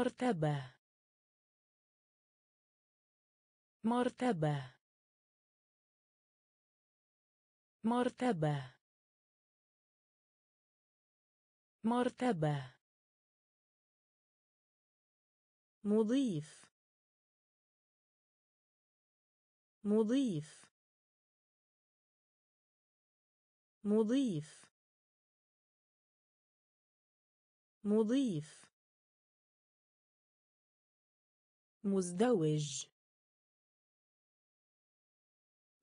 مرتبة. مرتبة. مرتبة. مرتبة. مضيف. مضيف. مضيف. مضيف. مزدوج.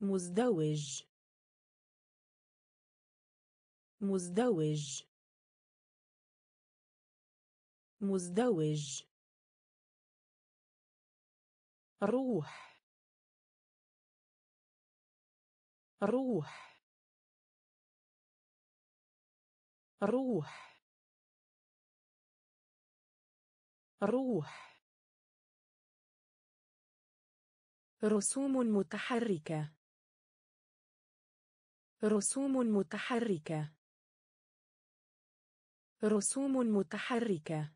مزدوج. مزدوج. مزدوج. روح. روح. روح. روح. رسوم متحركة. رسوم متحركة. رسوم متحركة.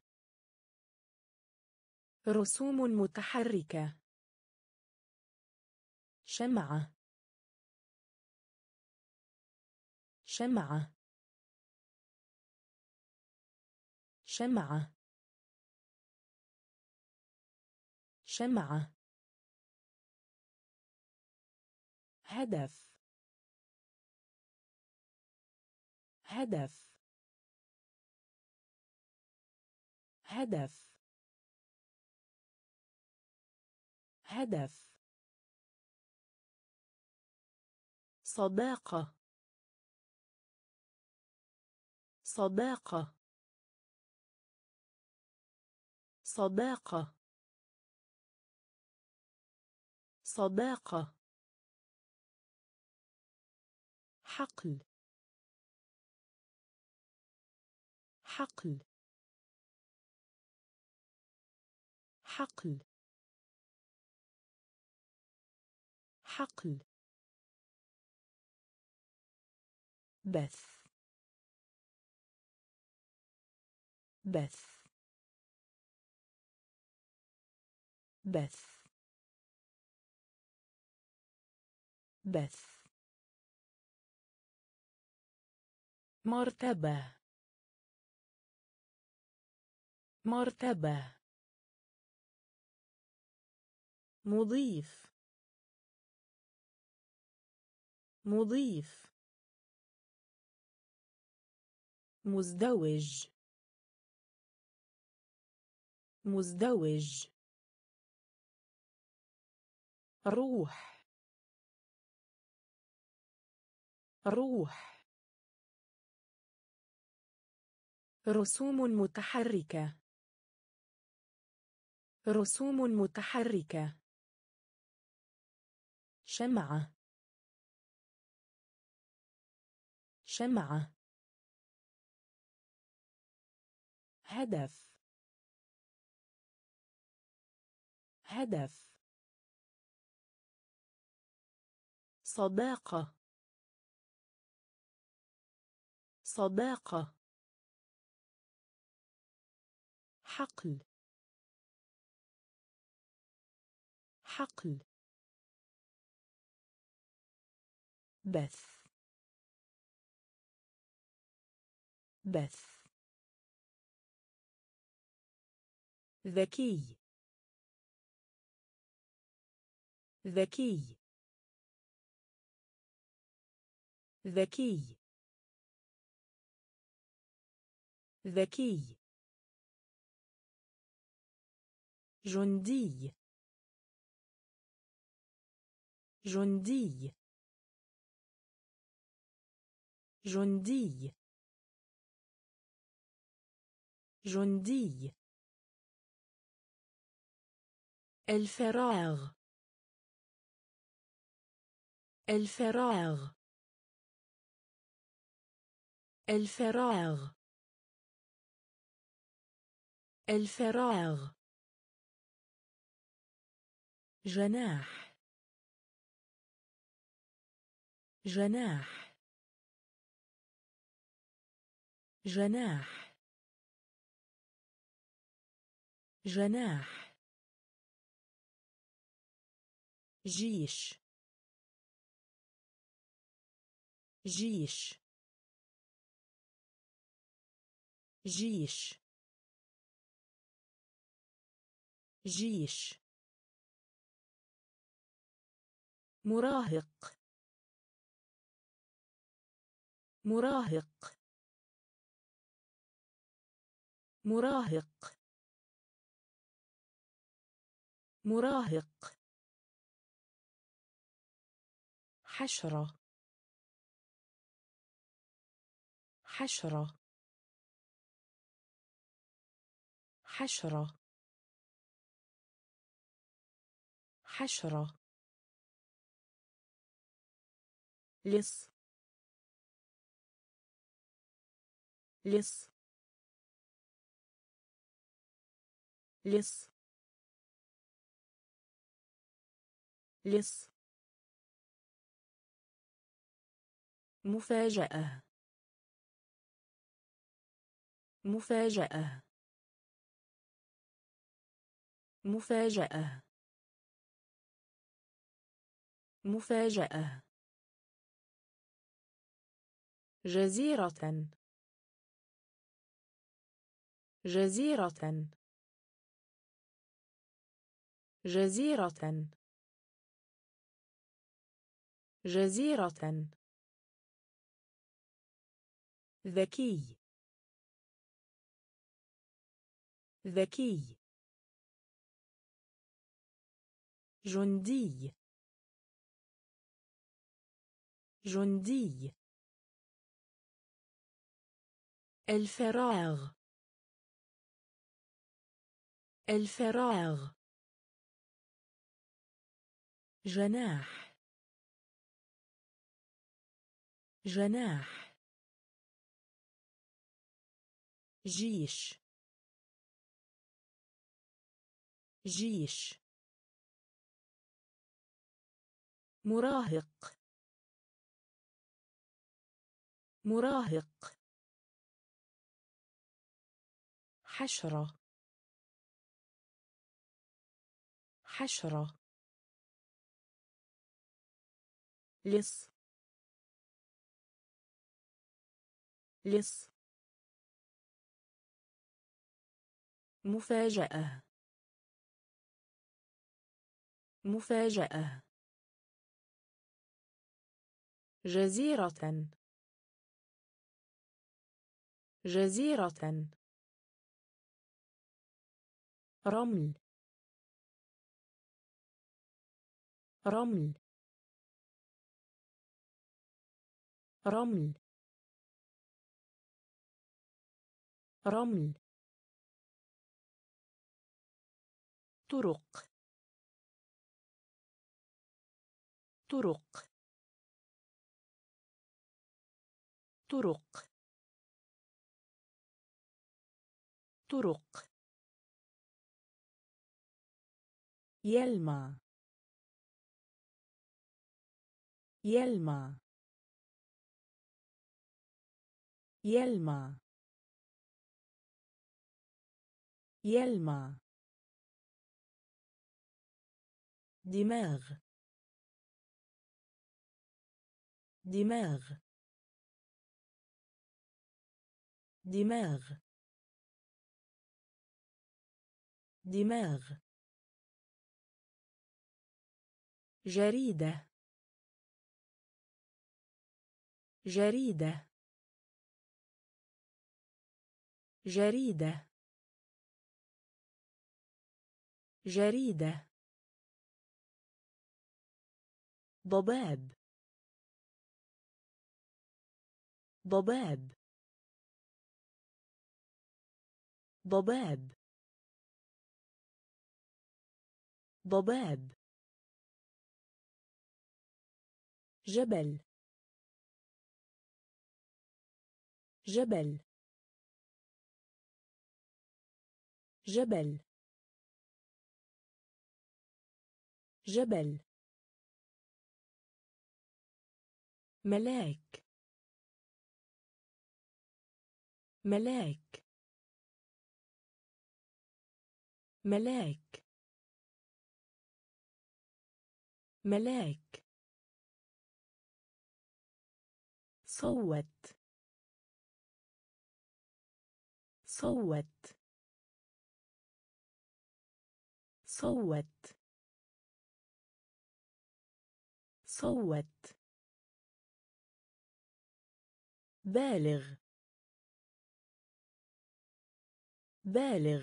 رسوم متحركة. شمعة. شمعة. شمعة. شمعة. هدف. هدف. هدف. هدف. صداقة. صداقة. صداقة. صداقة. حقل. حقل. حقل. حقل. بث. بث. بث. بث. مرتبة. مرتبة. مضيف. مضيف. مزدوج. مزدوج. روح. روح. رسوم متحركة. رسوم متحركة. شمعة. شمعة. هدف. هدف. صداقة. صداقة. حقل. حقل. بث. بث. ذكي. ذكي. ذكي. ذكي. جندي. جندي. جندي. جندي. الفراغ. الفراغ. الفراغ. الفراغ. جناح. جناح. جناح. جناح. جيش. جيش. جيش. جيش. مراهق. مراهق. مراهق. مراهق. حشرة. حشرة. حشرة. حشرة. لص. لص. لص. لص. مفاجأة. مفاجأة. مفاجأة. مفاجأة. جزيرة. جزيرة. جزيرة. جزيرة. ذكي. ذكي. جندي. جندي. الفراغ الفراغ جناح جناح جيش جيش مراهق مراهق حشرة. حشرة. لص. لص. مفاجأة. مفاجأة. جزيرة. جزيرة. رمل رمل رمل رمل. طرق طرق. طرق طرق. يلمع يلمع يلمع يلمع دماغ دماغ دماغ دماغ جريدة. جريدة. جريدة. جريدة. ضباب. ضباب. ضباب. ضباب. جبل. جبل. جبل. جبل. ملاك. ملاك. ملاك. ملاك. صوت. صوت. صوت. صوت. بالغ. بالغ.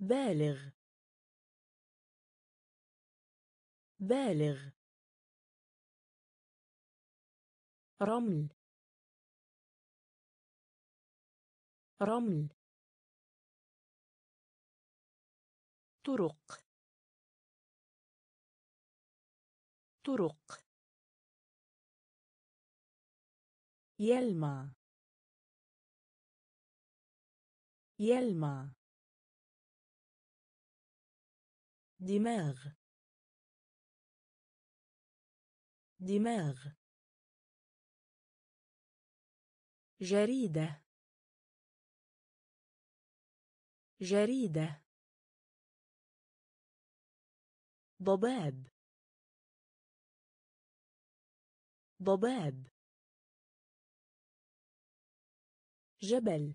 بالغ. بالغ. رمل. رمل. طرق. طرق. يلمع. يلمع. دماغ. دماغ. جريدة. جريدة. ضباب. ضباب. جبل.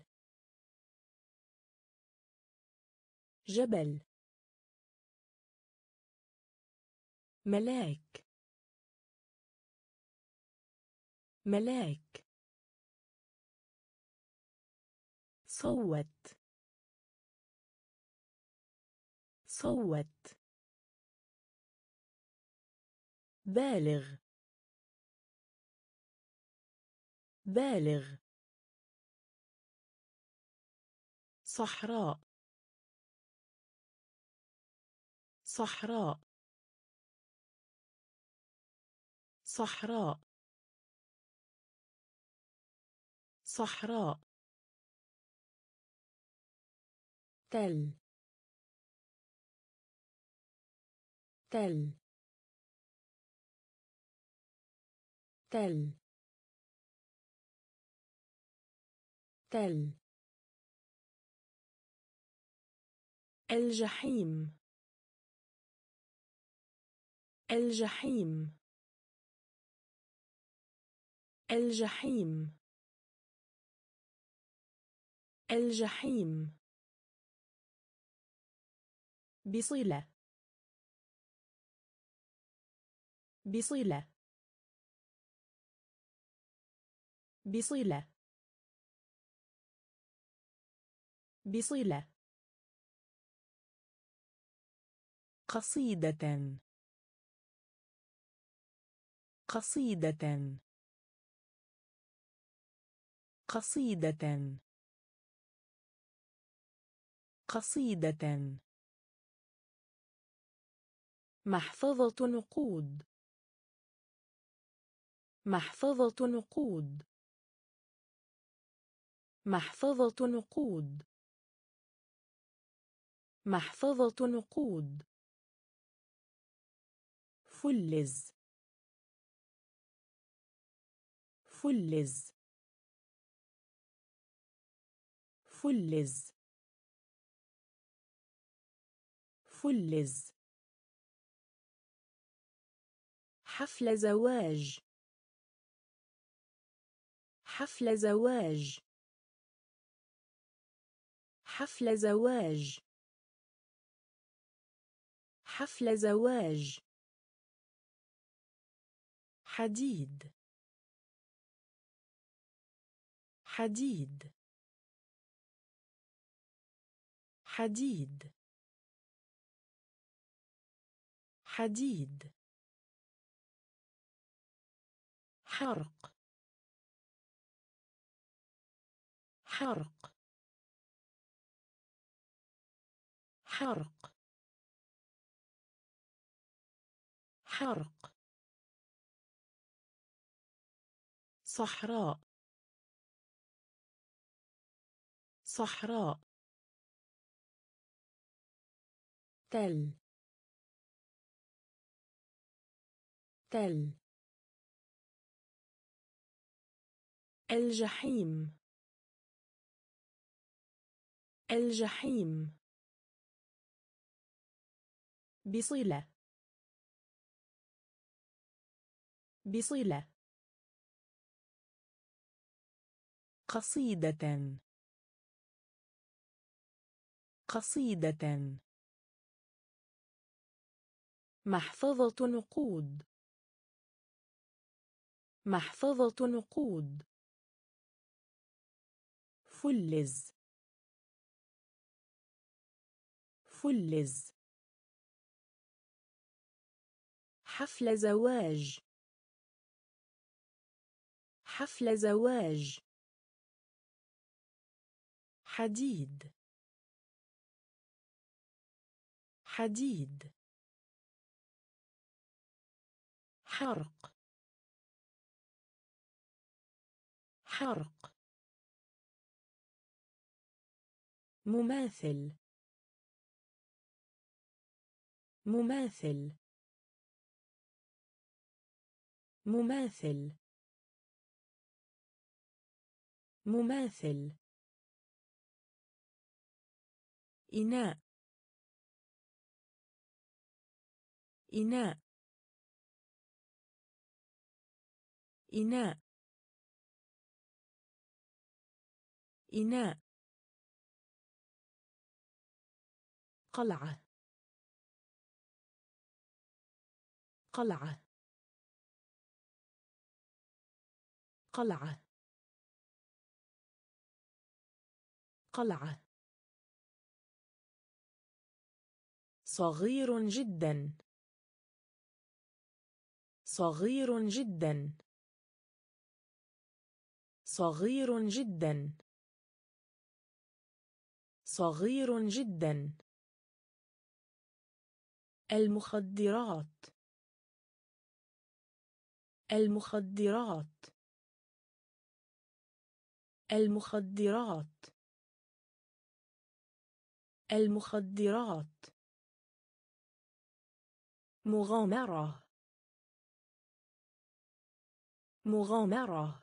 جبل. ملاك. ملاك. صوت. صوت. بالغ. بالغ. صحراء. صحراء. صحراء. صحراء. تل. تل. تل. تل. الجحيم. الجحيم. الجحيم. الجحيم. بصلة. بصلة. بصلة. بصلة. قصيدة. قصيدة. قصيدة. قصيدة. محفظة نقود. محفظة نقود. محفظة نقود. محفظة نقود. فلز. فلز. فلز. فلز. حفل زواج. حفل زواج. حفل زواج. حفل زواج. حديد. حديد. حديد. حديد. حرق حرق حرق حرق صحراء. صحراء. تل. تل. الجحيم. الجحيم. بصلة. بصلة. قصيدة. قصيدة. محفظة نقود. محفظة نقود. فلز. فلز. حفل زواج. حفل زواج. حديد. حديد. حرق. حرق. مماثل. مماثل. مماثل. مماثل. إناء. إناء. إناء. إناء. قلعة. قلعة. قلعة. قلعة. صغير جدا. صغير جدا. صغير جدا. صغير جدا. المخدرات. المخدرات. المخدرات. المخدرات. مغامرة. مغامرة.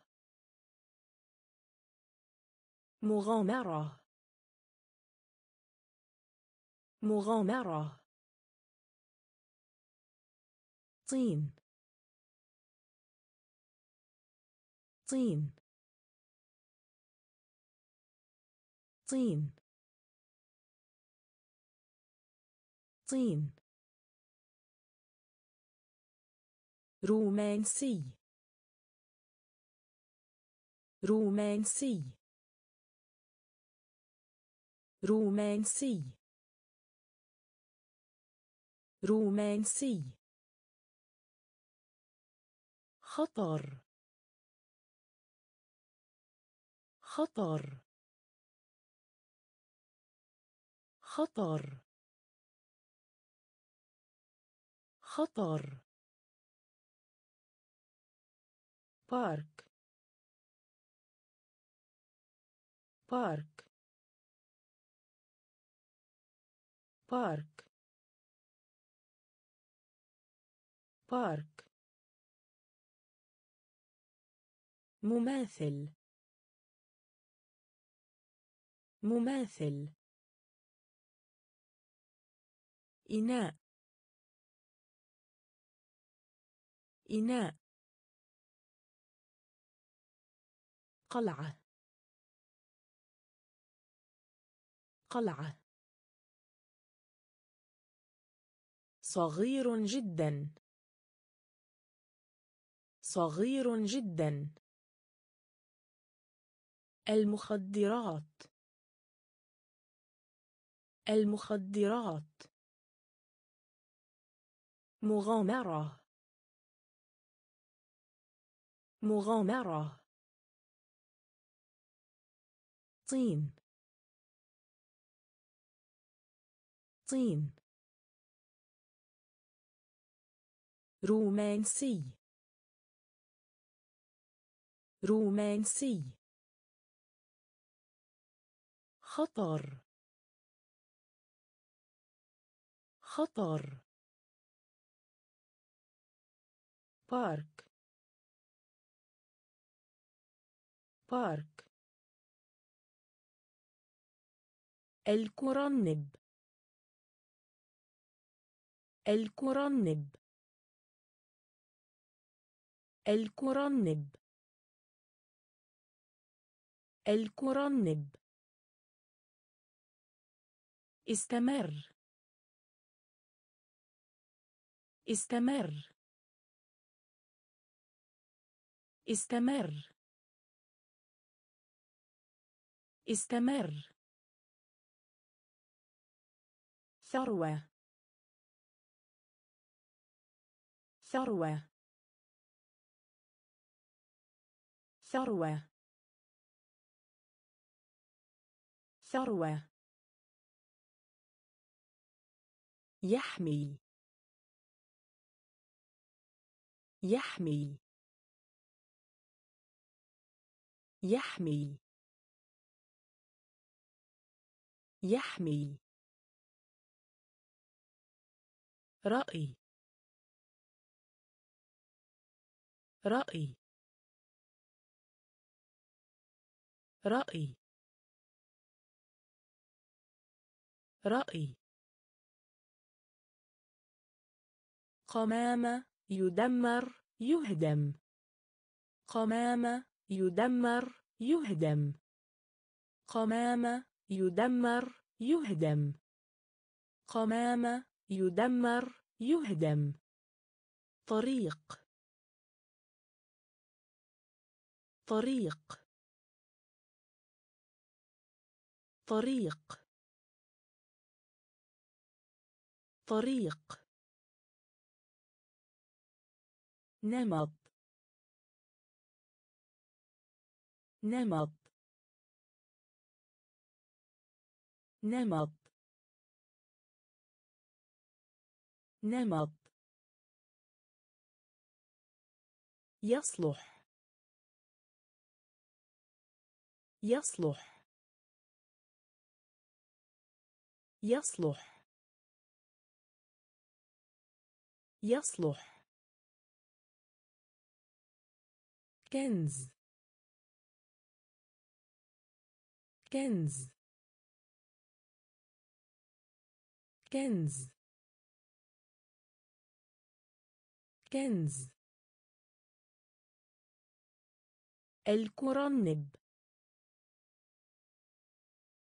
مغامرة. مغامرة. طين. طين. طين. طين. رومانسي. رومانسي. رومانسي. رومانسي. خطر. خطر. خطر. خطر. بارك بارك بارك بارك مماثل. مماثل. إناء. إناء. قلعة. قلعة. صغير جدا. صغير جدا. المخدرات. المخدرات. مغامرة. مغامرة. طين. طين. رومانسي. رومانسي. خطر. خطر. بارك بارك الكرنب. الكرنب. الكرنب. الكرنب. استمر. استمر. استمر. استمر. ثروة. ثروة. ثروة. ثروة. يحمي يحمي يحمي يحمي رأي. رأي. رأي. رأي. قمامة يدمر يهدم. قمامة يدمر يهدم. قمامة يدمر يهدم. قمامة يدمر يهدم. طريق. طريق. طريق. طريق. نمط. نمط. نمط. نمط. يصلح. يصلح. يصلح. يصلح. كنز. كنز. كنز. كنز. الكرنب.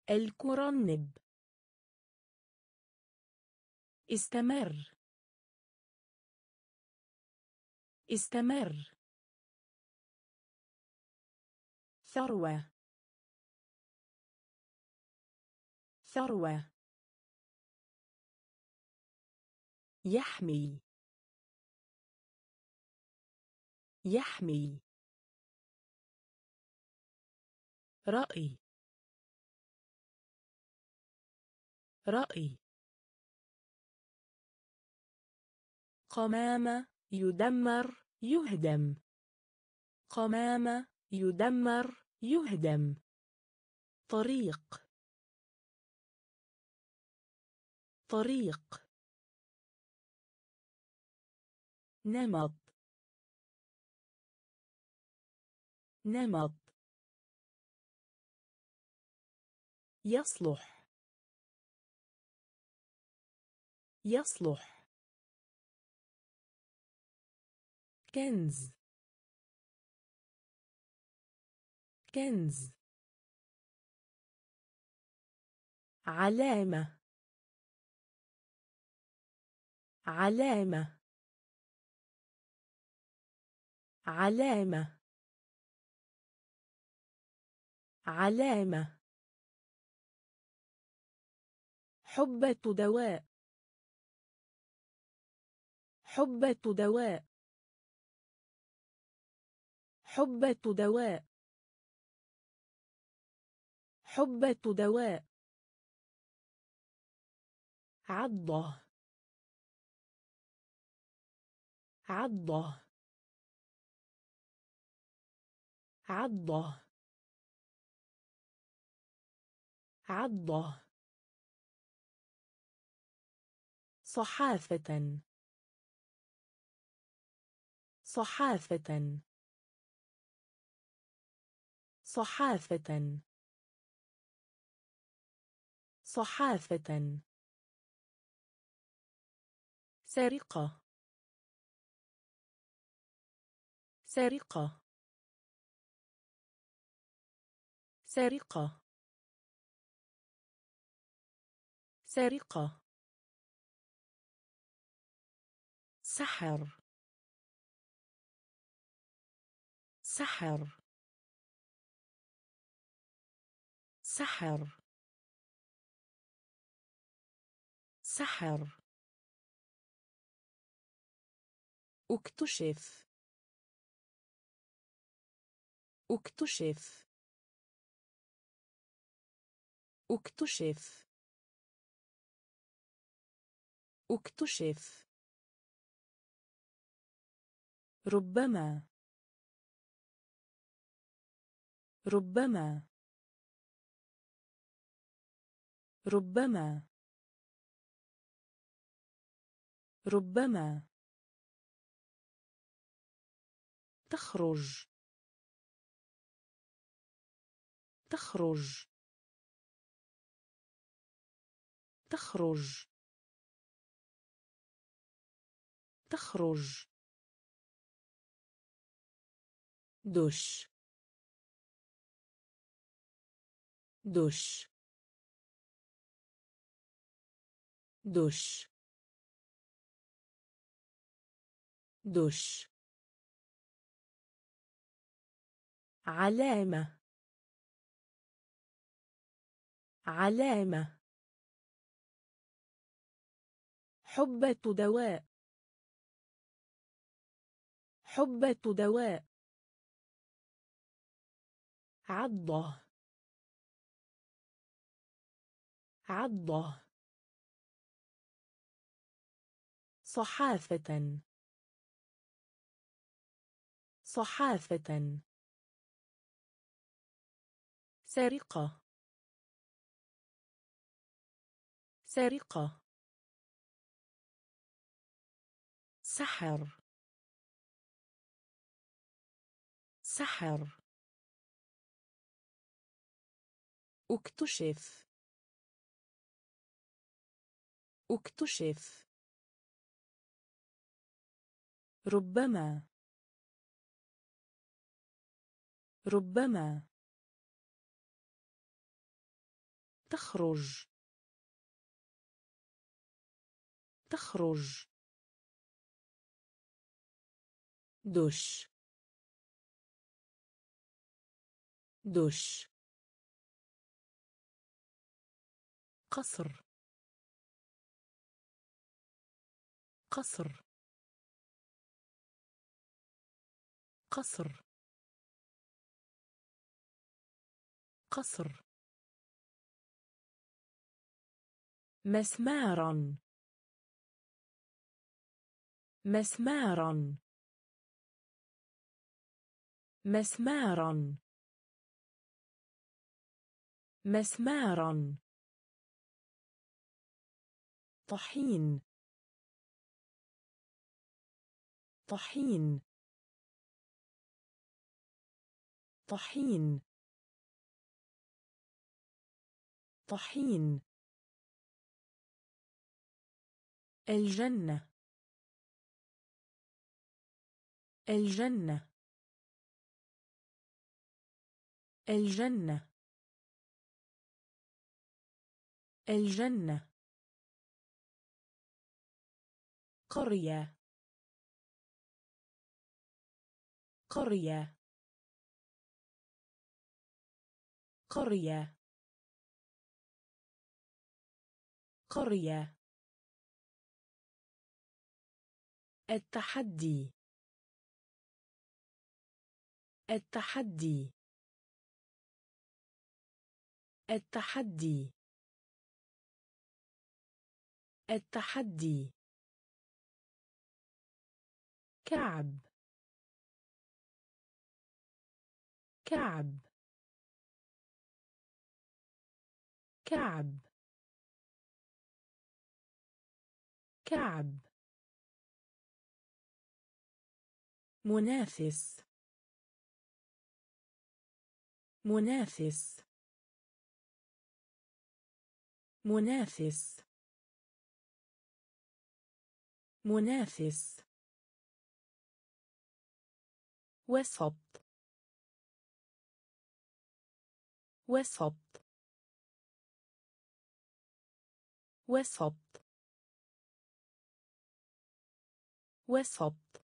الكرنب. استمر. استمر. ثروة. ثروة. يحمي يحمي رأي. رأي. قمامة يدمر يهدم. قمامة يدمر يهدم. طريق. طريق. نمط. نمط. يصلح. يصلح. كنز. كنز. علامة. علامة. علامة. علامة. حبة دواء. حبة دواء. حبة دواء. حبة دواء عضة. عضة. عضة. عضة. صحافة. صحافة. صحافة. صحافة. سرقة. سرقة. سرقة. سرقة. سحر. سحر. سحر. سحر. اكتشف. اكتشف. اكتشف. اكتشف. ربما. ربما. ربما. ربما تخرج تخرج تخرج تخرج دش دش دش دش علامة. علامة. حبة دواء. حبة دواء. عضة. عضة. صحافة. صحافة. سرقة. سرقة. سحر. سحر. اكتشف. اكتشف. ربما. ربما تخرج تخرج دش دش قصر قصر قصر قصر. مسمارا. مسمارا. مسمارا. مسمارا. طحين. طحين. طحين. طحين الجنة. الجنة. الجنة. الجنة. قرية. قرية. قرية. قرية. التحدي. التحدي. التحدي. التحدي. كعب. كعب. كعب. كعب. منافس. منافس. منافس. منافس. وسط. وسط. وسط. وسط.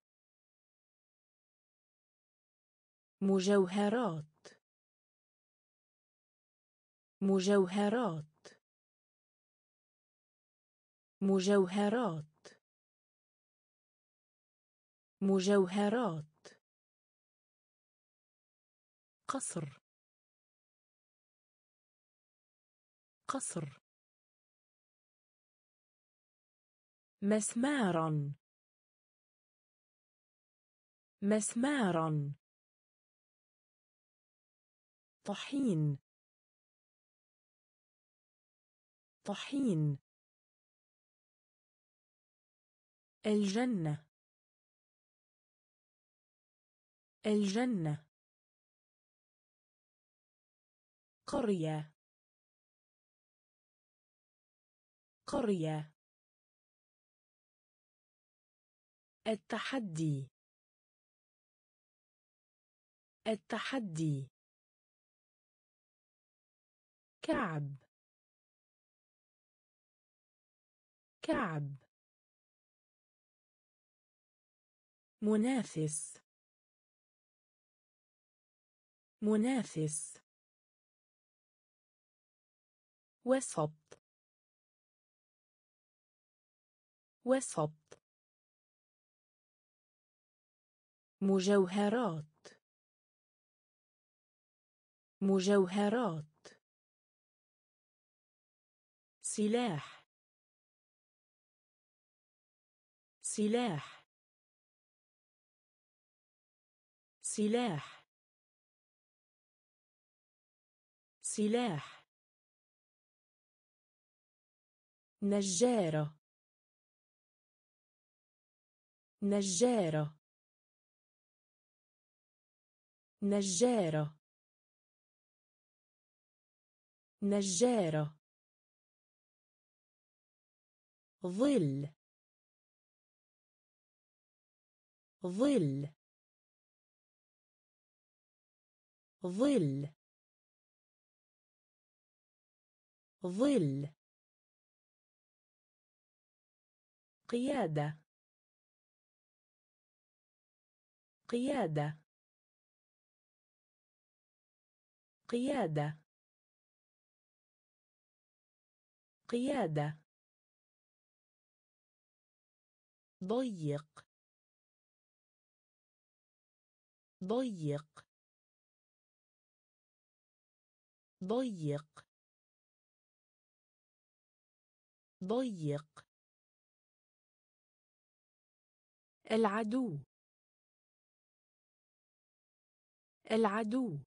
مجوهرات. مجوهرات. مجوهرات. مجوهرات. قصر. قصر. مسمارا. مسمارا. طحين. طحين. الجنة. الجنة. قرية. قرية. التحدي. التحدي. كعب. كعب. منافس. منافس. وسط. وسط. مجوهرات. مجوهرات. سلاح. سلاح. سلاح. سلاح. نجارة. نجارة. نجارة. نجارة. ظل. ظل. ظل. ظل. قيادة. قيادة. قيادة. قيادة. ضيق. ضيق. ضيق. ضيق. العدو. العدو.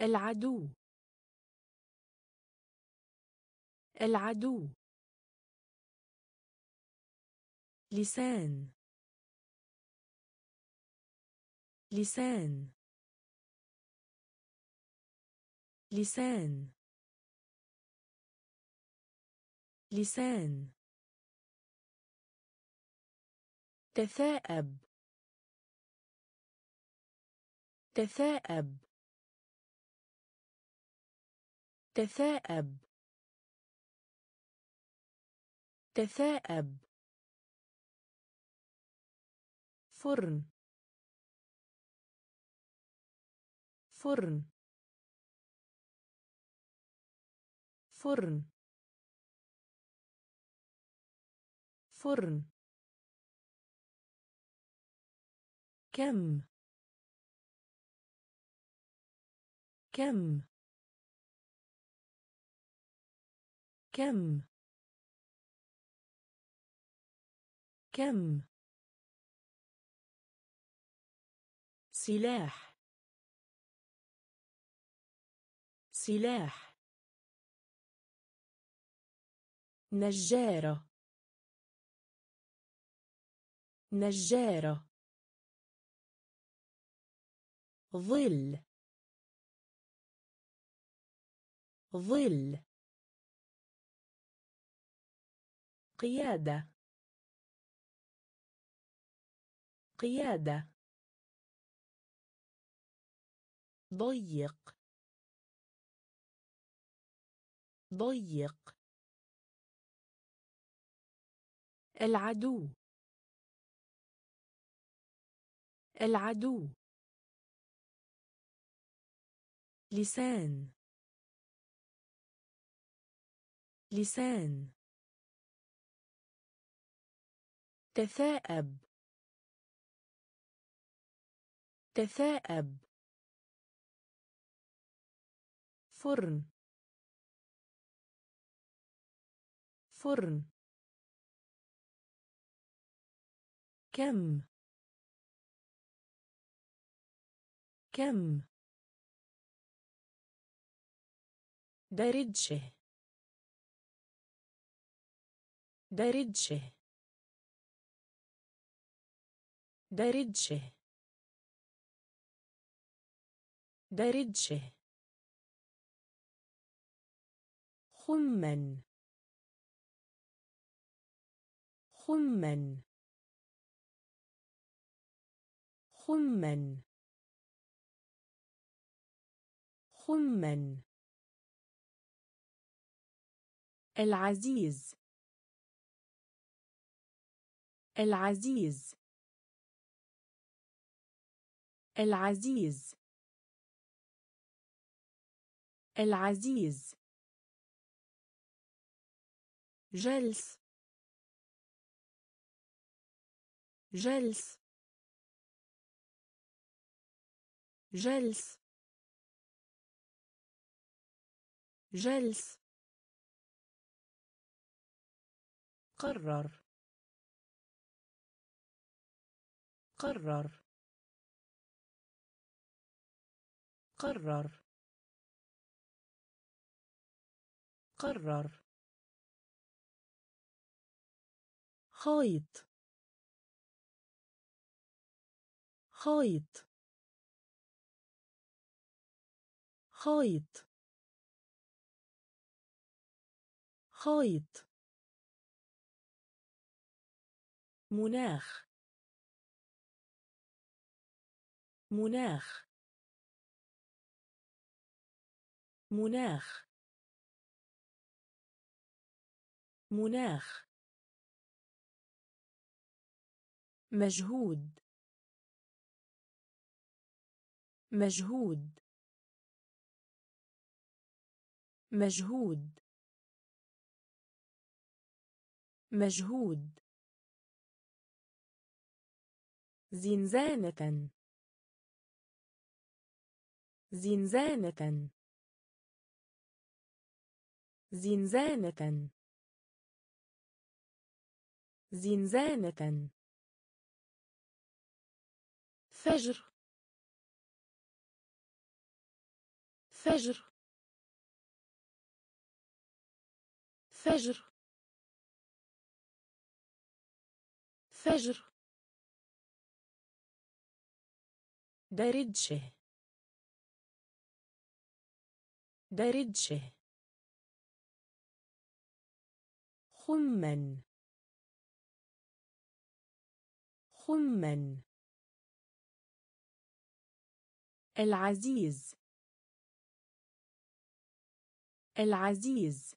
العدو. العدو. لسان. لسان. لسان. لسان. تثاءب. تثاءب. تثاءب. تثاءب فرن. فرن. فرن. فرن. كم. كم. كم. كم؟ سلاح. سلاح. نجارة. نجارة. ظل. ظل. قيادة. قيادة. ضيق. ضيق. العدو. العدو. لسان. لسان. تثاءب. تثاءب فرن. فرن. كم. كم. درجه. درجه. درجه. درجه. خمن خمن خمن خمن العزيز. العزيز. العزيز. العزيز. جلس. جلس. جلس. جلس. قرر. قرر. قرر. قرر. خيط خيط خيط خيط مناخ. مناخ. مناخ. مناخ. مجهود. مجهود. مجهود. مجهود. زنزانة. زنزانة. زنزانة. زنزانة. فجر. فجر. فجر. فجر. درجه درجه خمن خمن العزيز. العزيز.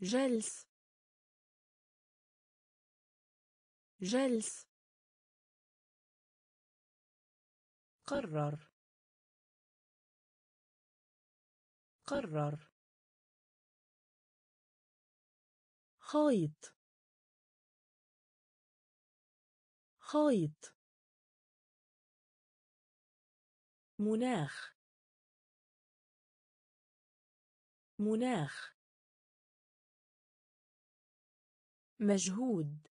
جلس. جلس. قرر. قرر. خيط خيط مناخ. مناخ. مجهود.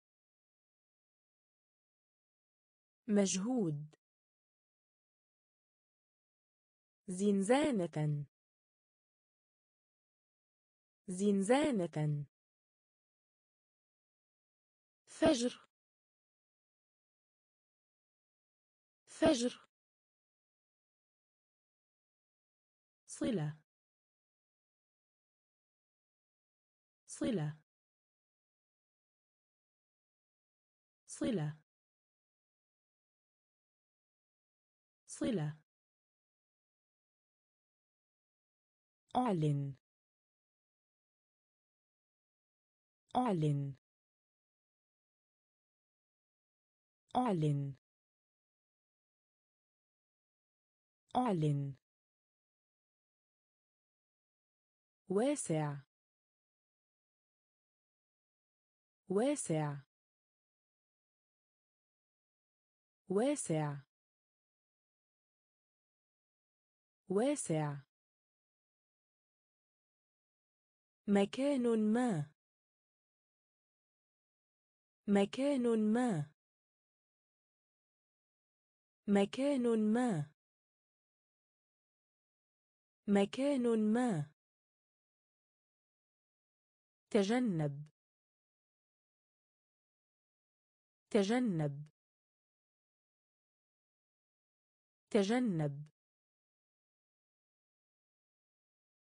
مجهود. زنزانة. زنزانة. فجر. فجر. صلة. صلة. صلة. صلة. أعلن. أعلن. أعلن. أعلن. واسع. واسع. واسع. واسع. مكان ما. مكان ما. مكان ما. مكان ما. تجنب. تجنب. تجنب.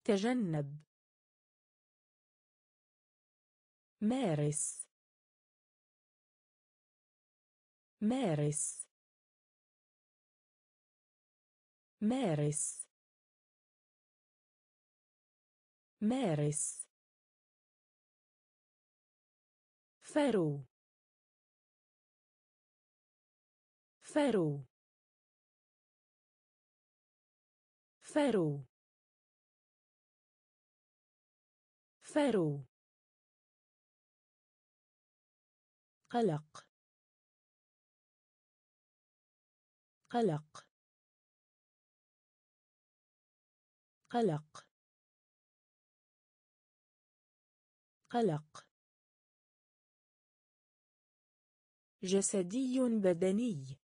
تجنب. مارس. مارس. مارس. مارس. فرو. فرو. فرو. فرو. قلق. قلق. قلق. قلق. جسدي بدني.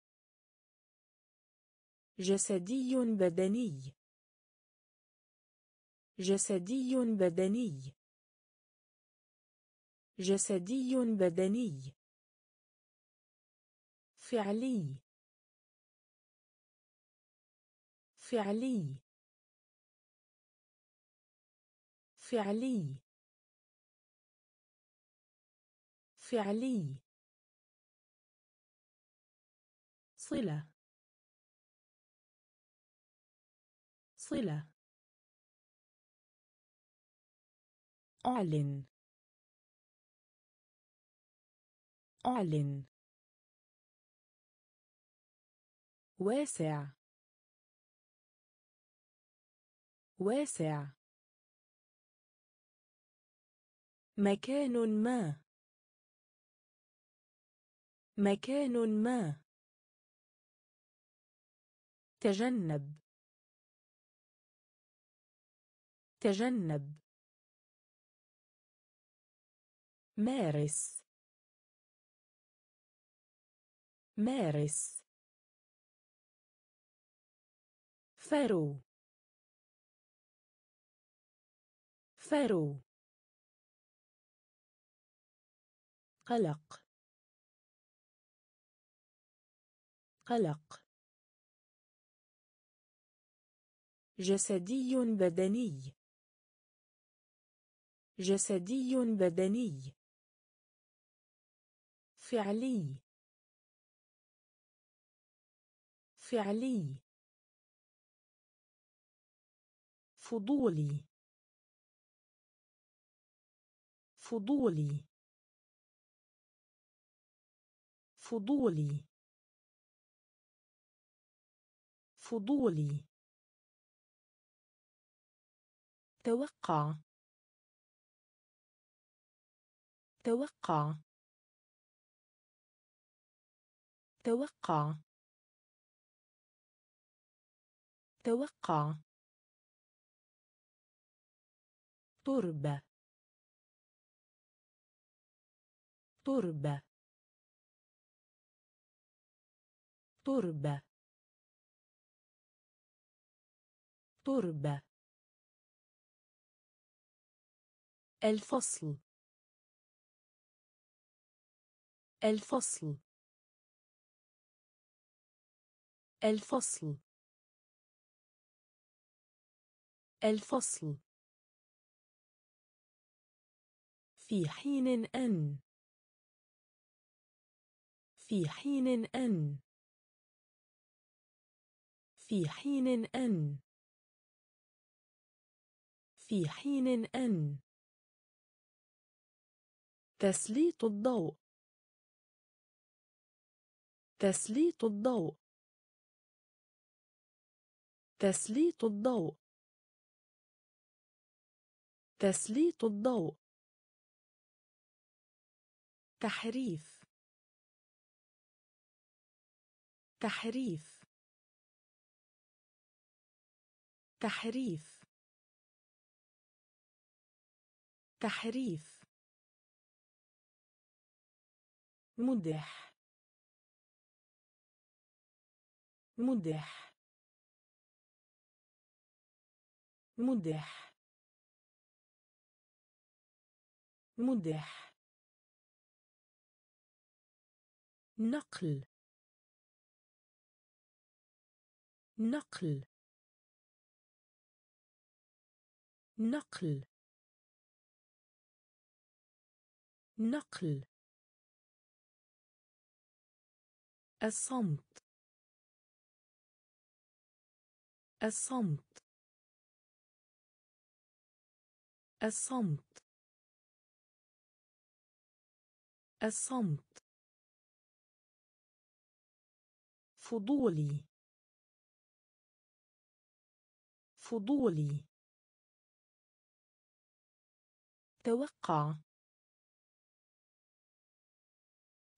جسدي بدني. جسدي بدني. جسدي بدني. فعلي. فعلي. فعلي. فعلي. صلة. صلة. أعلن. أعلن. واسع. واسع. مكان ما. مكان ما. تجنب. تجنب. مارس. مارس. فرو. فرو. قلق. قلق. جسدي بدني. جسدي بدني. فعلي. فعلي. فضولي. فضولي. فضولي. فضولي. توقع. توقع. توقع. توقع. تربة. تربة. تربة. تربة الفصل. الفصل. الفصل. الفصل. في حين أن. في حين أن. في حين أن. في حين أن. تسليط الضوء. تسليط الضوء. تسليط الضوء. تسليط الضوء. تحريف. تحريف. تحريف. تحريف. مدح. مدح. مدح. مدح. نقل. نقل. نقل. نقل. الصمت. الصمت. الصمت. الصمت. فضولي. فضولي. توقع.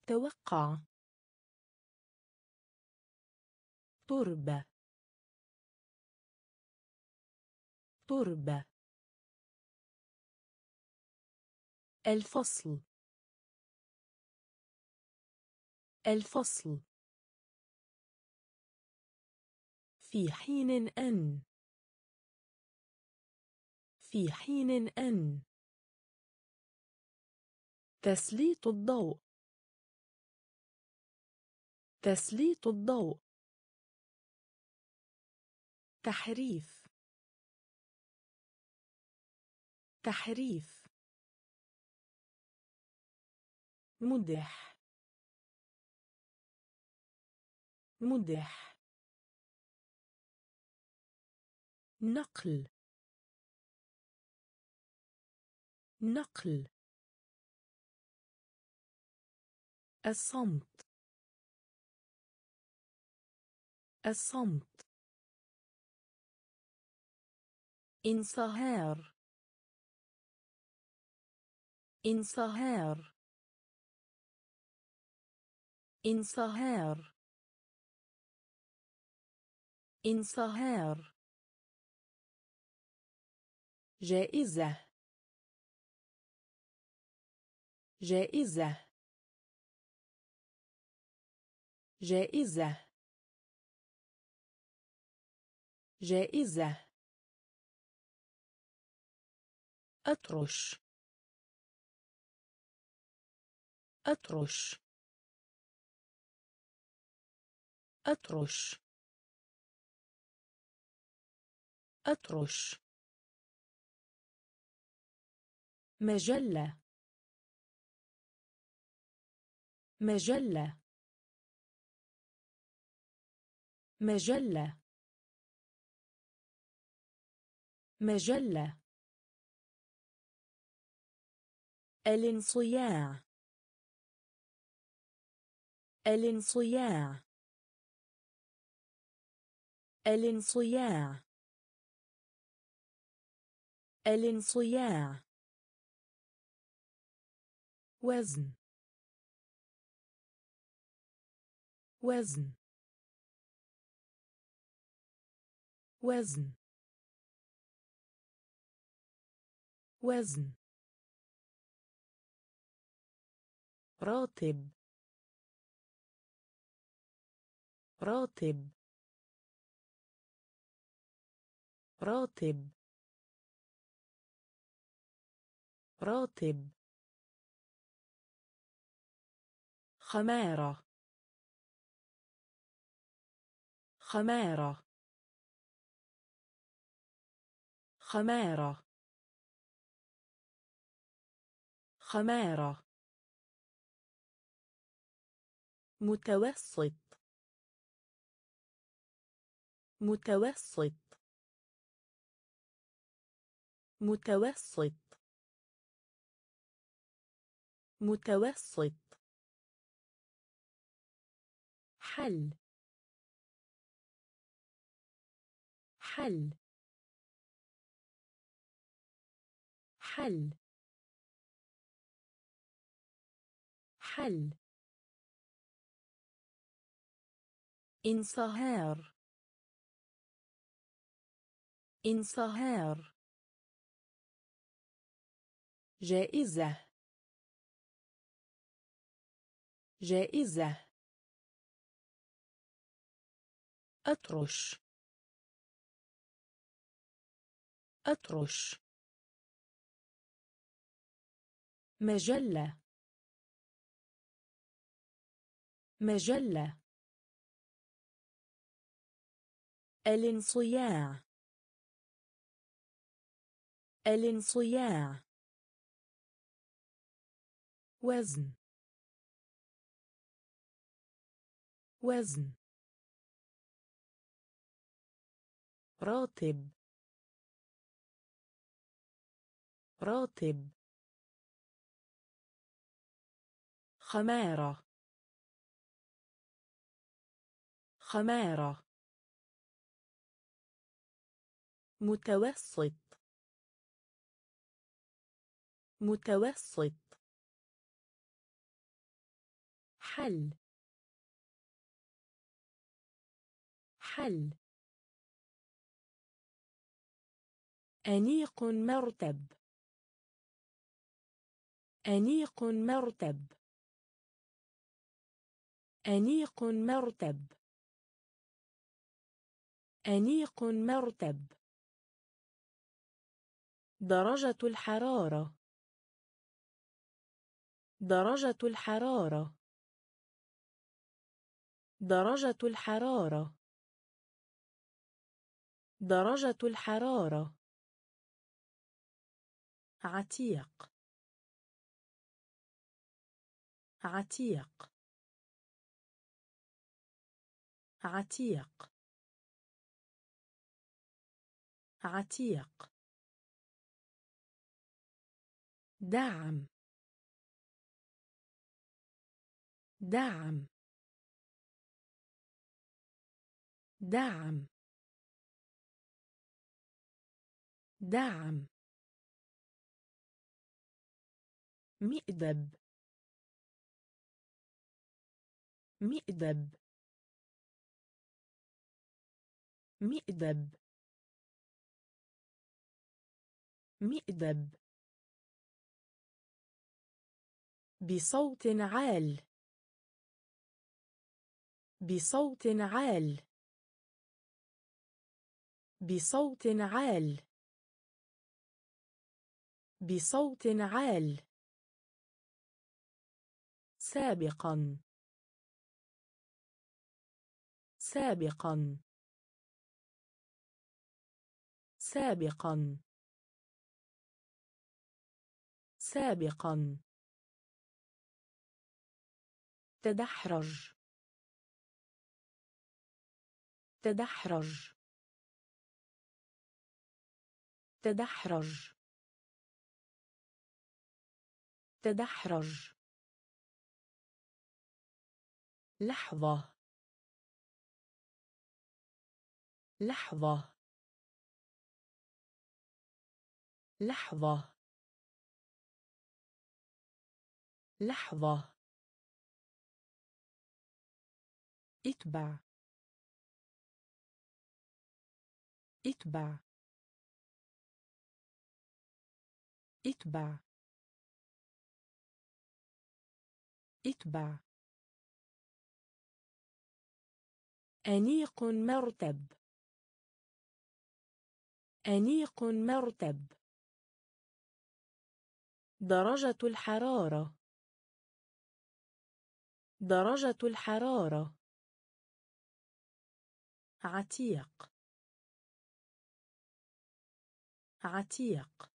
توقع. تربة. تربة. الفصل. الفصل. في حين أن. في حين أن. تسليط الضوء. تسليط الضوء. تحريف. تحريف. مدح. مدح. نقل. نقل. الصمت. الصمت. انصهار انصهار انصهار انصهار جائزة. جائزة. جائزة. جائزة. أطرش. أطرش. أطرش. أطرش. مجلة. مجلة. مجلة. مجلة. الانصياع. الانصياع. الانصياع. الانصياع. وزن. وزن. وزن. وزن. راتب. راتب. راتب. راتب. خمارة. خمارة. خمارة. خمارة. متوسط. متوسط. متوسط. متوسط. حل. حل. حل. حل. انصهار انصهار جائزة. جائزة. أطرش. أطرش. مجلة. مجلة. الانصياع. الانصياع. وزن. وزن. راتب. راتب. خمارة. خمارة. متوسط. متوسط. حل. حل. أنيق مرتب. أنيق مرتب. أنيق مرتب. أنيق مرتب. درجة الحرارة. درجة الحرارة. درجة الحرارة. درجة الحرارة. عتيق. عتيق. عتيق. عتيق. دعم. دعم. دعم. دعم. مئدب مئدب مئدب مئدب بصوت عال. بصوت عال. بصوت عال. بصوت عال. سابقا. سابقا. سابقا. سابقا. تدحرج. تدحرج. تدحرج. تدحرج. لحظة. لحظة. لحظة. لحظة. اتبع. اتبع. اتبع. اتبع. أنيق مرتب. أنيق مرتب. درجة الحرارة. درجة الحرارة. عتيق. عتيق.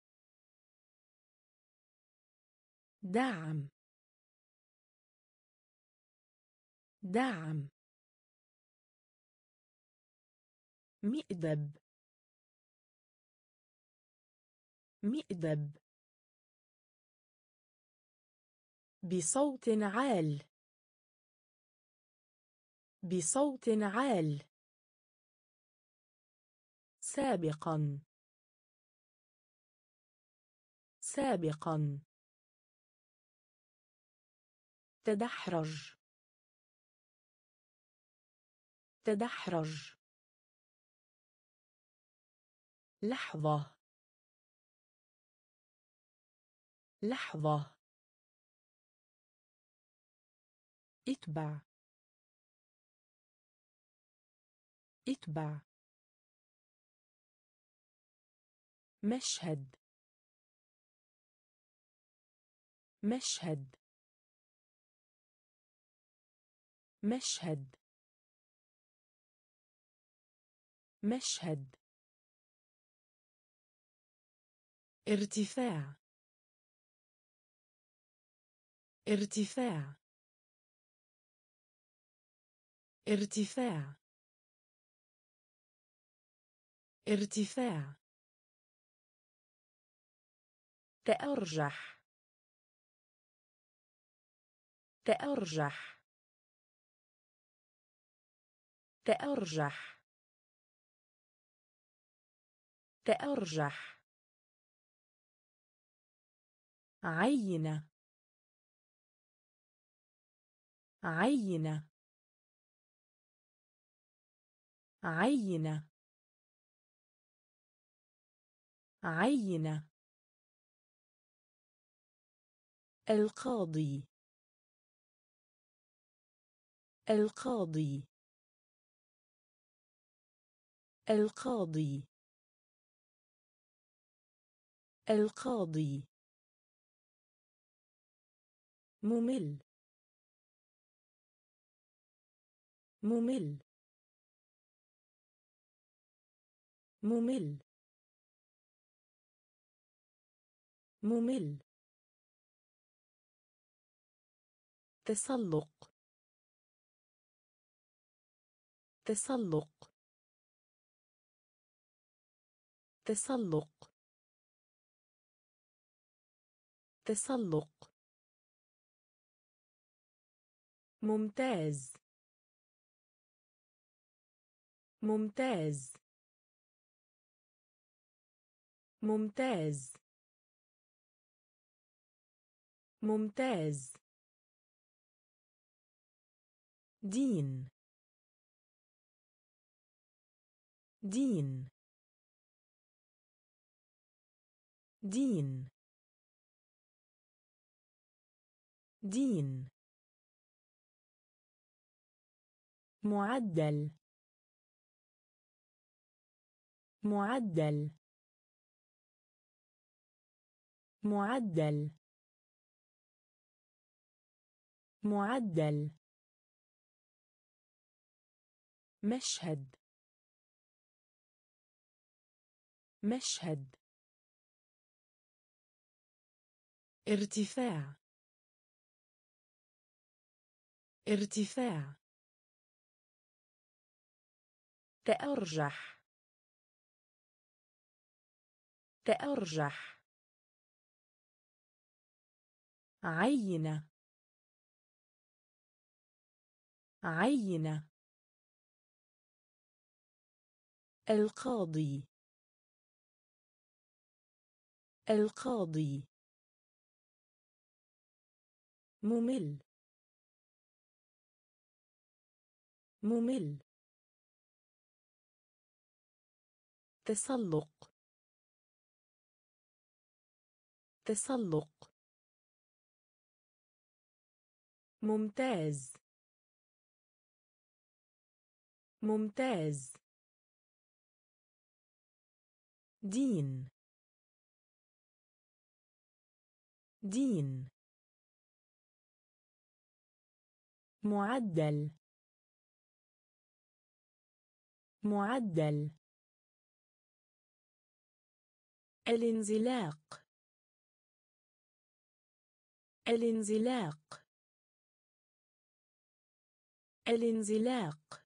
دعم. دعم. مئدب. مئدب. بصوت عال. بصوت عال. سابقا. سابقا. تدحرج. تدحرج. لحظة. لحظة. اتبع. اتبع مشهد. مشهد. مشهد. مشهد. ارتفاع. ارتفاع. ارتفاع. ارتفاع. تأرجح. تأرجح. تأرجح. تأرجح. عينة. عينة. عينة. عينة. القاضي. القاضي. القاضي. القاضي. ممل. ممل. ممل. ممل. تسلق. تسلق. تسلق. تسلق. ممتاز. ممتاز. ممتاز. ممتاز. دين. دين. دين. دين. معدل. معدل. معدل. معدل مشهد مشهد ارتفاع ارتفاع تأرجح تأرجح عينة عينة. القاضي. القاضي. ممل. ممل. تسلق. تسلق. ممتاز. ممتاز. دين. دين. معدل. معدل. الانزلاق. الانزلاق. الانزلاق.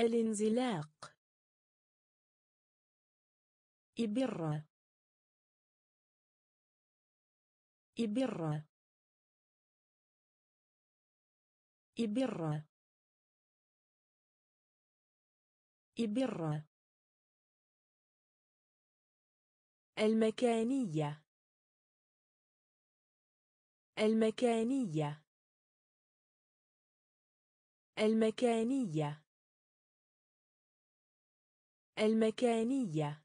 الانزلاق. إبرة. إبرة. إبرة. إبرة. المكانية. المكانية. المكانية. المكانية.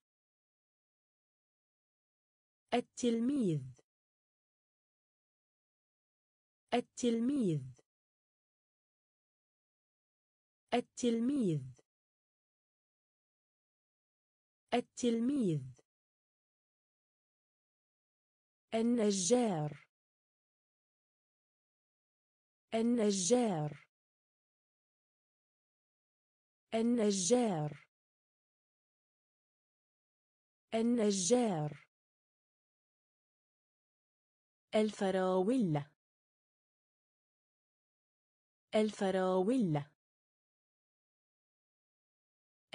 التلميذ. التلميذ. التلميذ. التلميذ. النجار. النجار. النجار. النجار. الفراولة. الفراولة.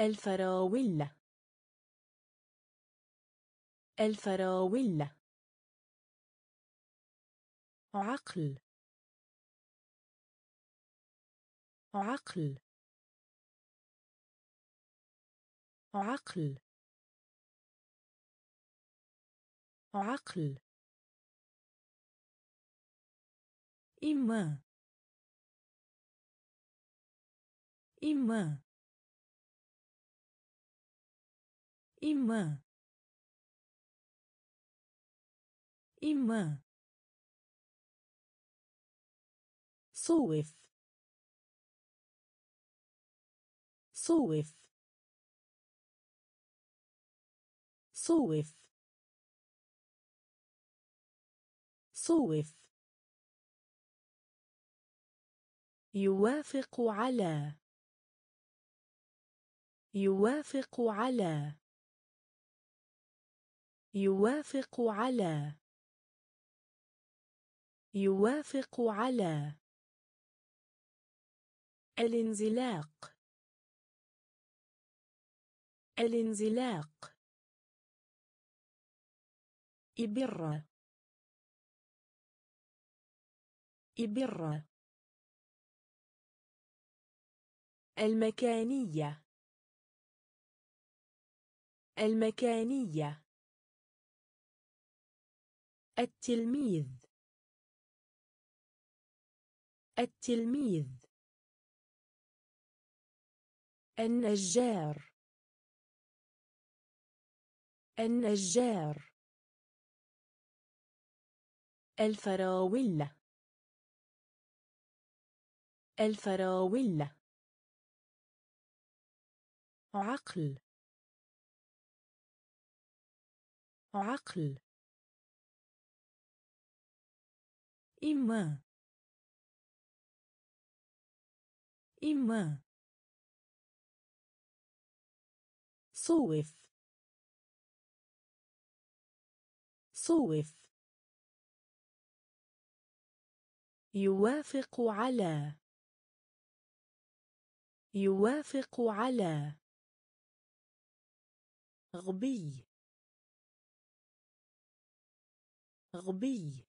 الفراولة. الفراولة. عقل. عقل. عقل. عقل. إما. إما. إما. إما. صوف. صوف. صوف. صوف. يوافق على. يوافق على. يوافق على. يوافق على. الانزلاق. الانزلاق. إبرة. إبرة المكانية. المكانية. التلميذ. التلميذ. النجار. النجار. الفراولة. الفراولة. عقل. عقل. إما. إما. صوف. صوف. يوافق على. يوافق على. غبي. غبي.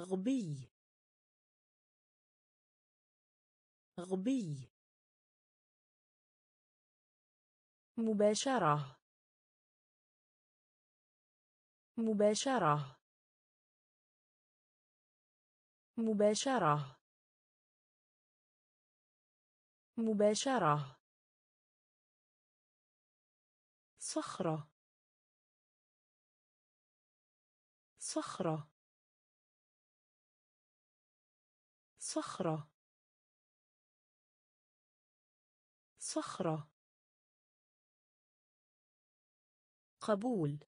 غبي. غبي. مباشرة. مباشرة. مباشرة. مباشرة. صخرة. صخرة. صخرة. صخرة. قبول.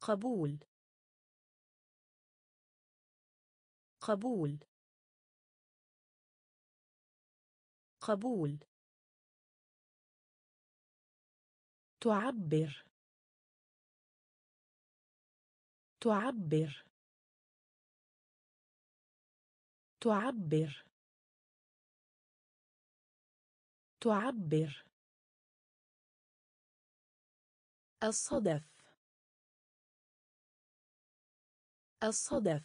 قبول. قبول. قبول. تعبر. تعبر. تعبر. تعبر. الصدف. الصدف.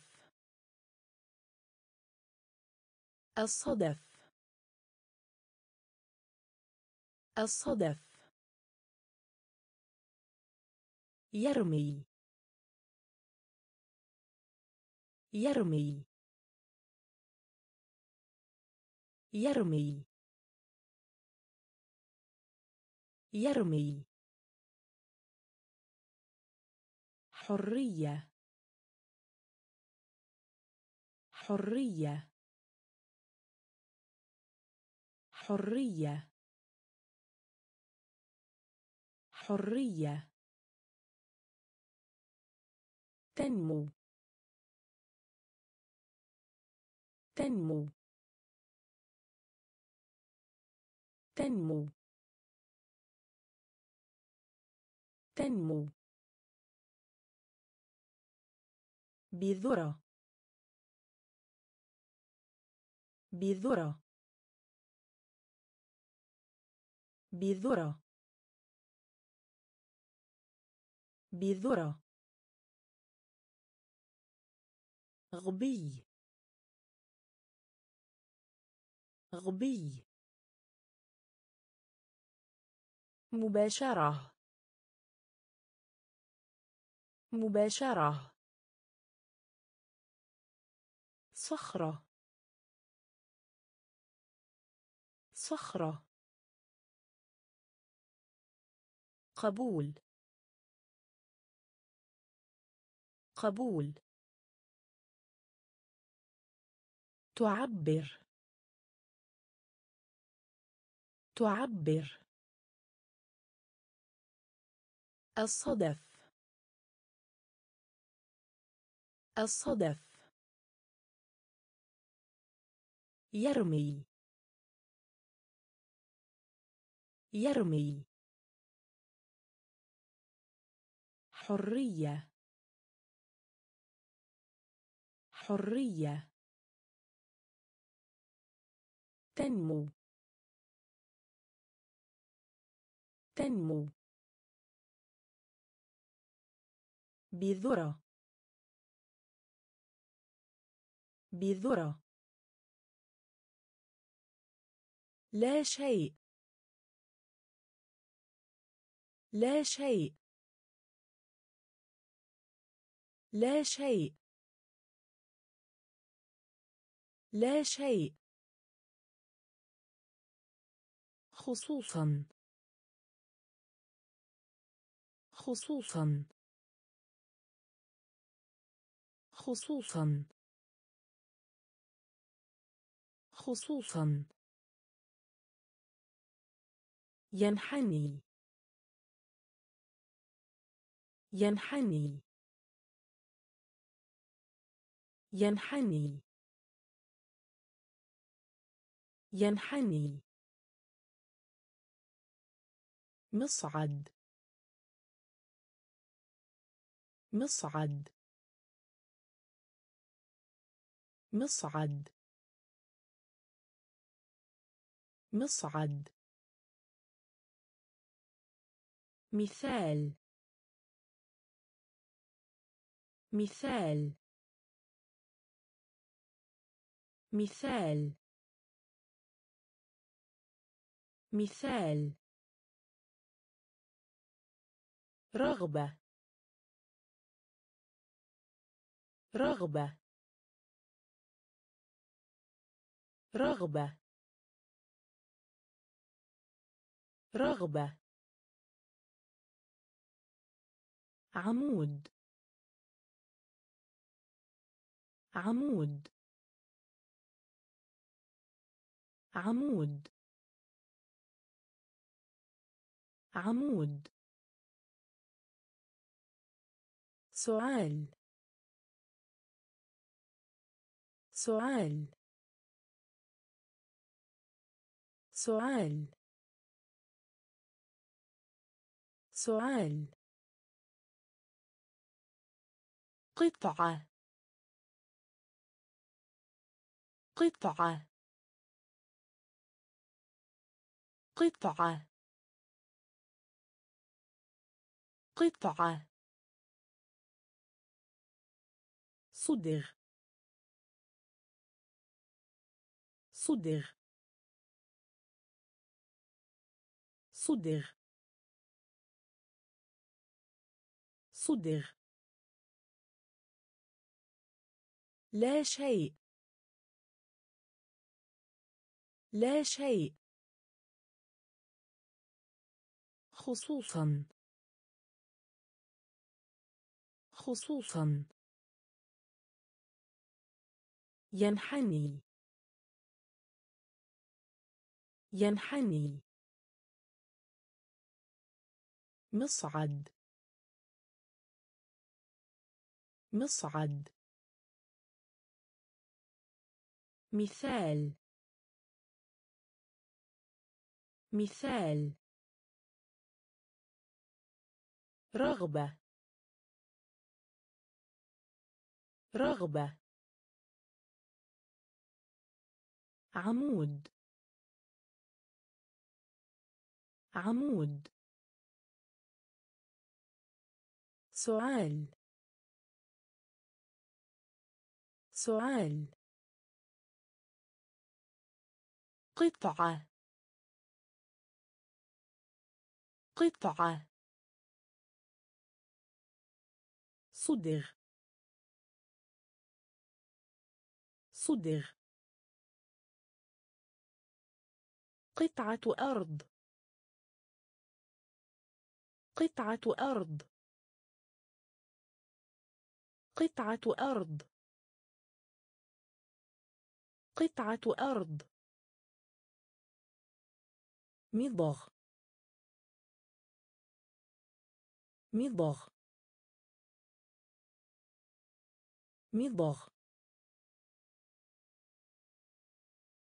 الصدف. الصدف. يرمي. يرمي. يرمي. يرمي. حرية. حرية. حرية. حرية. تنمو. تنمو. تنمو. تنمو. بذرة. بذرة. بذرة. بذرة. غبي. غبي. مباشرة. مباشرة. صخرة. صخرة. قبول. قبول. تعبر. تعبر. الصدف. الصدف. يرمي. يرمي. حرية. حرية. تنمو. تنمو. بذرة. بذرة. لا شيء. لا شيء. لا شيء. لا شيء. خصوصا. خصوصا. خصوصا. خصوصا. ينحني. ينحني. ينحني. ينحني. مصعد. مصعد. مصعد. مصعد. مثال. مثال. مثال. مثال. رغبة. رغبة. رغبة. رغبة. عمود. عمود. عمود. عمود. سؤال. سؤال. سؤال. سؤال. قطعة. قطعة. قطعة. قطعة صدغ. صدغ. صدغ. صدغ. لا شيء. لا شيء. خصوصا. خصوصا. ينحني. ينحني. مصعد. مصعد. مثال. مثال. رغبة. رغبة. عمود. عمود. سؤال سؤال قطعة. قطعة. صدغ. صدغ. قطعة أرض. قطعة أرض. قطعة أرض. قطعة أرض. مضغ. مضغ. مضغ.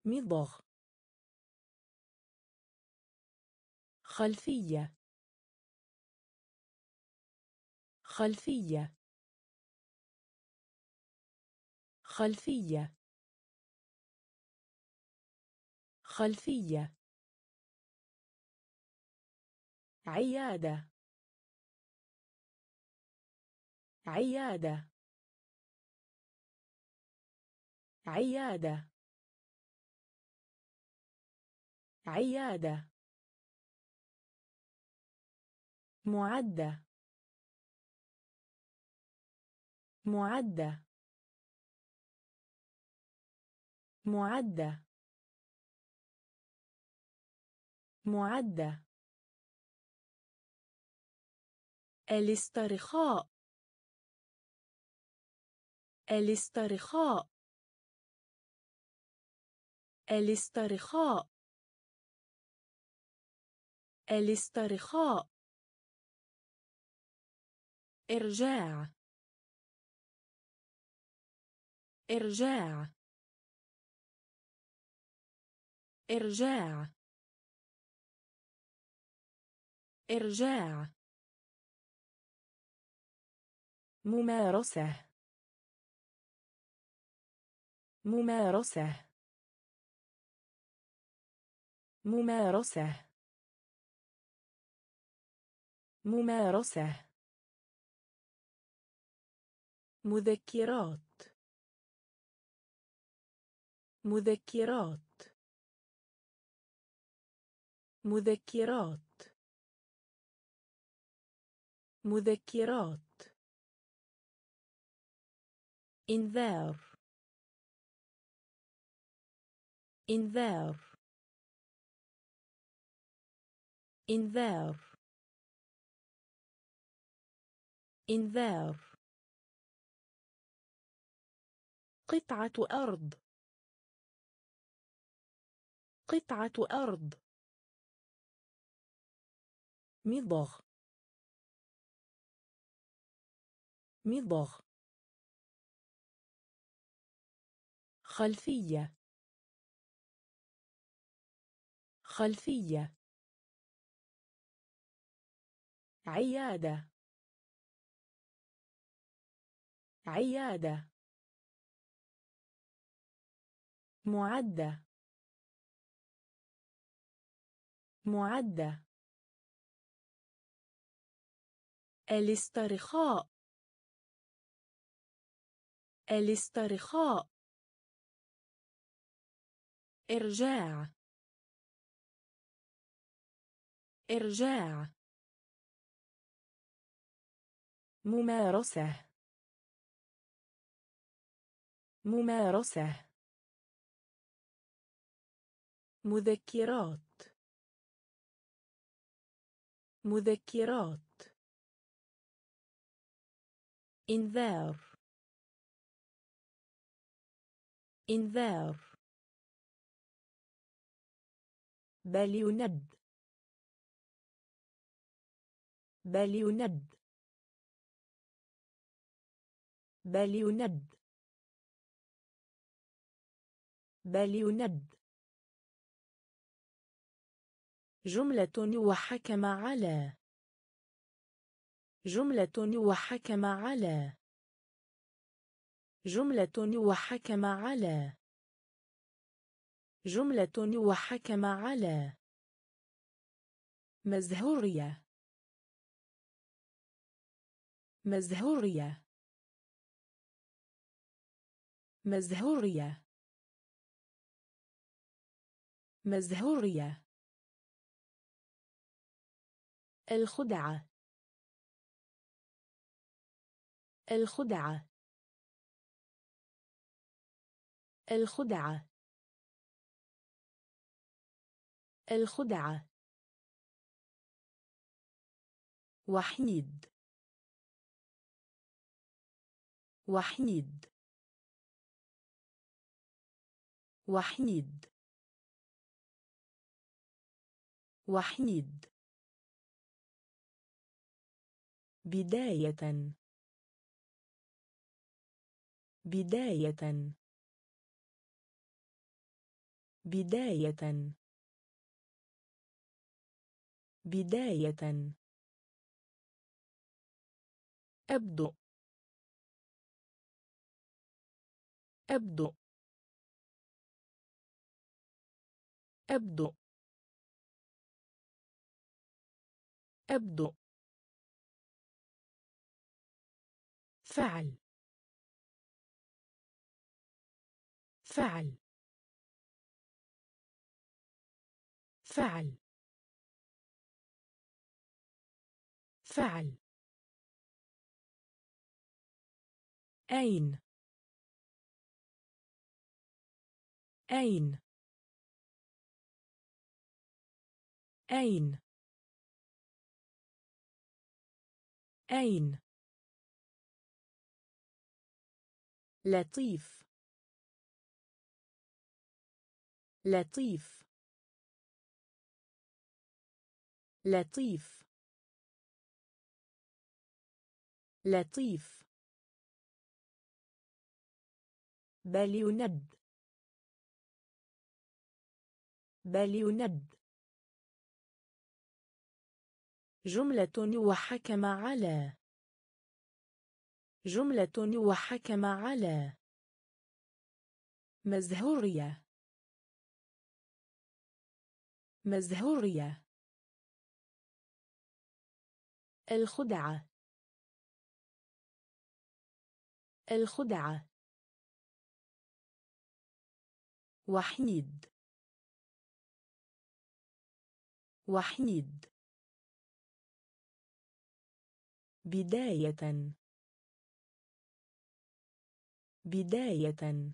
مضغ خلفية. خلفية. خلفية. خلفية. عيادة. عيادة. عيادة. عيادة. معدة. معدة. معدة. معدة. الاسترخاء. الاسترخاء. الاسترخاء. الاسترخاء. إرجاع. إرجاع. إرجاع. إرجاع. ممارسة. ممارسة. ممارسة. ممارسة. مذكرات. مذكرات. مذكرات. مذكرات. إنذار. إنذار. إنذار. إنذار. قطعة أرض. قطعة أرض. مضغ. مضغ. خلفية. خلفية. عيادة. عيادة. معدة. معدة. الاسترخاء. الاسترخاء. إرجاع. إرجاع. ممارسة. ممارسة. مذكرات. مذكرات. إنذار. إنذار. بل يند بل يند بل يند بل يند جملة وحكم على. جملة وحكم على. جملة وحكم على. جملة وحكم على. مزهورية. مزهورية. مزهورية. مزهورية. الخدعة. الخدعة. الخدعة. الخدعة. وحيد. وحيد. وحيد. وحيد. بداية. بداية. بداية. بداية. أبدو. أبدو. أبدو. أبدو. فعل. فعل. فعل. فعل. أين. أين. أين. أين؟ لطيف. لطيف. لطيف. لطيف. بل يند بل يند جملة وحكم على. جملة وحكم على. مزهورية. مزهورية. الخدعة. الخدعة. وحيد. وحيد. بداية. بداية.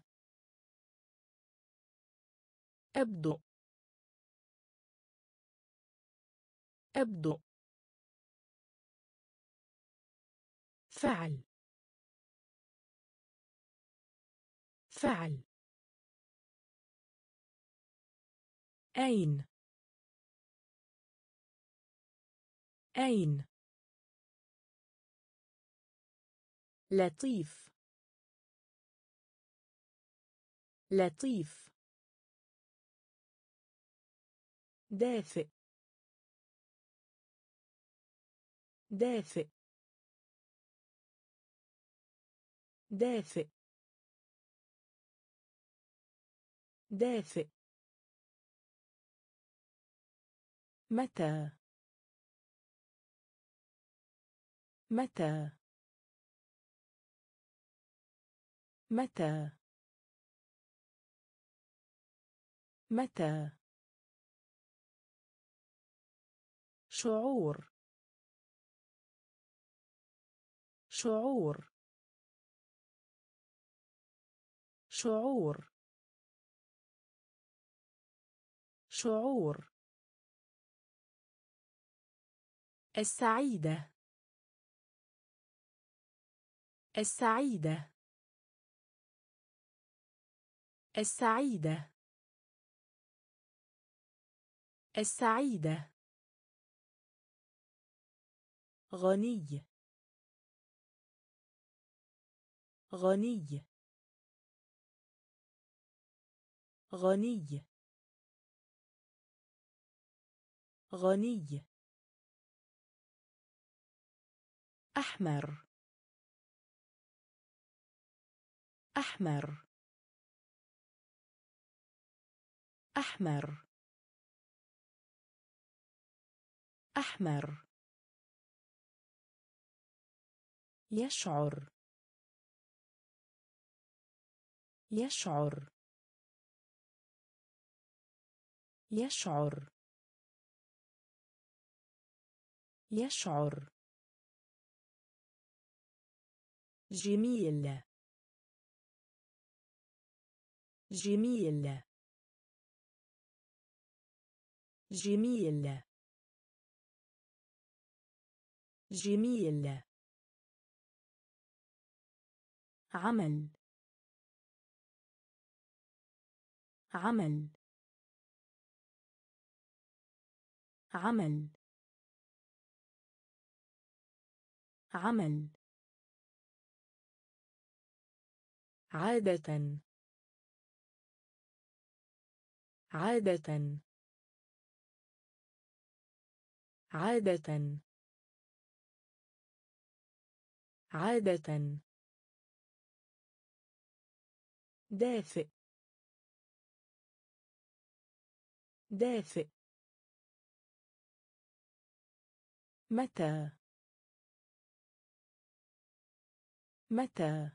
أبدو. أبدو. فعل. فعل. أين. أين. لطيف. لطيف. دافئ. دافئ. دافئ. دافئ. متى؟ متى؟ متى؟ متى؟ شعور. شعور. شعور. شعور. السعيدة. السعيدة. السعيدة. السعيدة. غني. غني. غني. غني. أحمر. أحمر. أحمر. أحمر. يشعر. يشعر. يشعر. يشعر. جميل. جميل. جميل. جميل. عمل. عمل. عمل. عمل. عادة. عادة. عادة. عادة. دافئ. دافئ. متى. متى.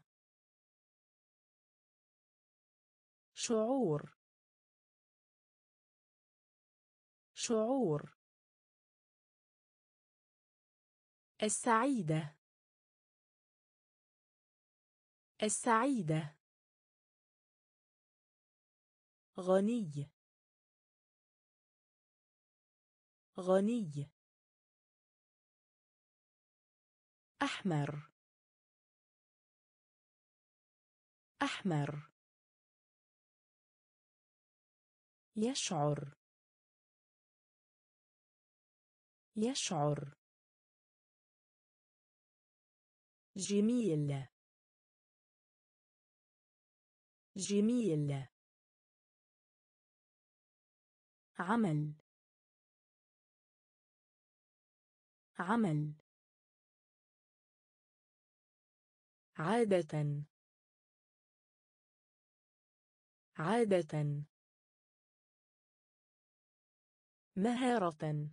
شعور. شعور. السعيدة. السعيدة. غني. غني. أحمر. أحمر. يشعر. يشعر. جميل. جميل. عمل. عمل. عادة. عادة. مهارة.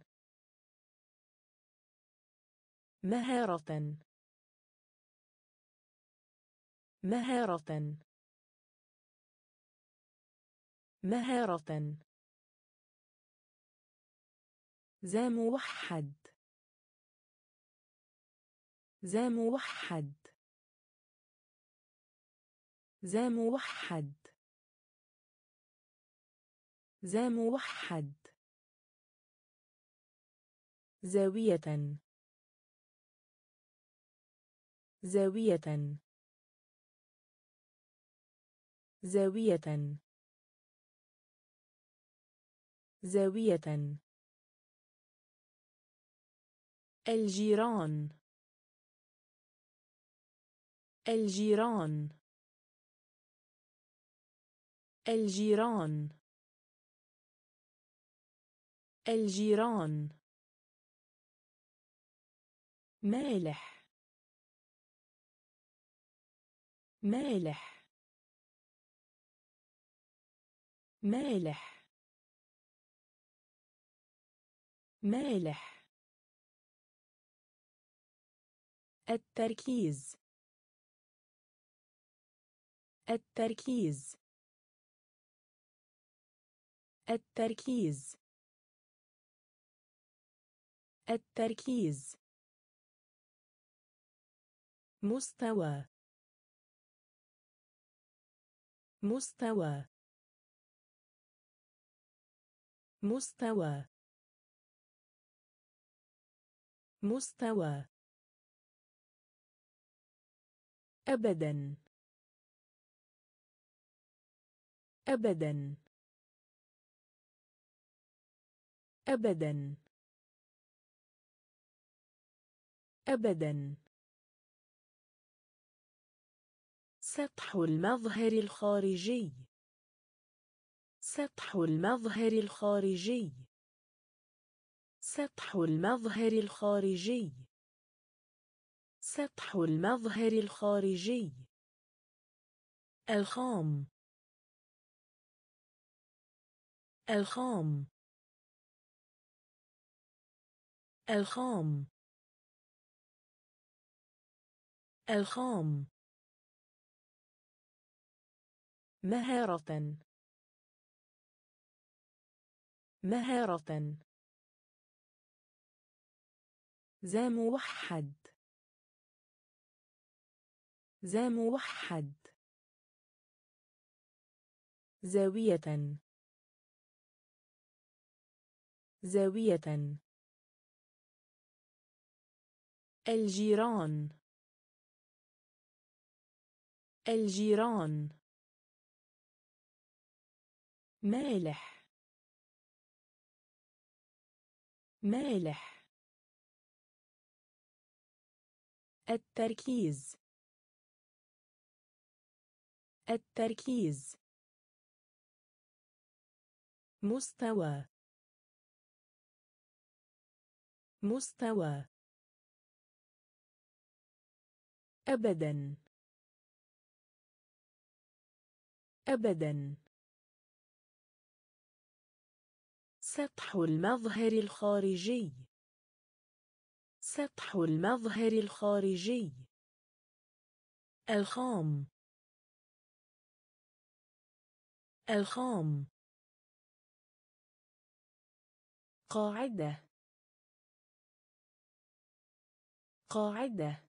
مهارة. مهارة. مهارة. ذا موحد. ذا موحد. ذا موحد. ذا موحد. زاوية. زاوية. زاوية. زاوية. الجيران. الجيران. الجيران. الجيران. مالح. مالح. مالح. مالح. التركيز. التركيز. التركيز. التركيز. مستوى. مستوى. مستوى. مستوى. أبدا. أبدا. أبدا. أبدا. سطح المظهر الخارجي. سطح المظهر الخارجي. سطح المظهر الخارجي. سطح المظهر الخارجي. الخام. الخام. الخام. الخام. مهارة. مهارة. ذا موحد. ذا موحد. زاوية. زاوية. الجيران. الجيران. مالح. مالح. التركيز. التركيز. مستوى. مستوى. أبدا. أبدا. سطح المظهر الخارجي. سطح المظهر الخارجي. الخام. الخام. قاعدة. قاعدة.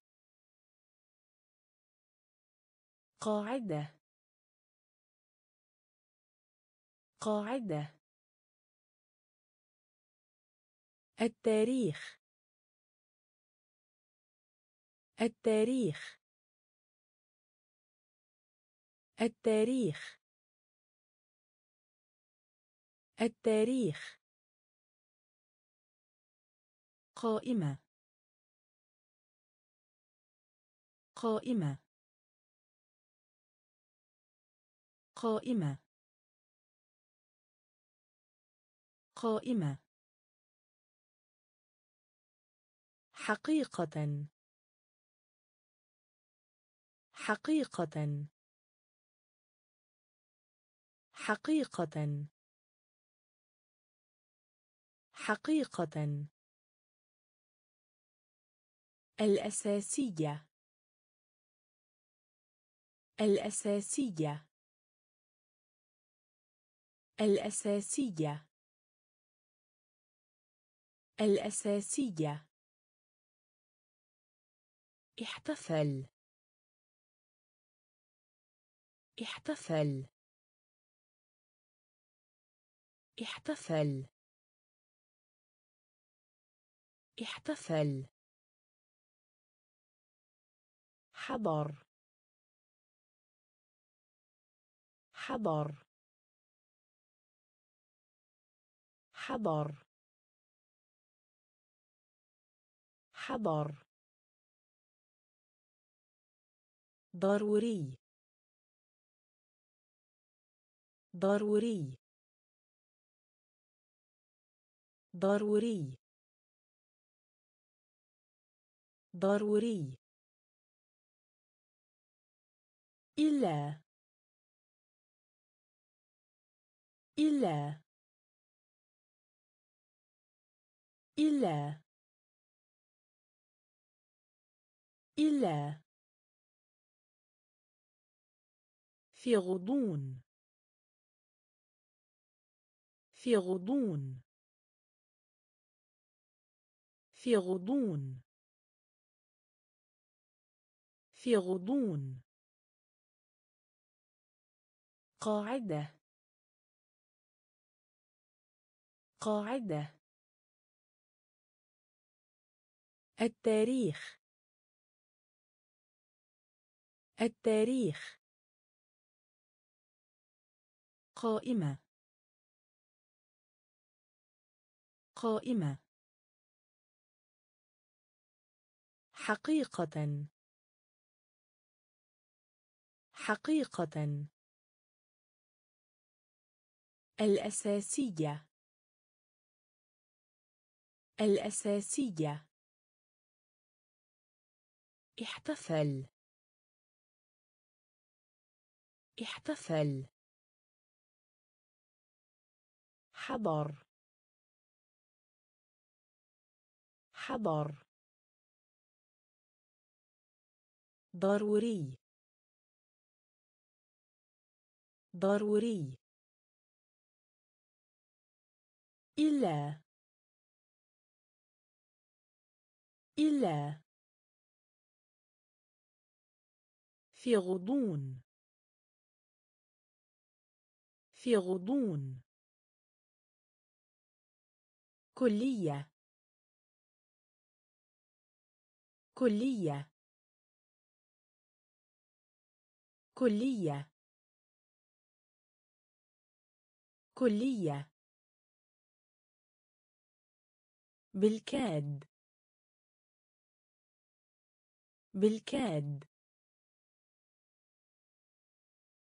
قاعدة. قاعدة. التاريخ. التاريخ. التاريخ. التاريخ. قائمة. قائمة. قائمة. قائمة. حقيقة. حقيقة. حقيقة. حقيقة. الأساسية. الأساسية. الأساسية. الأساسية. احتفل. احتفل. احتفل. احتفل. حضر. حضر. حضر. حضر. ضروري. ضروري. ضروري. ضروري. إلا. إلا. إلا. إلا. في غضون. في غضون. في غضون. في غضون. قاعدة. قاعدة. التاريخ. التاريخ. قائمة. قائمة. حقيقة. حقيقة. الأساسية. الأساسية. احتفل. احتفل. حضر. حضر. ضروري. ضروري. إلا. إلا. في غضون. في غضون. كلية. كلية. كلية. كلية. بالكاد. بالكاد.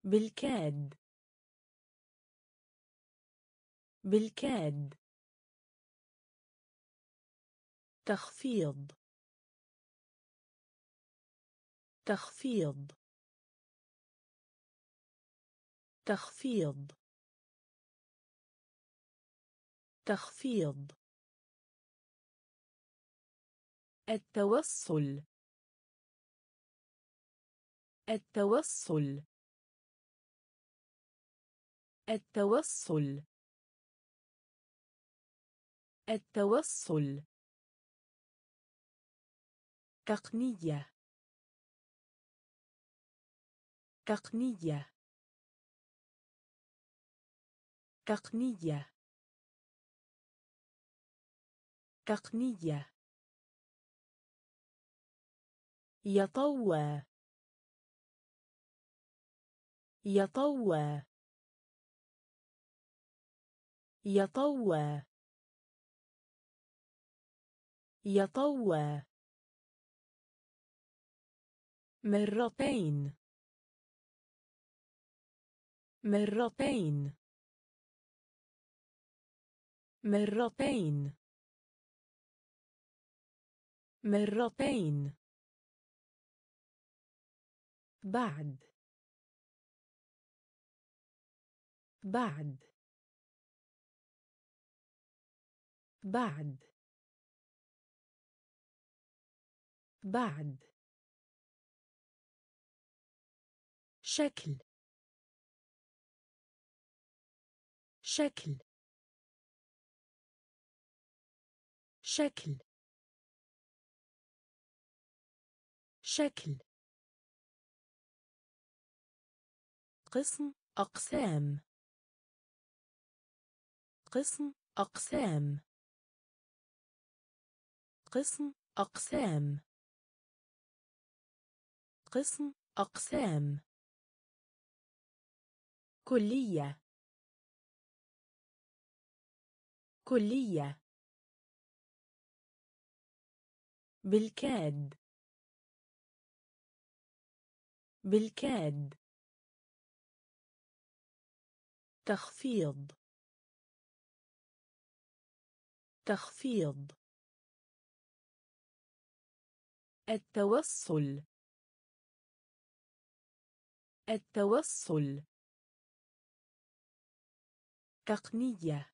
بالكاد. بالكاد. تخفيض. تخفيض. تخفيض. تخفيض. التوصل. التوصل. التوصل. التوصل. تقنية. تقنية. تقنية. تقنية. يطوى. يطوى. يطوى. يطوى. مرتين. مرتين. مرتين. مرتين. بعد. بعد. بعد. بعد. شكل. شكل. شكل. شكل. قسم أقسام. قسم أقسام. قسم أقسام. قسم أقسام. كلية. كلية. بالكاد. بالكاد. تخفيض. التخفيض التوصل. التوصل. تقنية.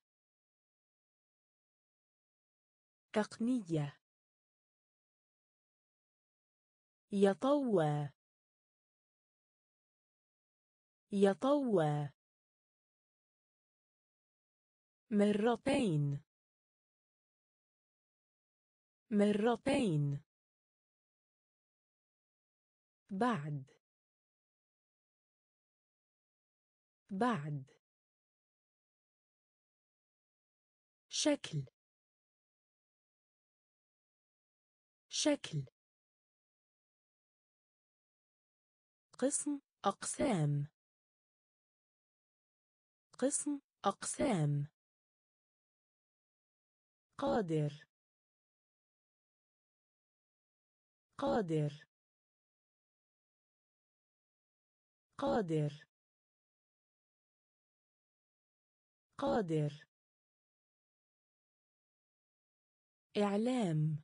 تقنية. يطوى. يطوى. مرتين. مرتين. بعد. بعد. شكل. شكل. قسم أقسام. قسم أقسام. قادر. قادر. قادر. قادر. إعلام.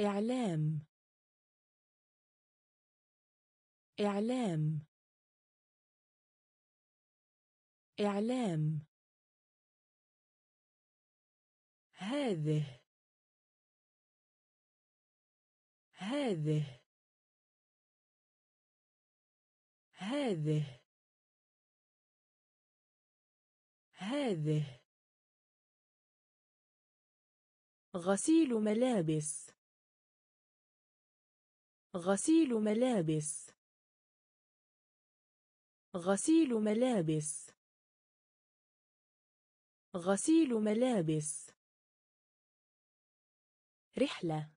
إعلام. إعلام. إعلام. هذه. هذه. هذه. هذه. غسيل ملابس. غسيل ملابس. غسيل ملابس. غسيل ملابس. رحلة.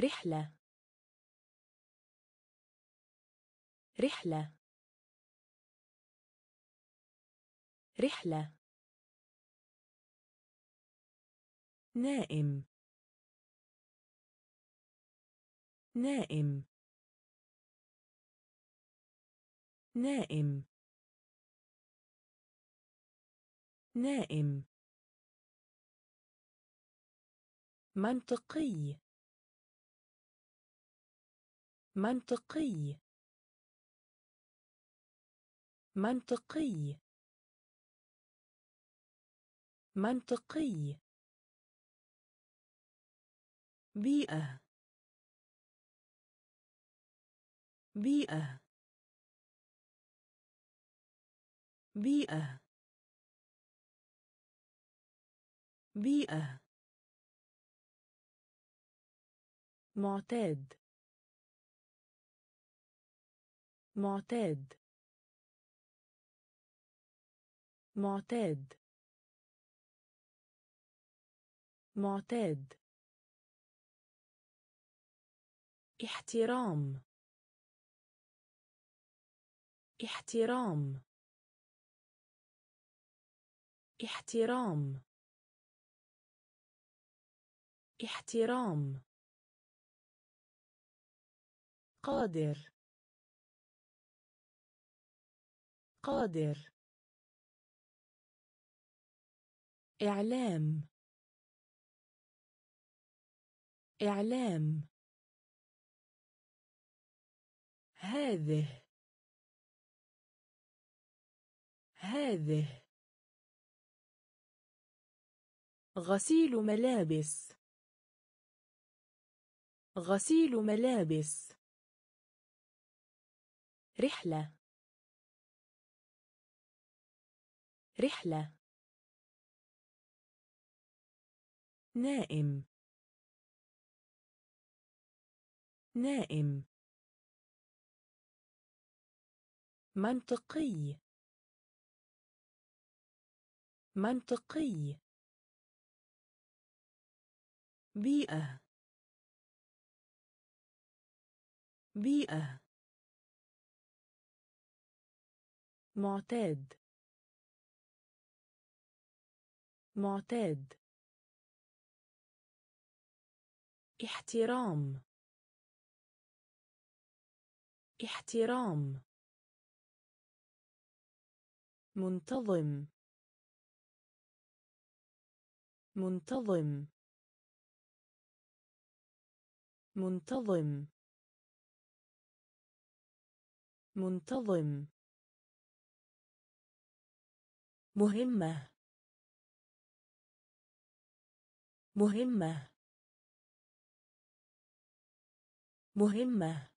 رحلة. رحلة. رحلة. نائم. نائم. نائم. نائم. منطقي. منطقي. منطقي. منطقي. بيئة بيئة بيئة بيئة. معتاد معتاد. معتاد. معتاد. احترام. احترام. احترام. احترام. قادر. قادر. إعلام. إعلام. هذه. هذه. غسيل ملابس. غسيل ملابس. رحلة. رحلة. نائم. نائم. منطقي. منطقي. بيئة. بيئة. معتاد. معتاد. احترام. احترام. منتظم. منتظم. منتظم. منتظم. مهمة. مهمة. مهمة.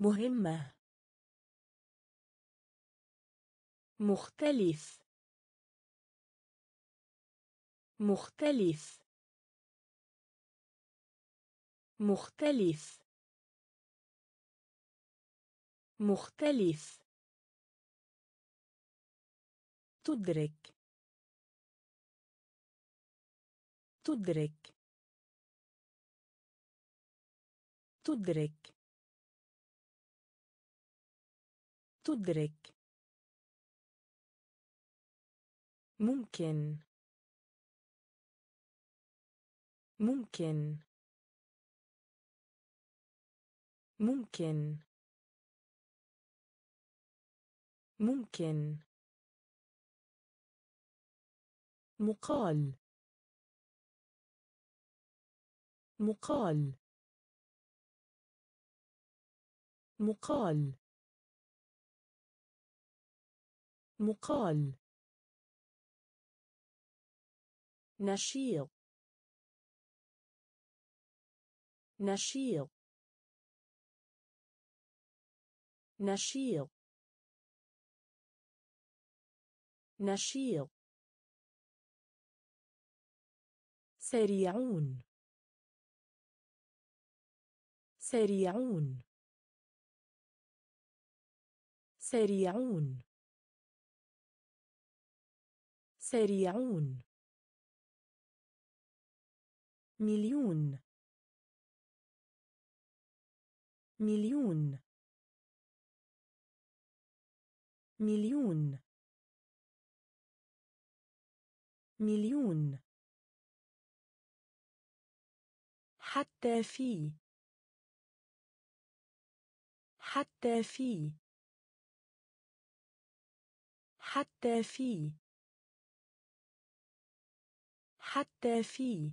مهمة. مختلف. مختلف. مختلف. مختلف. تدرك. تدرك. تدرك. تدرك. ممكن. ممكن. ممكن. ممكن. مقال. مقال. مقال. مقال. نشيط. نشيط. نشيط. نشيط. سريعون. سريعون. سريعون. سريعون. مليون. مليون. مليون. مليون. حتى في. حتى في. حتى في. حتى في.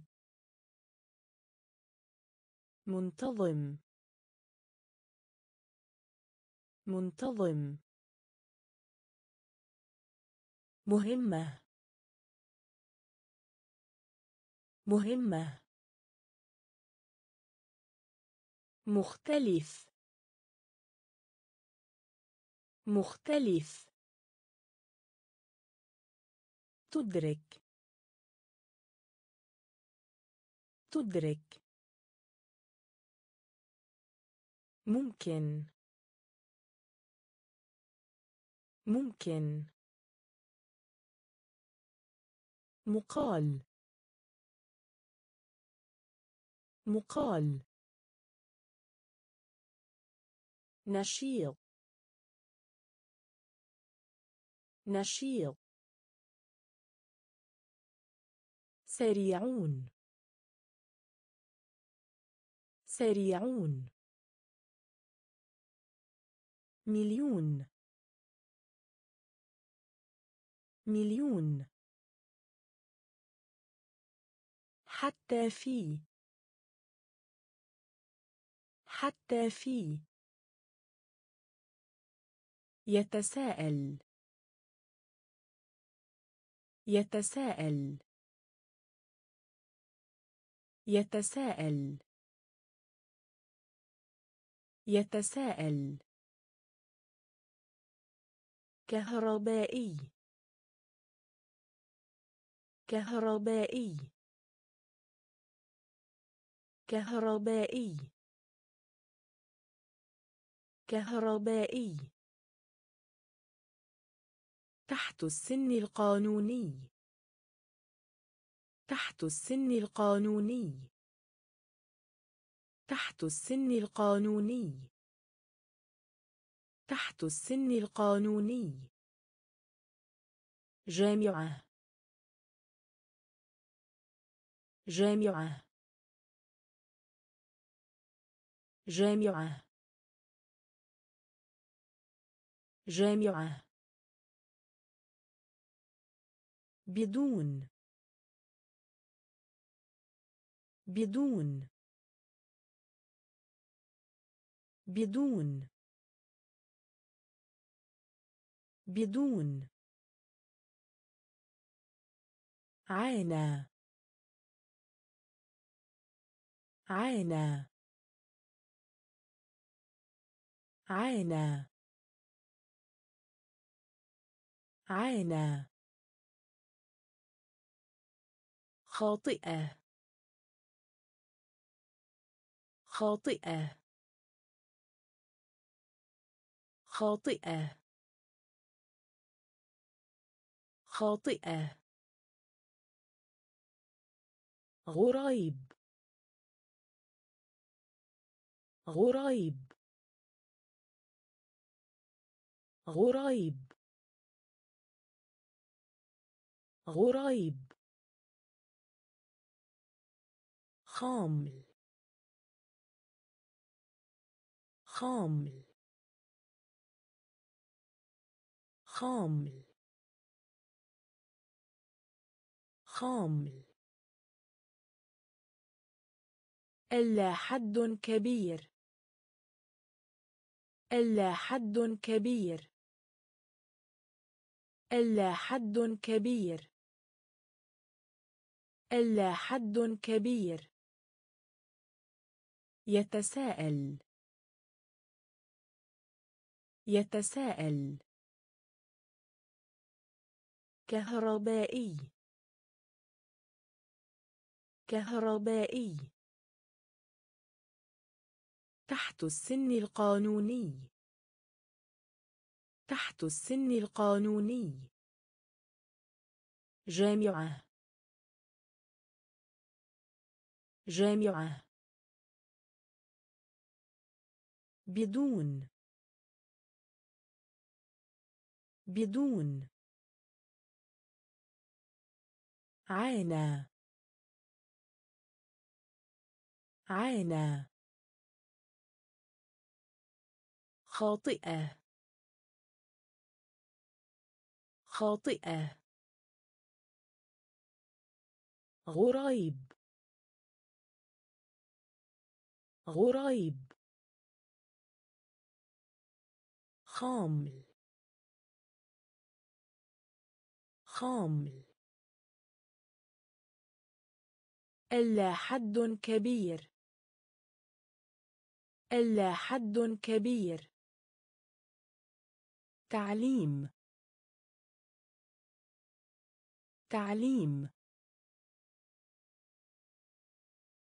منتظم. منتظم. مهمة. مهمة. مختلف. مختلف. تدرك. تدرك. ممكن. ممكن. مقال. مقال. نشيط. نشيط. سريعون. سريعون. مليون. مليون. حتى في. حتى في. يتساءل. يتساءل. يتساءل. يتساءل. كهربائي. كهربائي. كهربائي. كهربائي. تحت السن القانوني. تحت السن القانوني. تحت السن القانوني. تحت السن القانوني. جامعة. جامعة. جامعة. جامعة. بدون. بدون. بدون. بدون. عانى. عانى. عانى. عانى. خاطئة. خاطئة. خاطئة. خاطئة. غريب. غريب. غريب. غريب. خامل. خامل. خامل. خامل. ألا حد كبير. ألا حد كبير. ألا حد كبير. ألا حد كبير. يتساءل. يتساءل. كهربائي. كهربائي. تحت السن القانوني. تحت السن القانوني. جامعة. جامعة. بدون. بدون. عانى. عانى. خاطئة. خاطئة. غريب. غريب. خامل. خامل. ألا حد كبير. ألا حد كبير. تعليم. تعليم.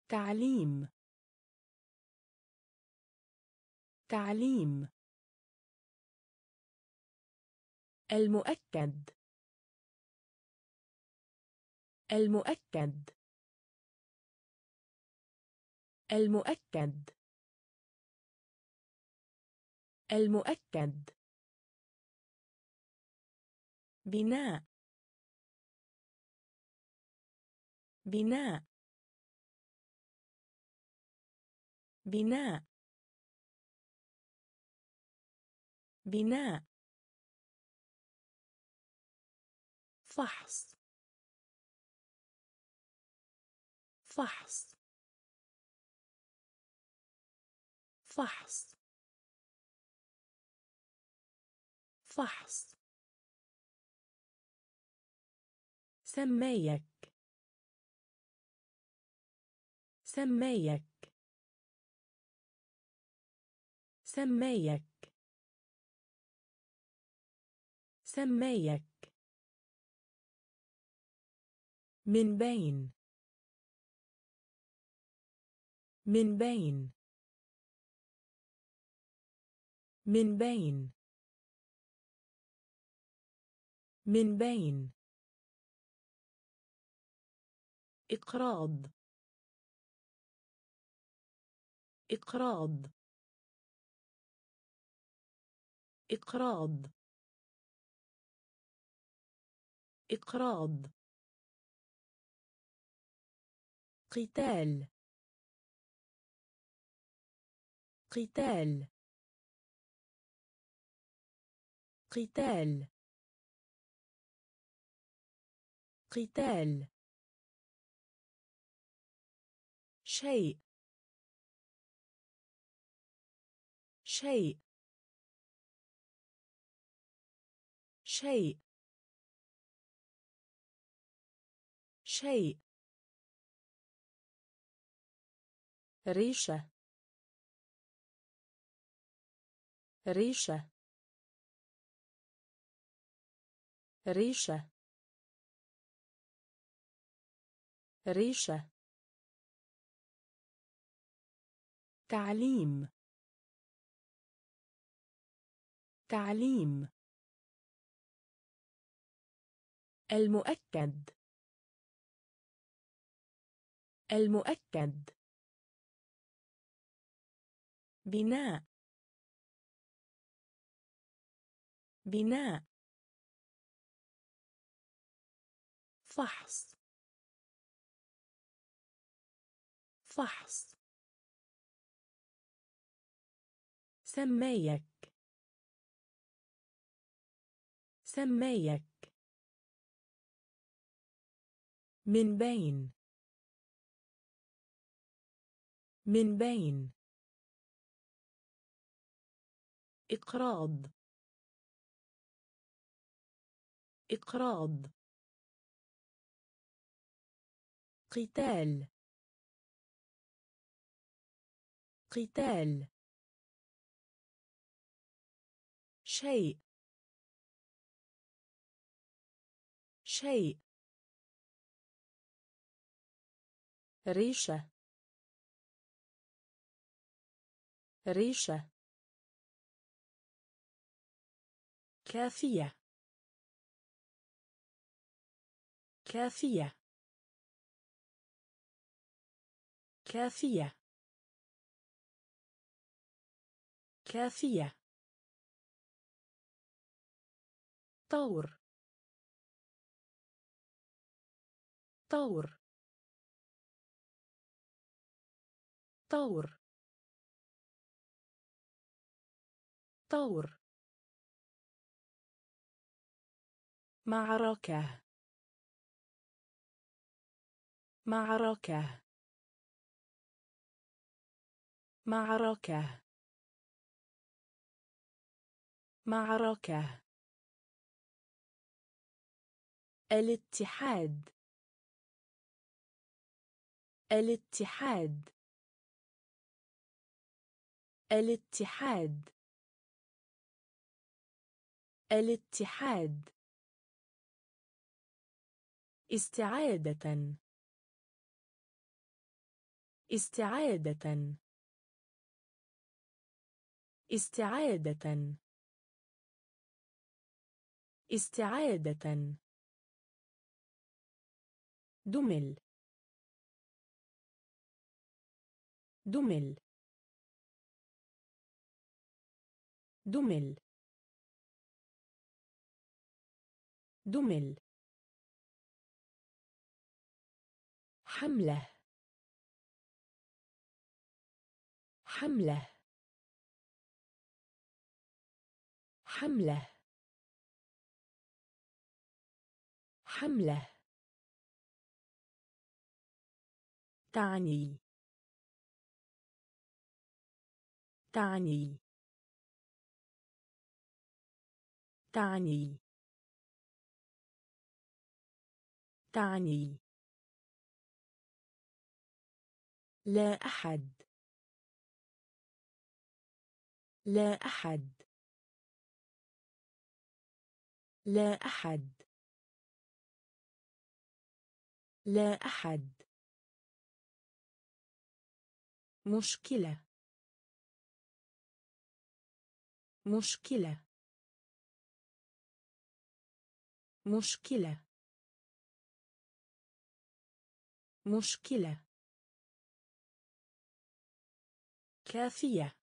تعليم. تعليم. المؤكد. المؤكد. المؤكد. المؤكد. بناء. بناء. بناء. بناء. فحص. فحص. فحص. فحص. سمايك. سمايك. سمايك. سمايك. من بين. من بين. من بين. من بين. إقراض. إقراض. إقراض. إقراض. قتال. قتال. قتال. قتال. شيء. شيء. شيء. شيء. ريشة. ريشة. ريشة. ريشة. تعليم. تعليم. المؤكد. المؤكد. بناء. بناء. فحص. فحص. سمايك. سمايك. من بين. من بين. إقراض. إقراض. قتال. قتال. شيء. شيء. ريشة. ريشة. كافية. كافية. كافية. كافية. طور. طور. طور. طور. معركة. معركة. معركة. معركة. الاتحاد. الاتحاد. الاتحاد. الاتحاد. استعادة. استعادة. استعادة. استعادة. دمل. دمل. دمل. دمل. حملة. حملة. حملة. حملة. تعني. تعني. تعني. تعني. لا أحد. لا أحد. لا أحد. لا أحد. مشكلة. مشكلة. مشكلة. مشكلة. كافية.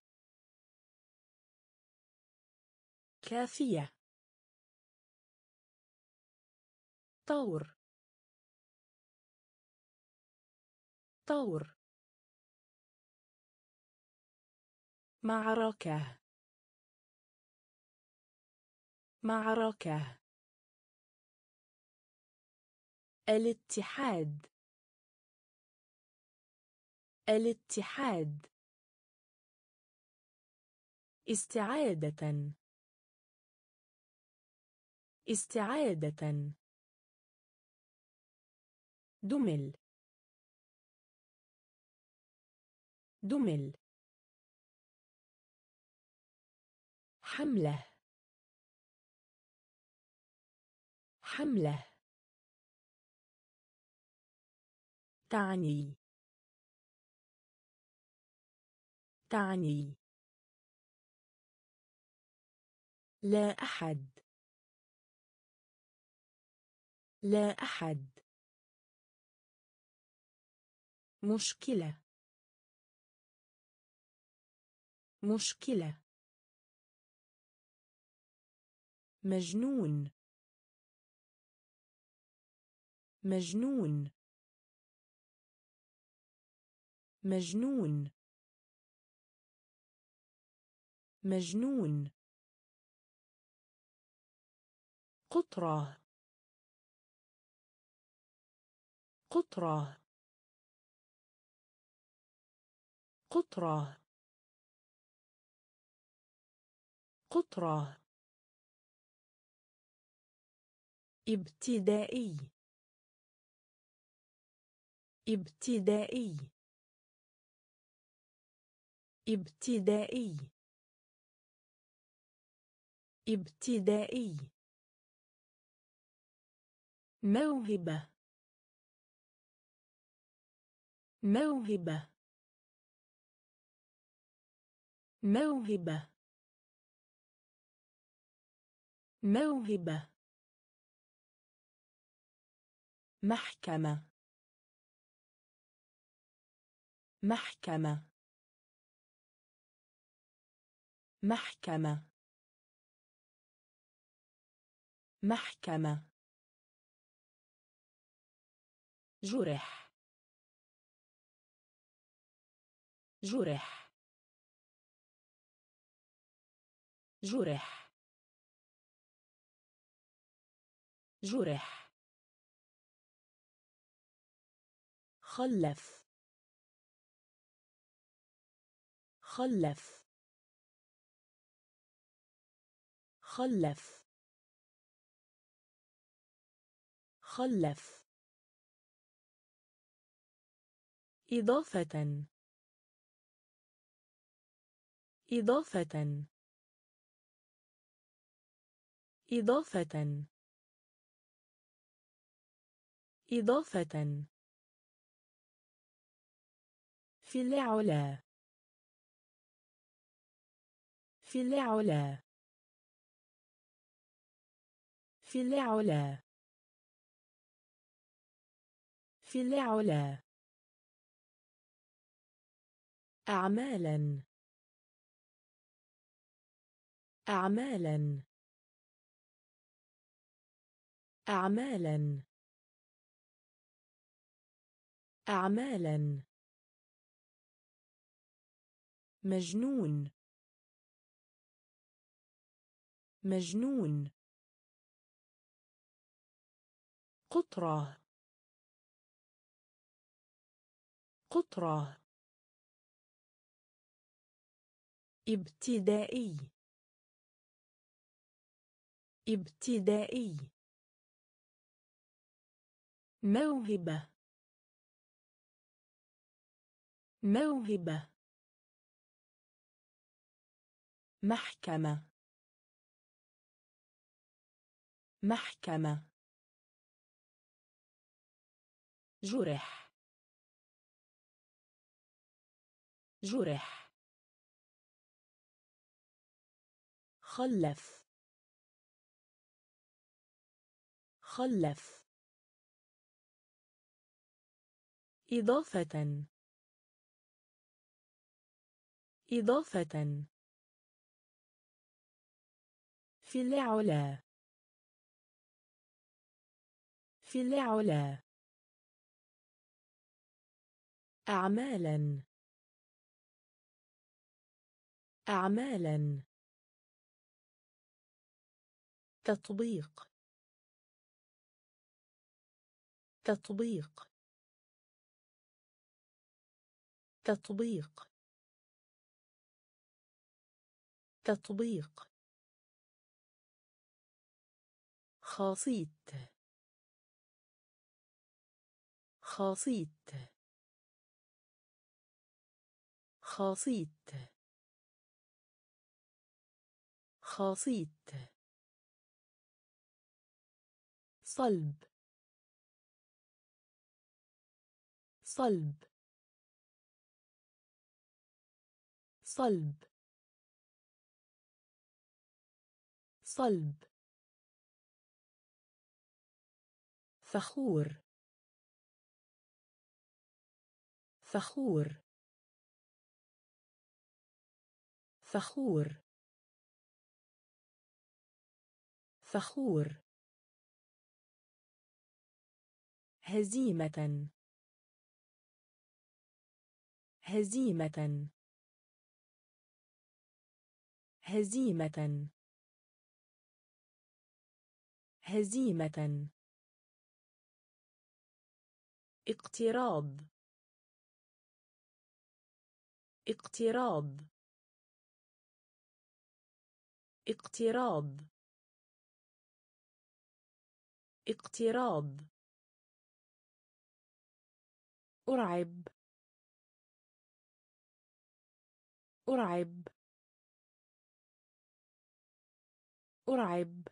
كافية. طور. طور معركة معركة الاتحاد. الاتحاد. استعادة. استعادة. دمل. دمل. حملة. حملة. تعني. تعني. لا أحد. لا أحد. مشكلة. مشكلة. مجنون. مجنون. مجنون. مجنون. قطرة. قطرة. قطرة. قطرة. ابتدائي. ابتدائي. ابتدائي. ابتدائي. موهبة. موهبة. موهبة. موهبة. محكمة. محكمة. محكمة. محكمة. جرح. جرح. جرح. جرح. خلف. خلف. خلف. خلف. إضافة. إضافة. إضافة. إضافة. في العلا. في العلا. في العلا. في العلا. أعمالا. أعمالا. أعمالا. أعمالا. مجنون. مجنون. قطرة. قطرة. ابتدائي. ابتدائي. موهبة. موهبة. محكمة. محكمة. جرح. جرح. خلف. خلف. إضافة. إضافة. في العلا. في العلا. أعمالا. أعمالا. تطبيق. تطبيق. تطبيق. تطبيق خاصيت. خاصيت. خاصيت. خاصيت. صلب. صلب. صلب. صلب. فخور. فخور. فخور. فخور. هزيمة. هزيمة. هزيمة. هزيمة. اقتراض. اقتراض. اقتراض. اقتراض. أرعب. أرعب. أرعب.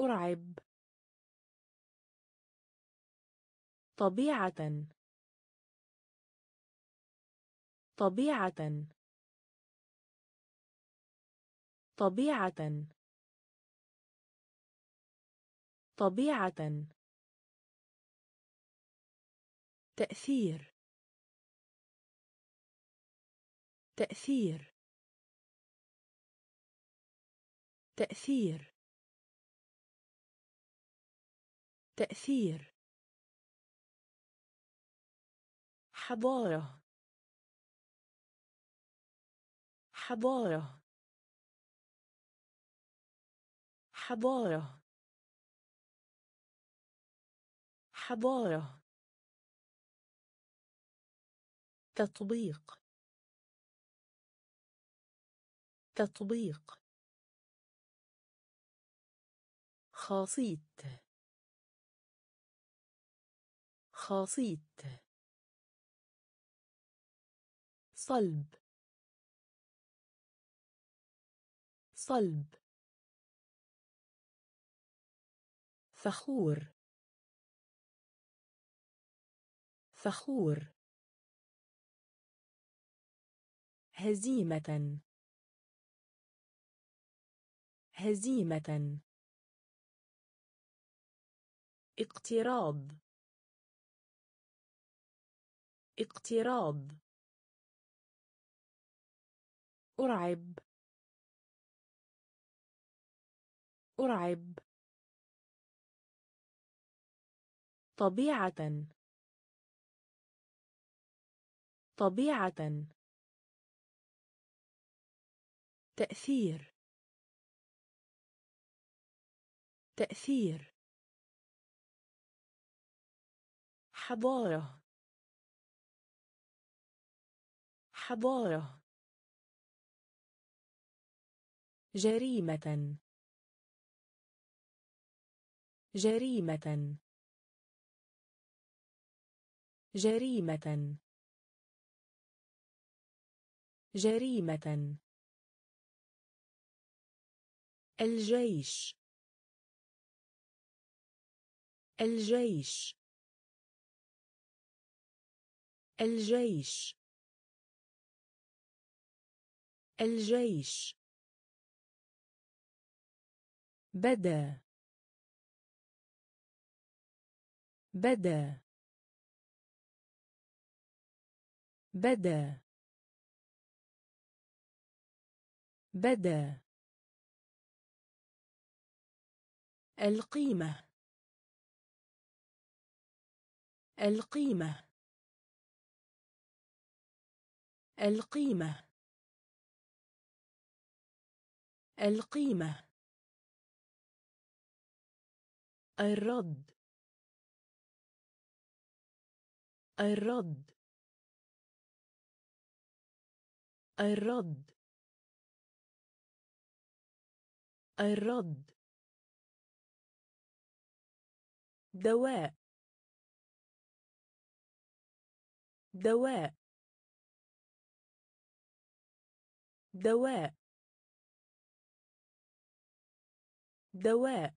أرعب. طبيعة. طبيعة. طبيعة. طبيعة. تأثير. تأثير. تأثير. تأثير. حضارة. حضارة. حضارة. حضارة. تطبيق. تطبيق. خاصيت. خاصيت. صلب. صلب. فخور. فخور. هزيمة. هزيمة. اقتراض. اقتراض أرعب. أرعب. طبيعة. طبيعة. تأثير. تأثير. حضارة. حضارة. جريمة. جريمة. جريمة. جريمة. الجيش. الجيش. الجيش. الجيش. بدا. بدا. بدا. بدا. القيمة. القيمة. القيمة. القيمة. الرد. الرد. الرد. الرد. دواء. دواء. دواء. دواء.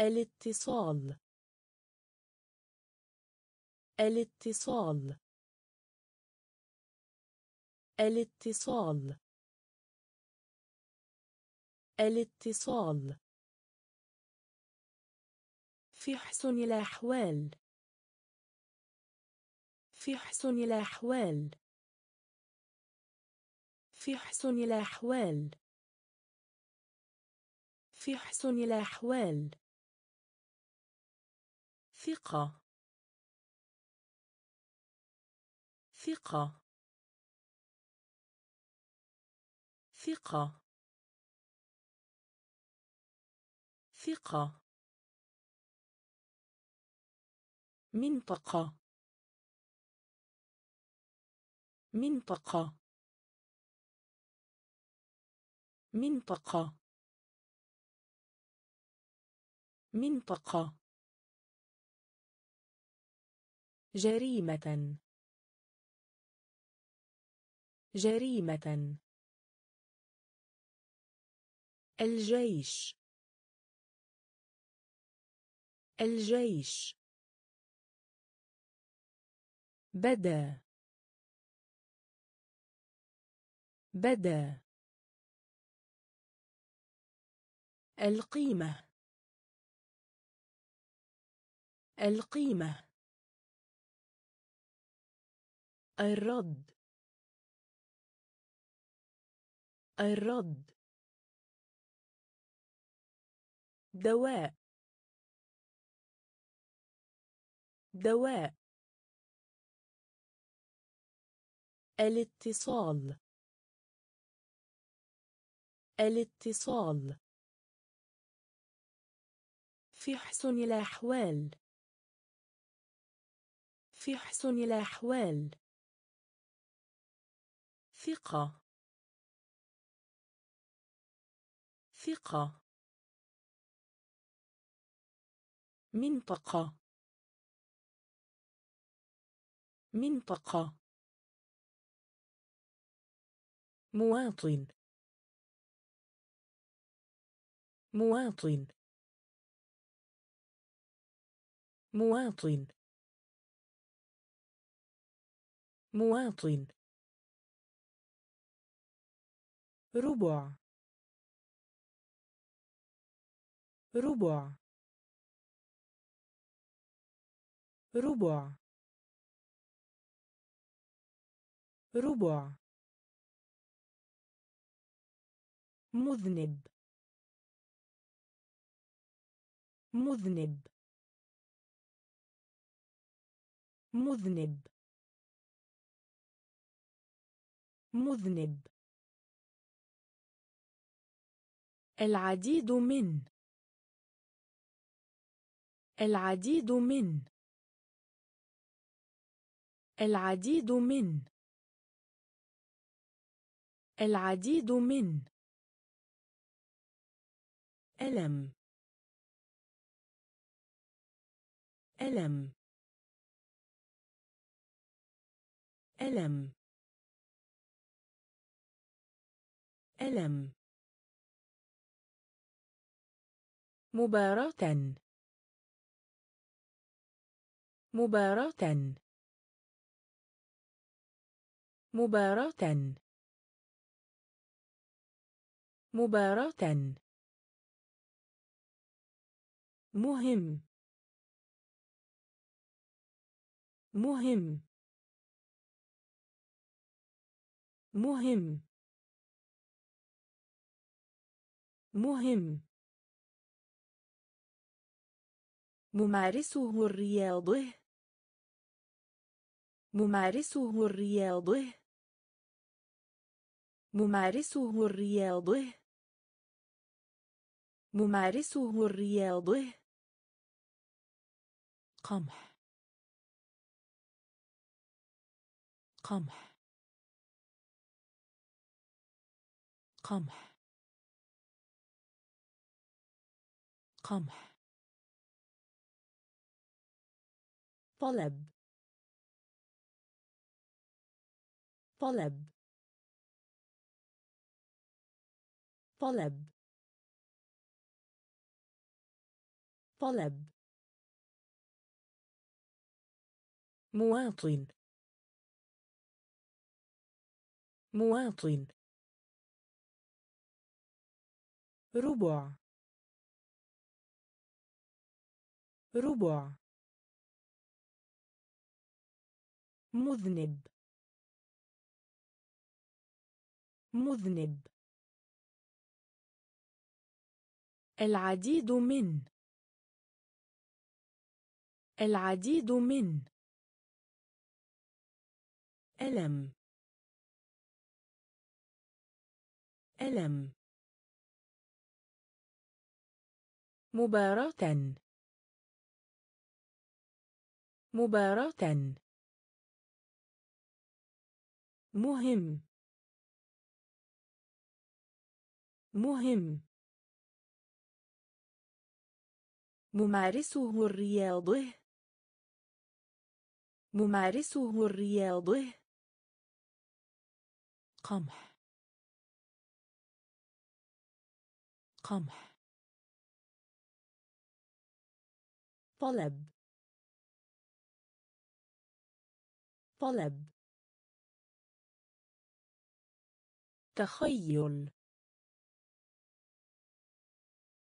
الاتصال. الاتصال. الاتصال. الاتصال. في حسن الأحوال. في حسن الأحوال. في حسن الأحوال. في حسن الأحوال. ثقة. ثقة. ثقة. ثقة. منطقة. منطقة. منطقة. منطقة. جريمة. جريمة. الجيش. الجيش. بدأ. بدأ. القيمة. القيمة. الرد. الرد. دواء. دواء. الاتصال. الاتصال. في حسن الأحوال. في حسن الأحوال. ثقة. ثقة. منطقة. منطقة. مواطن. مواطن. مواطن. مواطن. ربع. ربع. ربع. ربع. مذنب. مذنب. مذنب. مذنب. العديد من. العديد من. العديد من. العديد من. ألم. ألم. ألم. ألم. مباراة. مباراة. مباراة. مباراة. مهم. مهم. مهم. مهم. ممارسه الرياضه. ممارسه الرياضه. ممارسه الرياضه. ممارسه الرياضه. قمح. قمح. قمح. قمح. طلب. طلب. طلب. طلب. مواطن. مواطن. ربع. ربع. مذنب. مذنب. العديد من. العديد من. ألم. ألم. مباراة. مباراة. مهم. مهم. ممارسه الرياضة. ممارسه الرياضة. قمح. قمح. طلب. طلب. تخيل.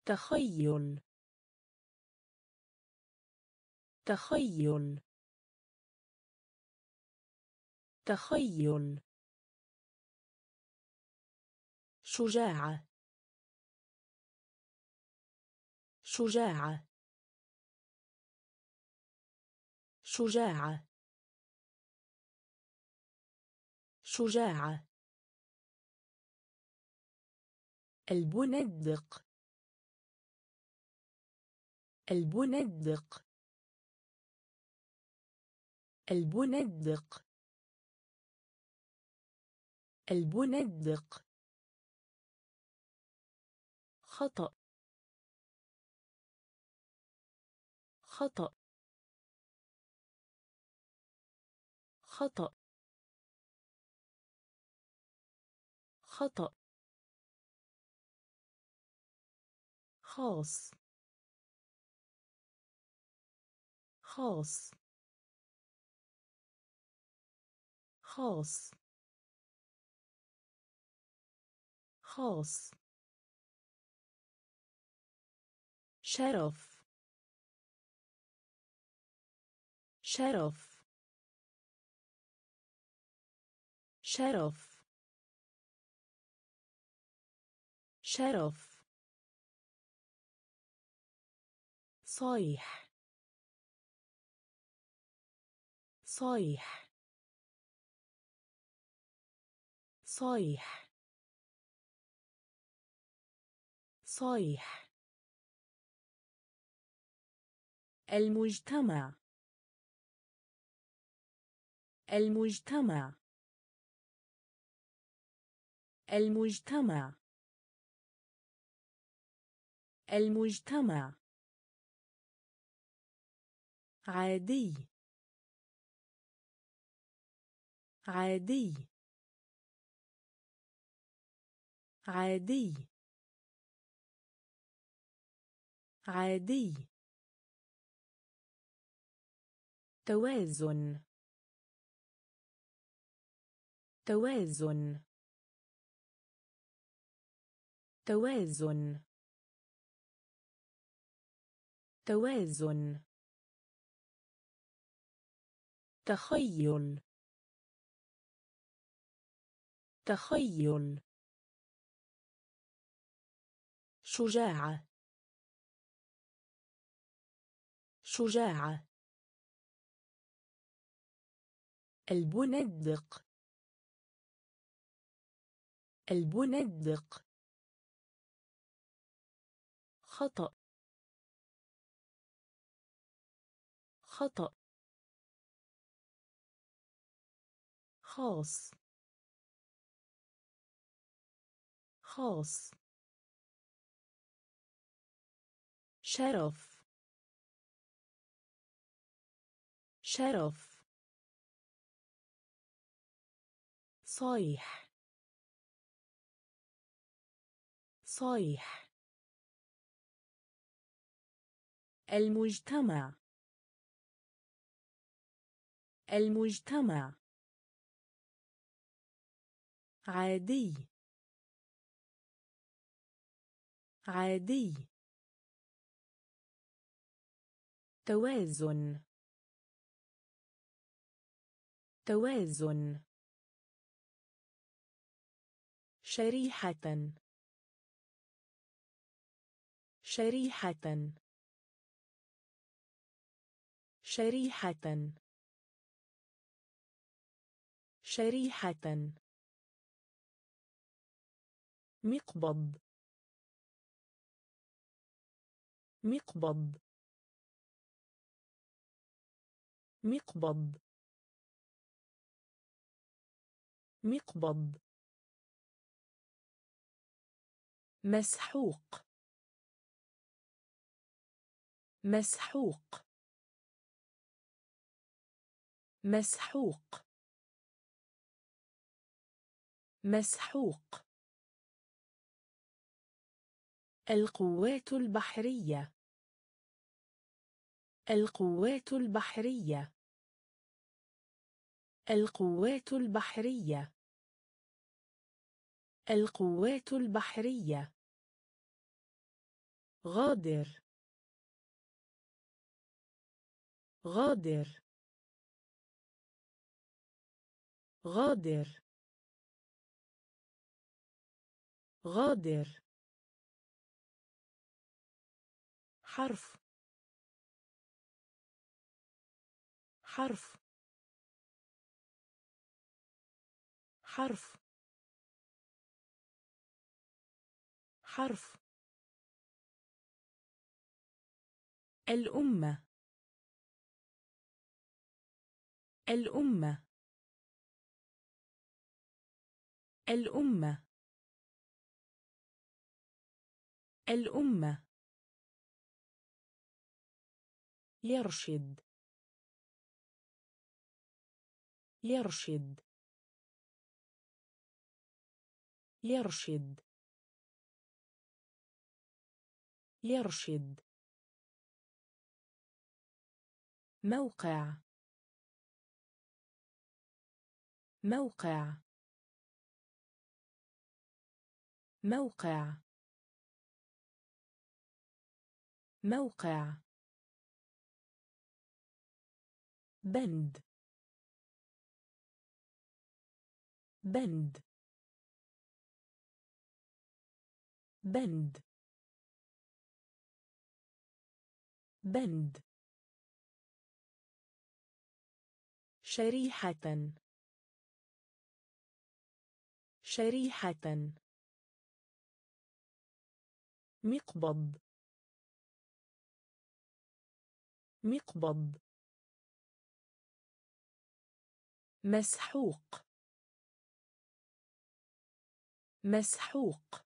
تخيل. تخيل. تخيل. شجاعة. شجاعة. شجاعة. شجاعة. البندق البندق البندق البندق خطأ. خطأ. خطأ. خطأ. خاص. خاص. خاص. خاص. شرف. شرف. شرف. شرف. صيح. صيح. صيح. صيح. المجتمع. المجتمع. المجتمع. المجتمع. عادي. عادي. عادي. عادي. توازن. توازن. توازن. توازن. تخيل. تخيل. شجاعة. شجاعة. البندق البندق خطأ. خطأ. خاص. خاص. شرف. شرف. صيح. صيح. المجتمع. المجتمع. عادي. عادي. توازن. توازن. شريحة. شريحة. شريحة. شريحة. مقبض. مقبض. مقبض. مقبض. مسحوق. مسحوق. مسحوق. مسحوق. القوات البحرية. القوات البحرية. القوات البحرية. القوات البحرية. غادر. غادر. غادر. غادر. حرف. حرف. حرف. حرف. الأمة. الأمة. الأمة. الأمة. يرشد. يرشد. يرشد. يرشد. موقع. موقع. موقع. موقع. بند. بند. بند. بند. شريحة. شريحة. مقبض. مقبض. مسحوق. مسحوق.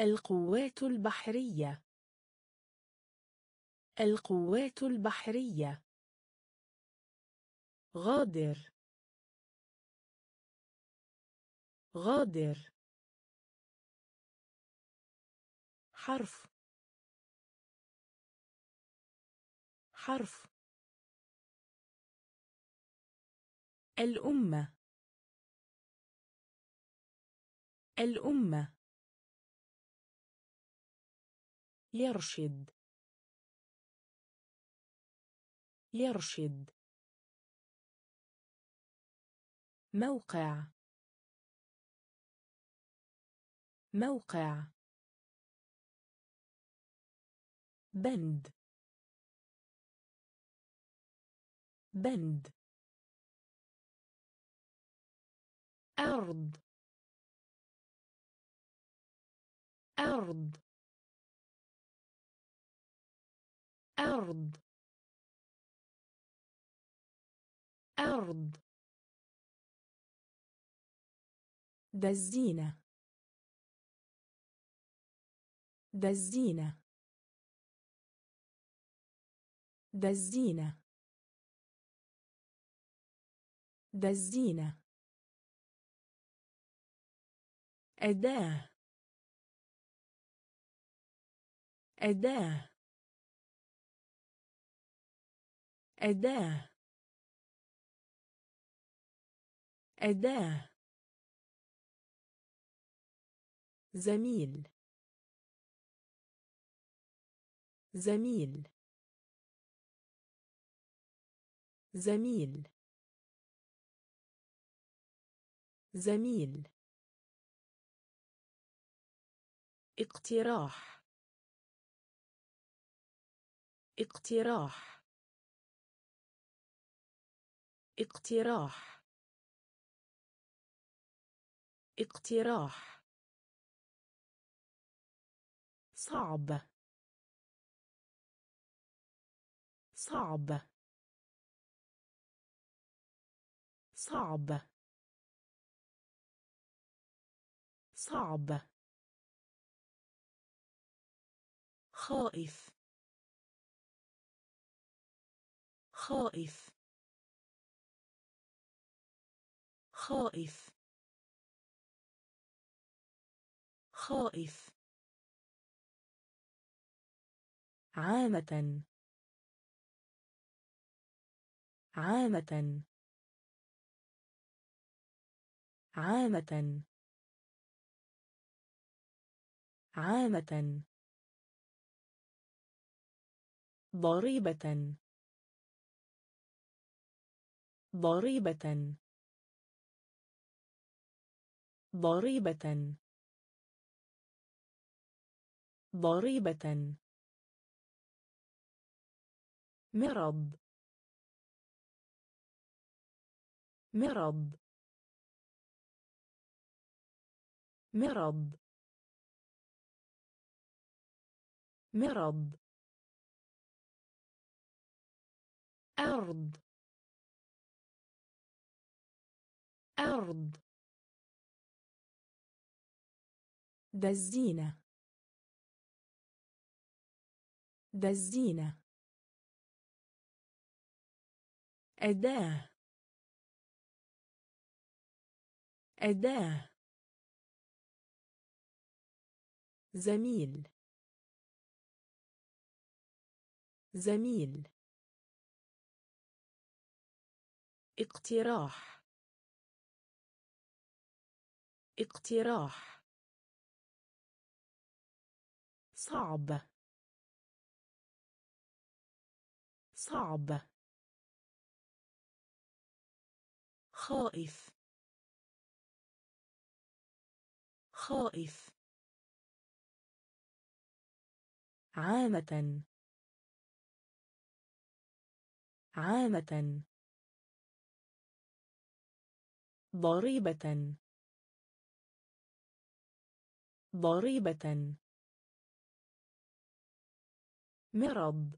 القوات البحرية. القوات البحرية. غادر. غادر. حرف. حرف. الأمة. الأمة. يرشد. يرشد. موقع. موقع. بند. بند. أرض. أرض. أرض. أرض. دزينة. دزينة. دزينة. دزينة أداة. أداة. أداة. أداة. زميل. زميل. زميل. زميل. اقتراح. اقتراح. اقتراح. اقتراح. صعب. صعب. صعب. صعب. خائف. خائف. خائف. خائف. عامة. عامة. عامة. عامة. ضريبة. ضريبة. ضريبة. ضريبة. مرض. مرض. مرض. مرض. أرض. أرض. دزينة. دزينة. أداة. أداة. زميل. زميل. اقتراح. اقتراح. صعب. صعب. خائف. خائف. عامة. عامة. ضريبة. ضريبة. مرض.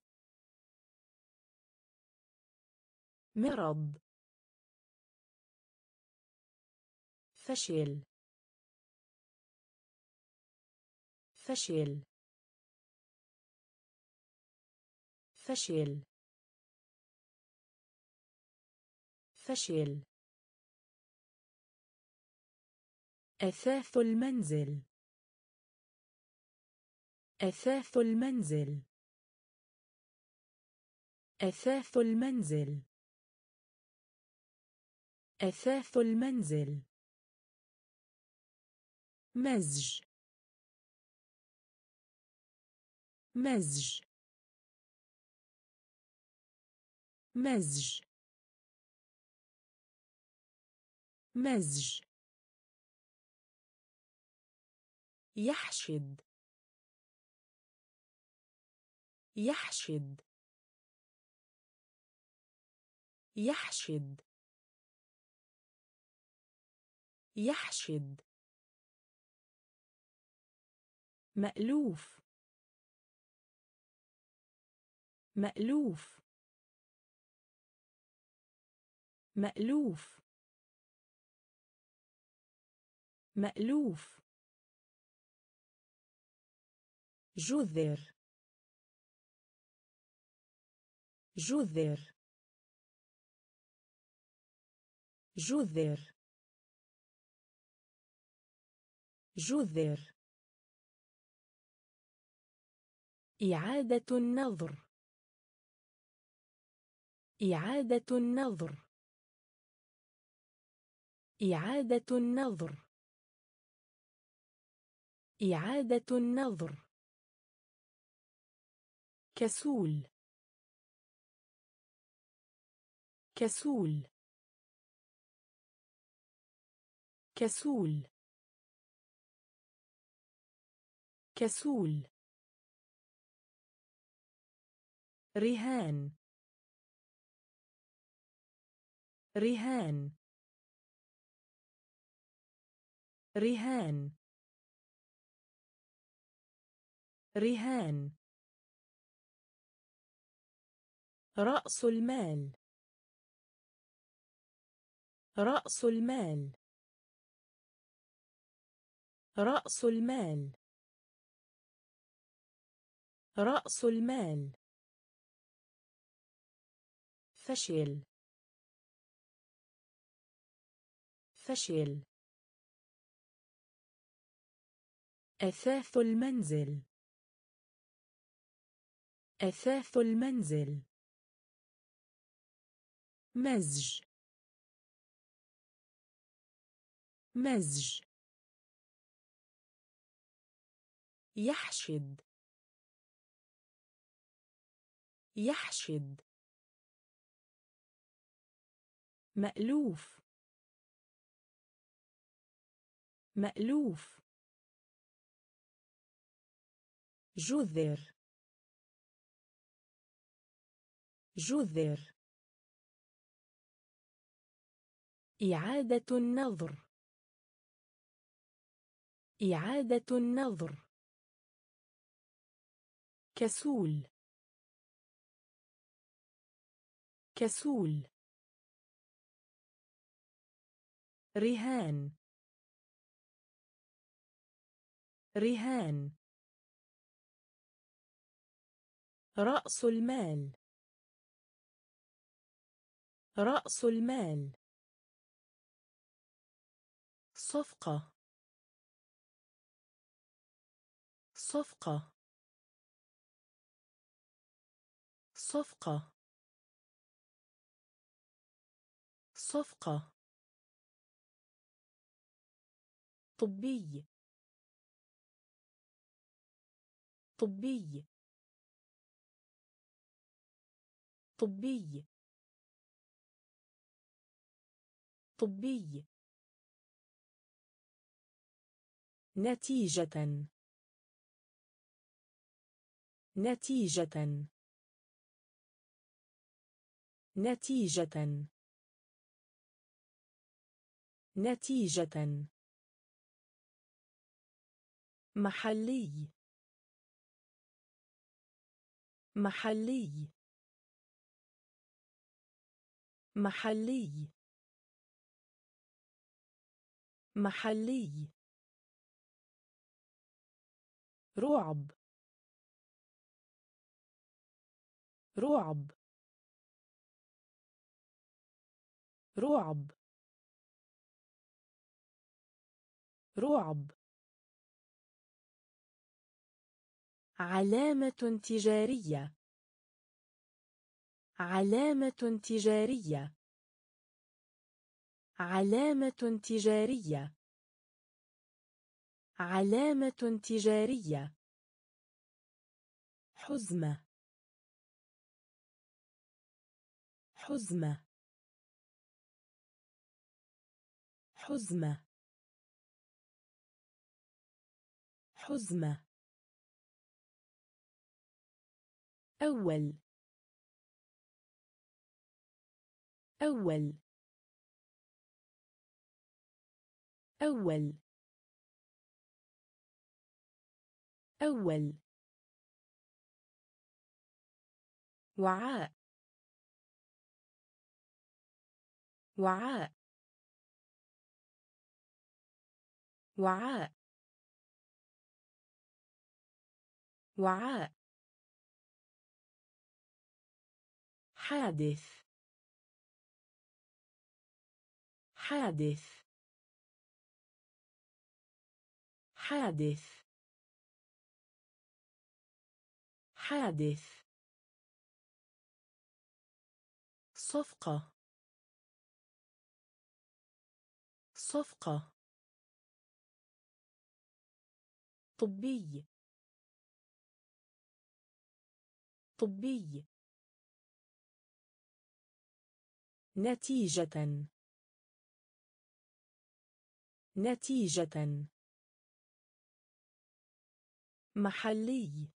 مرض. فشل. فشل. فشل. فشل. أثاث المنزل. أثاث المنزل. أثاث المنزل. أثاث المنزل. مزج. مزج. مزج. مزج. يحشد. يحشد. يحشد. يحشد. مألوف. مألوف. مألوف. مألوف. جذر. جذر. جذر. جذر. إعادة النظر. إعادة النظر. إعادة النظر. إعادة النظر. كسول. كسول. كسول. كسول. رهان. رهان. رهان. رهان. رأس المال. رأس المال. رأس المال. رأس المال. فشل. فشل. أثاث المنزل. أثاث المنزل. مزج. مزج. يحشد. يحشد. مألوف. مألوف. جذر. جذر. إعادة النظر. إعادة النظر. كسول. كسول. رهان. رهان. رأس المال. رأس المال. صفقة. صفقة. صفقة. صفقة. طبي. طبي. طبي. طبي. نتيجة. نتيجة. نتيجة. نتيجة. محلي. محلي. محلي. محلي. رعب. رعب. رعب. رعب. علامة تجارية. علامة تجارية. علامة تجارية. علامة تجارية. حزمة. حزمة. حزمة. حزمة. أول. أول. أول. أول. وعاء. وعاء. وعاء. وعاء. حادث. حادث. حادث. حادث. صفقة. صفقة. طبي. طبي. نتيجة. نتيجة. محلي.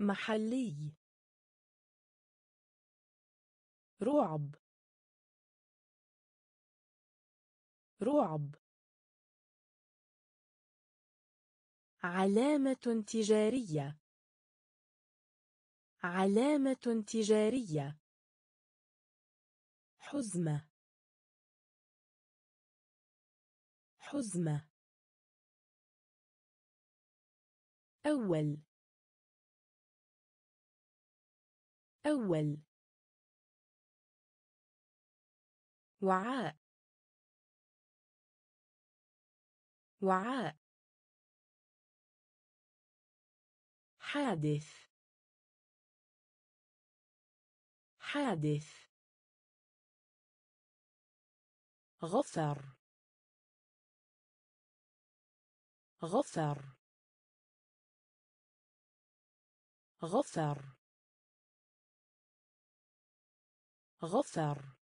محلي. رعب. رعب. علامة تجارية. علامة تجارية. حزمة. حزمة. أول. أول. وعاء. وعاء. حادث. حادث. غفر. غفر. غفر. غفر.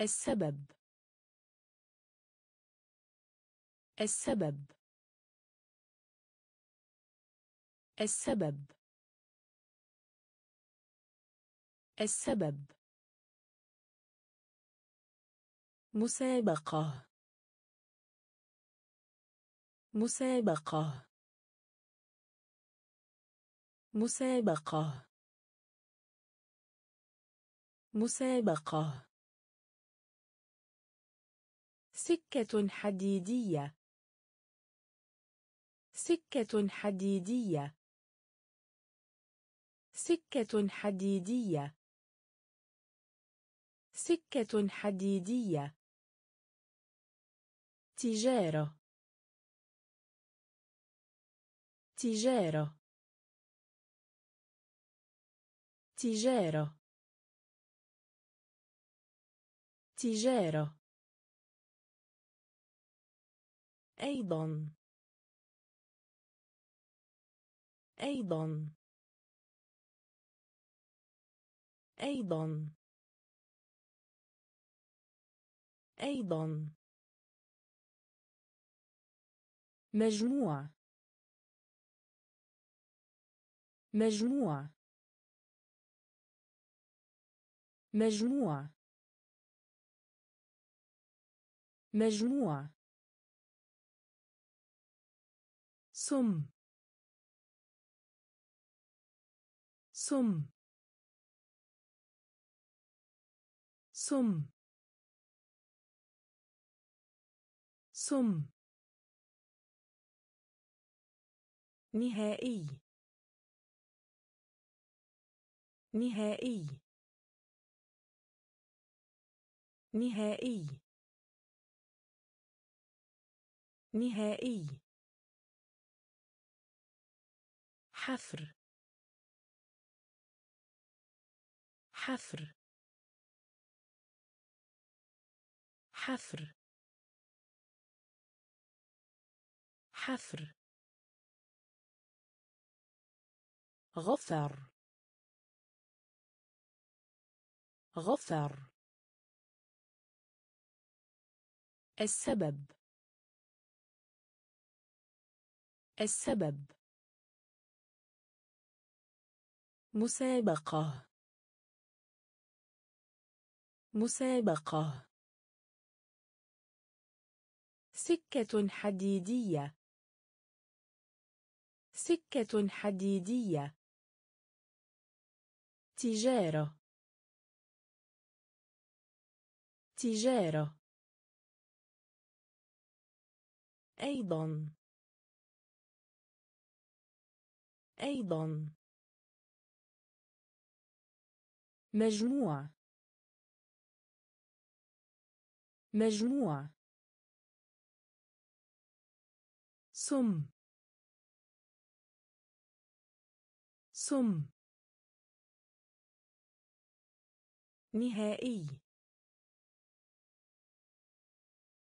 السبب. السبب. السبب. السبب. مسابقة. مسابقة. مسابقة. مسابقة. سكة حديدية. سكة حديدية. سكة حديدية. سكة حديدية. تجارة. تجارة. تجارة تجارة أيضا أيضا أيضا أيضا مجموع مجموع مجموع مجموع سم. سم. سم. سم. نهائي. نهائي. نهائي. نهائي. حفر. حفر. حفر. حفر. غفر. غفر. السبب. السبب. مسابقة. مسابقة. سكة حديدية. سكة حديدية. تجارة. تجارة. أيضا. أيضا. مجموع. مجموع. سم. سم. نهائي.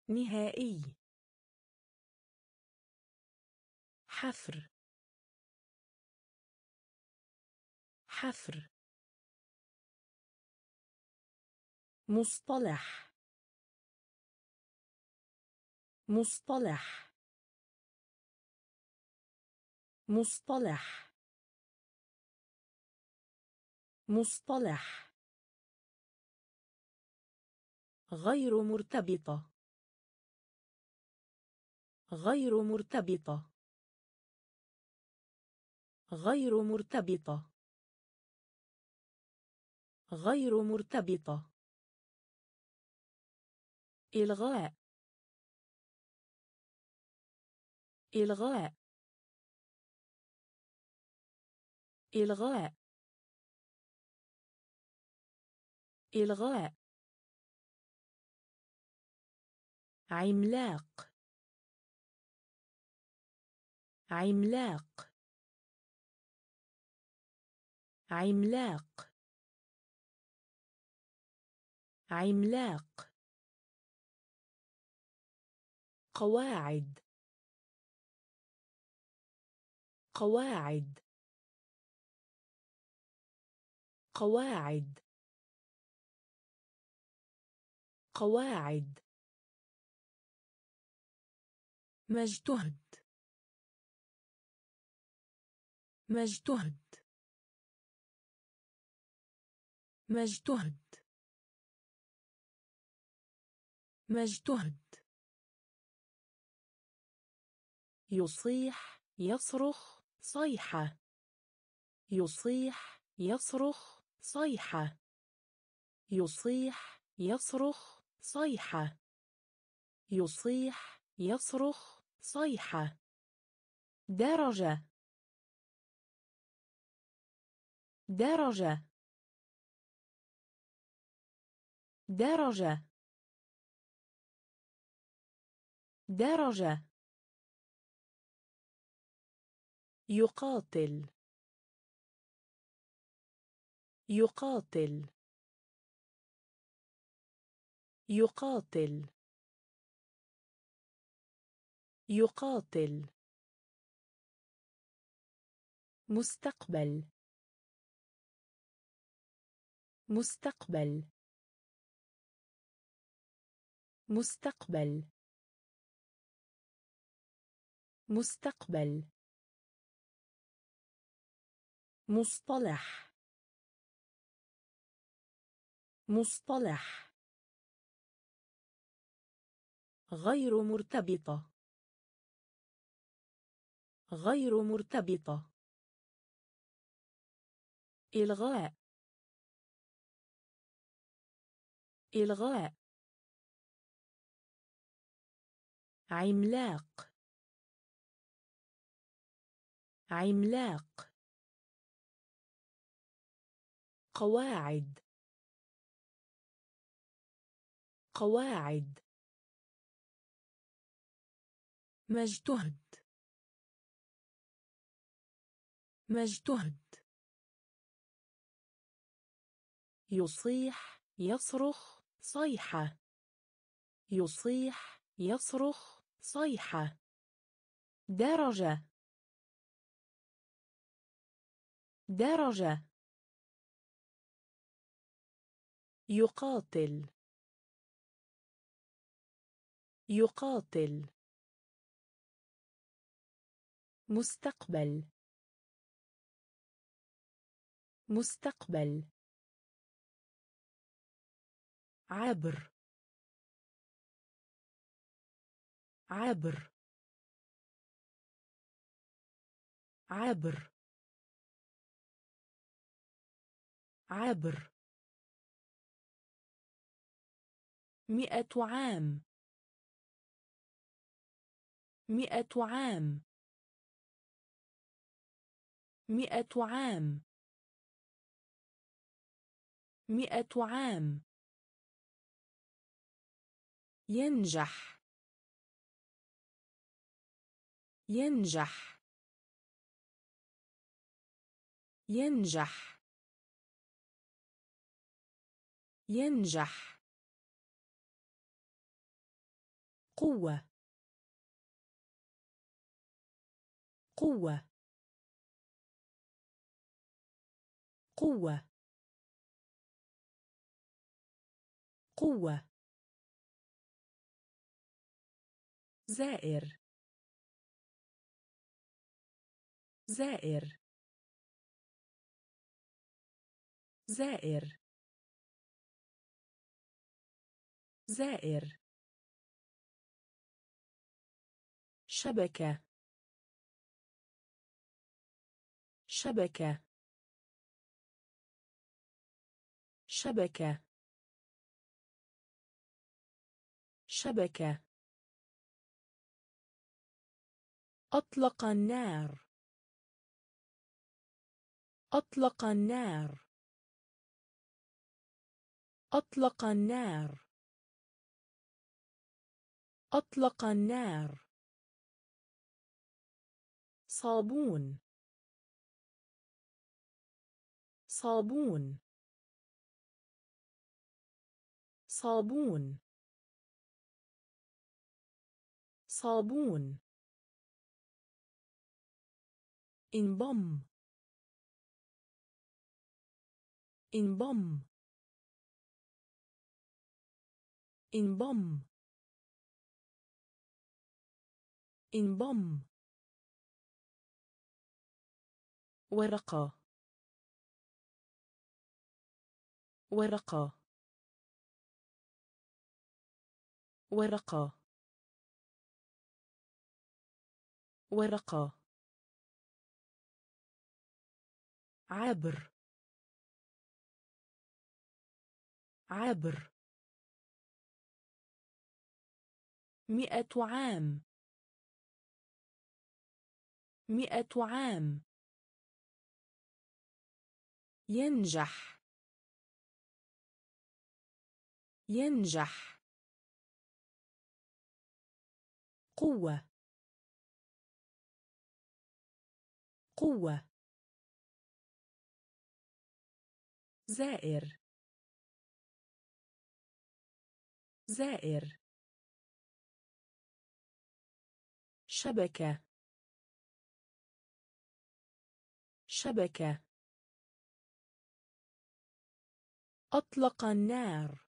نهائي. حفر. حفر. مصطلح. مصطلح. مصطلح. مصطلح. غير مرتبطة. غير مرتبطة. غير مرتبطة. غير مرتبطة. إلغاء. إلغاء. إلغاء. إلغاء. عملاق. عملاق. عملاق. عملاق. قواعد. قواعد. قواعد. قواعد. مجتهد. مجتهد. مجتهد. مجتهد. يصيح يصرخ صيحة. يصيح يصرخ صيحة. يصيح يصرخ صيحة. يصيح يصرخ صيحة. درجة. درجة. درجة. درجة. يقاتل. يقاتل. يقاتل. يقاتل. مستقبل. مستقبل. مستقبل. مستقبل. مصطلح. مصطلح. غير مرتبطة. غير مرتبطة. إلغاء. إلغاء. عملاق. عملاق. قواعد. قواعد. مجتهد. مجتهد. يصيح يصرخ صيحة. يصيح يصرخ صيحة. درجة. درجة. يقاتل. يقاتل. مستقبل. مستقبل. عابر عابر. عابر. عابر. مئة عام. مئة عام. مئة عام. مئة عام. ينجح. ينجح. ينجح. ينجح. قوة. قوة. قوة. قوة. زائر. زائر. زائر. زائر. شبكة. شبكة. شبكة. شبكة. أطلق النار. أطلق النار. أطلق النار. أطلق النار. صابون. صابون. صابون. صابون. إنضم. انضم انضم انضم ورقة. ورقة. ورقة. ورقة. عابر. عابر. مئة عام. مئة عام. ينجح. ينجح. قوة. قوة. زائر. زائر. شبكة. شبكة. أطلق النار.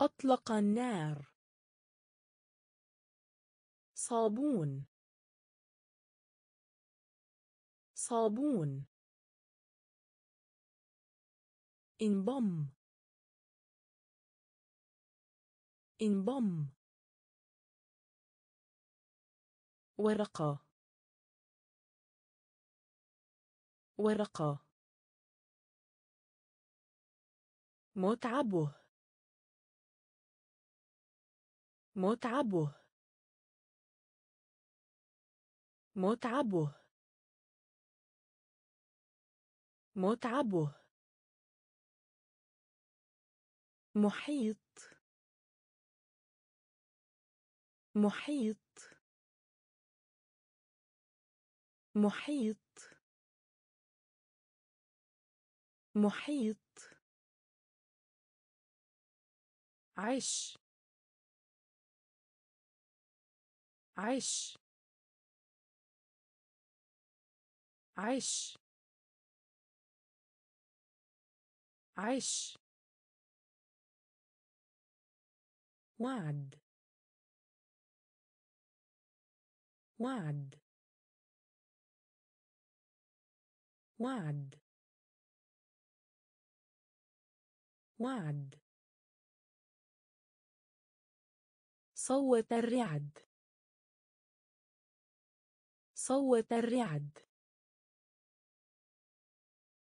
أطلق النار. صابون. صابون. انضم إنضم. ورقة. ورقة. متعبه. متعبه. متعبه. متعبه. محيط. محيط. محيط. محيط. عش. عش. عش. عش. وعد. وعد وعد وعد صوت الرعد. صوت الرعد.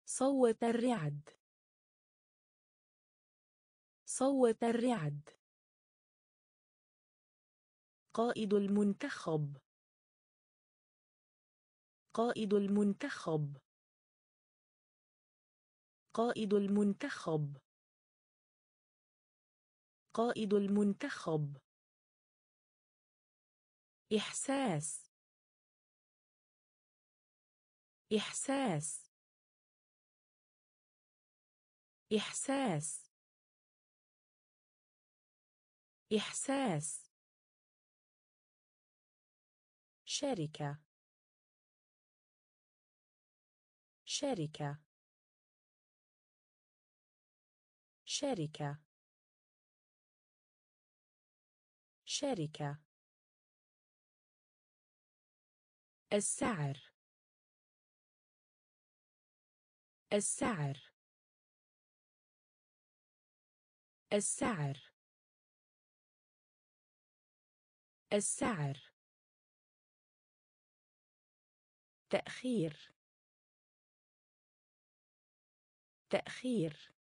صوت الرعد. صوت الرعد. قائد المنتخب. قائد المنتخب. قائد المنتخب. قائد المنتخب. إحساس. إحساس. إحساس. إحساس. شركة. شركة. شركة. شركة. السعر. السعر. السعر. السعر. تأخير. تأخير.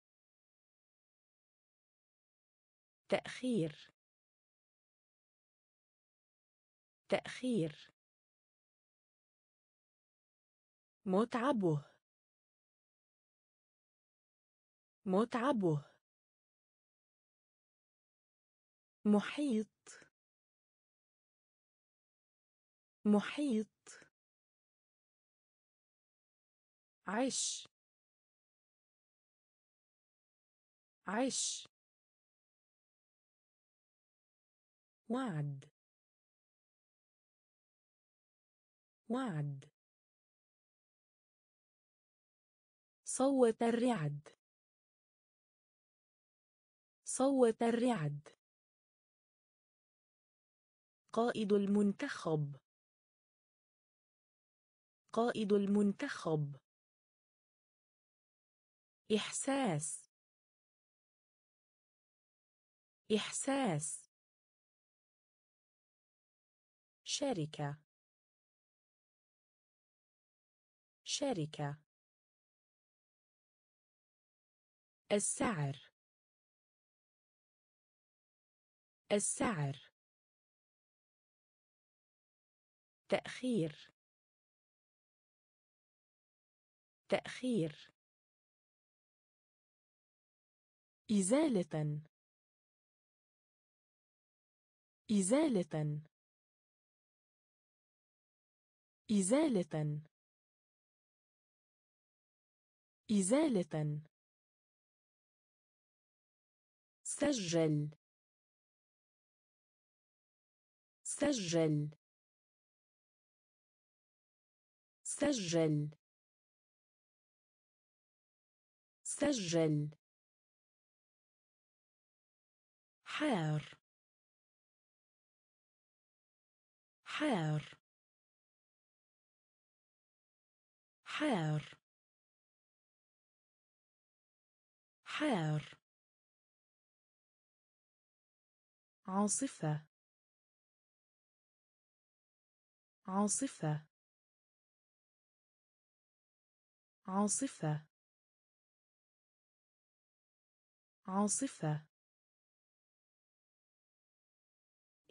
تأخير. تأخير. متعبه. متعبه. محيط. محيط. عش. عش. وعد. وعد. صوت الرعد. صوت الرعد. قائد المنتخب. قائد المنتخب. إحساس. إحساس. شركة. شركة. السعر. السعر. تأخير. تأخير. إزالة. إزالة. إزالة. إزالة. سجل. سجل. سجل. سجل. حار. حار. حار. حار. عاصفة. عاصفة. عاصفة. عاصفة.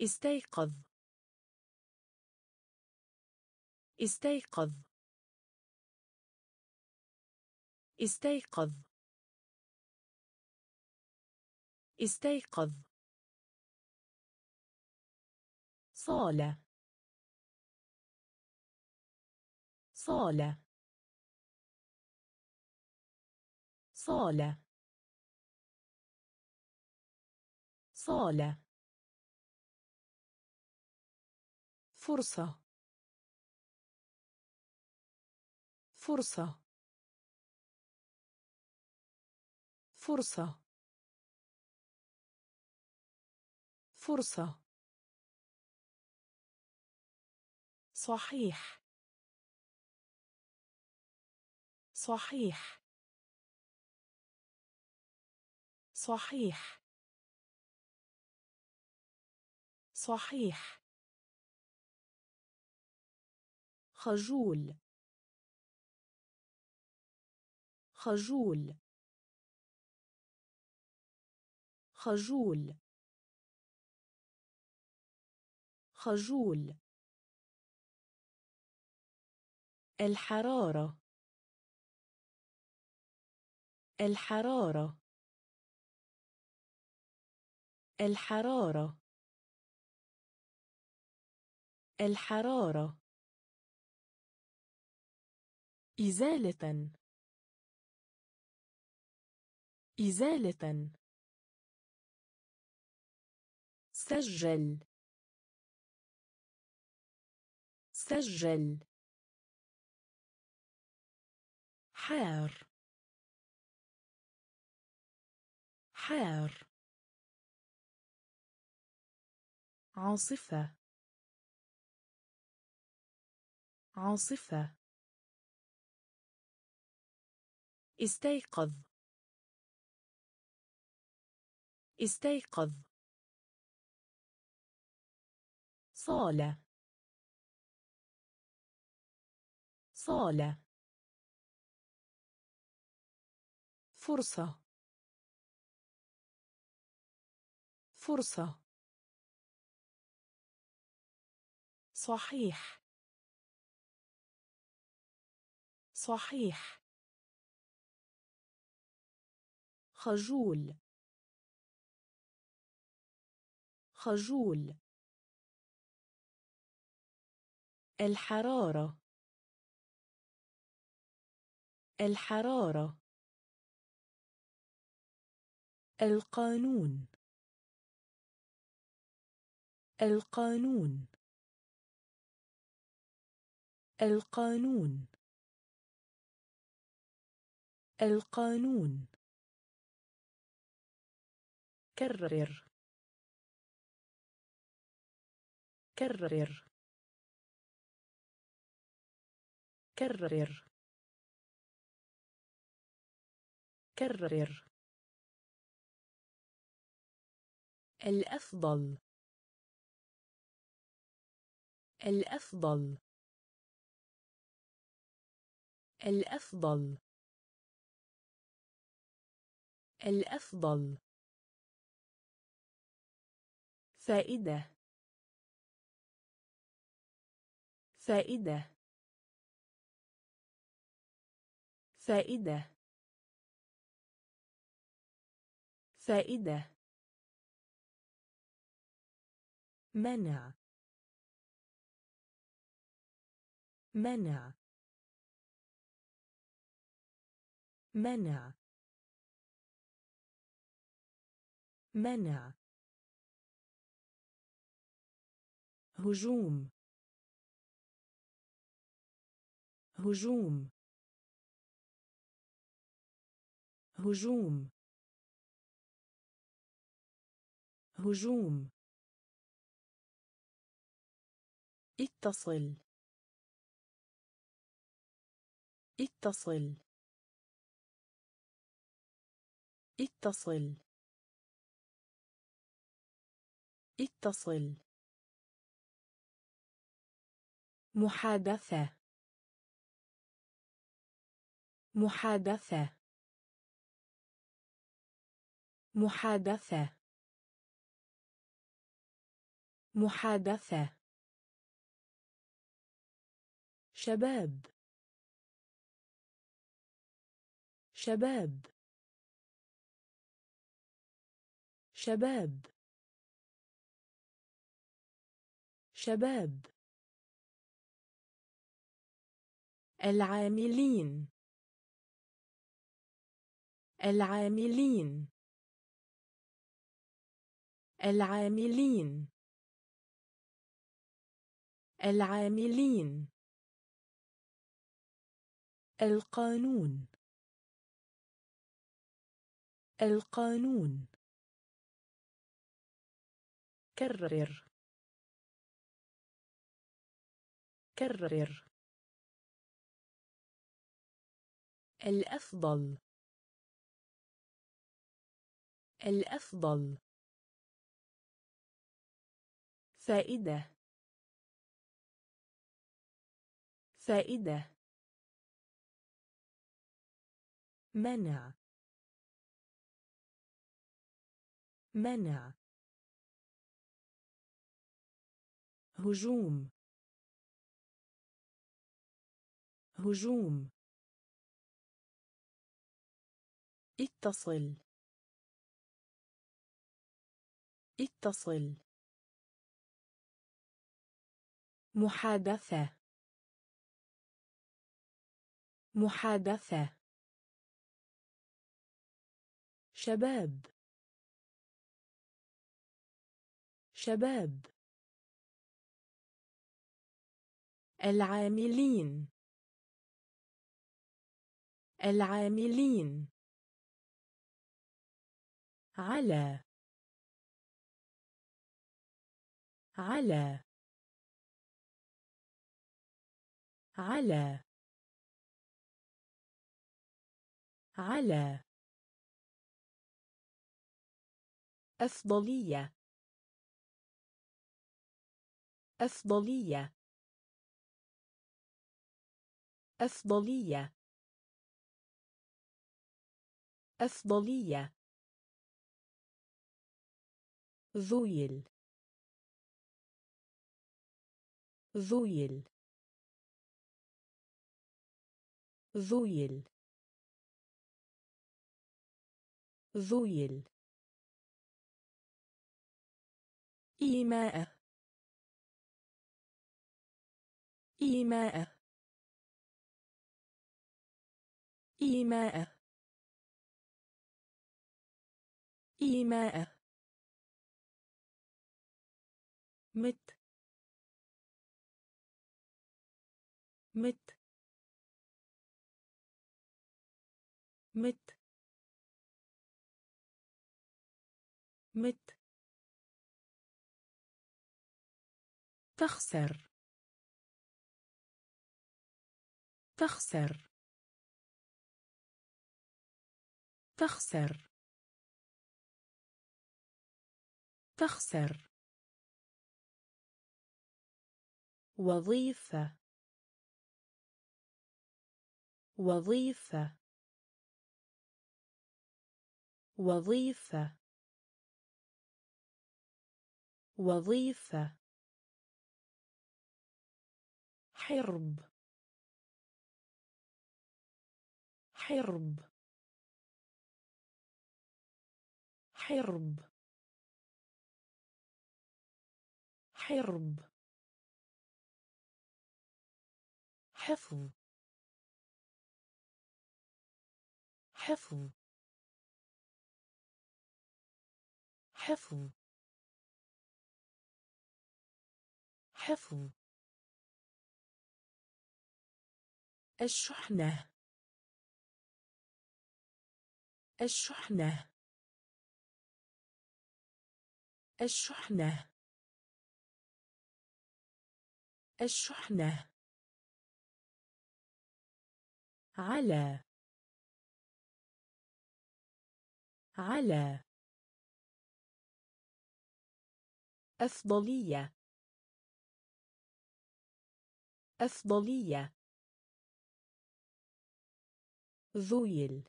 استيقظ. استيقظ. استيقظ. استيقظ. صالة. صالة. صالة. صالة. فرصة. فرصة. فرصة. فرصة. صحيح. صحيح. صحيح. صحيح. خجول. خجول. خجول. خجول. الحرارة. الحرارة. الحرارة. الحرارة. إزالة. إزالة. سجل. سجل. حار. حار. عاصفة. عاصفة. استيقظ. استيقظ. صالة. صالة. فرصة. فرصة. صحيح. صحيح. خجول. خجول الحرارة. الحرارة. القانون. القانون. القانون. القانون. كرر. كرر. كرر. كرر. الأفضل. الأفضل. الأفضل. الأفضل. فائدة. فائدة. فائدة. فائدة. منع. منع. منع. منع. هجوم. هجوم. هجوم. هجوم. اتصل. اتصل. اتصل. اتصل. محادثة. محادثة. محادثة. محادثة. شباب. شباب. شباب. شباب. العاملين. العاملين. العاملين. العاملين. القانون. القانون. كرر. كرر. الأفضل. الأفضل. فائدة. فائدة. منع. منع. هجوم. هجوم. اتصل. اتصل. محادثة. محادثة. شباب. شباب. العاملين. العاملين. على. على على على. أفضلية أفضلية. أفضلية. أفضلية. ذويل ذويل. ذويل. ذويل. إيماء إيماء إيماء إيماء مت. مت. مت. مت. تخسر. تخسر. تخسر. تخسر. وظيفة. وظيفة. وظيفة. وظيفة. حرب. حرب. حرب. حرب. حفظ. حفظ. حفظ. حفظ. الشحنة. الشحنة. الشحنة. الشحنة. على. على أفضلية. أفضلية. ذويل.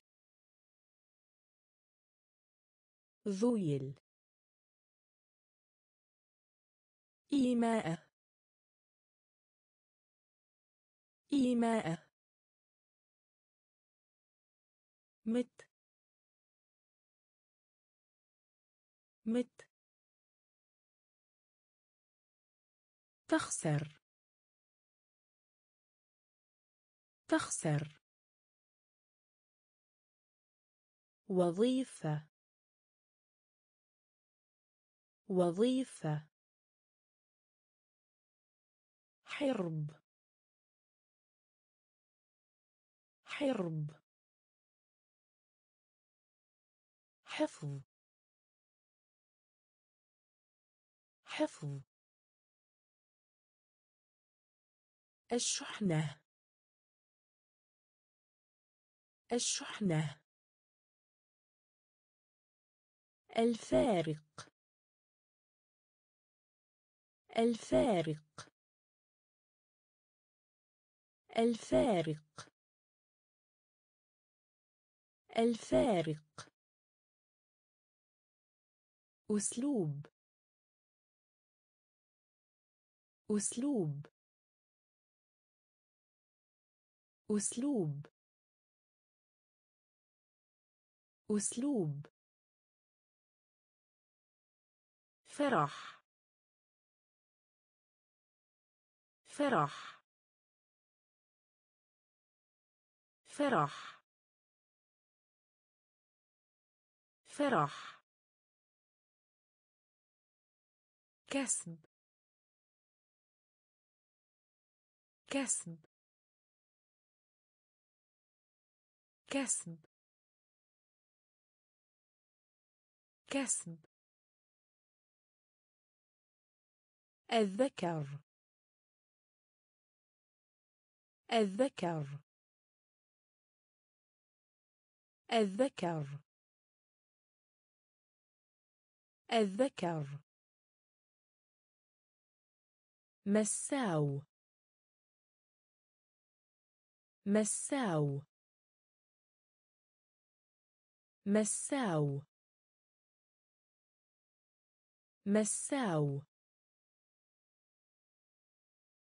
ذويل. إيماء. إيماء. مت. مت. تخسر. تخسر. وظيفة. وظيفة. حرب. حرب. حفظ. حفظ الشحنة. الشحنة. الفارق. الفارق. الفارق. الفارق. أسلوب. أسلوب. أسلوب. أسلوب. فرح. فرح. فرح. فرح. كسب. كسب. كسب. كسب. الذكر. الذكر. الذكر. الذكر. مساو. مساو. مساو. مساو.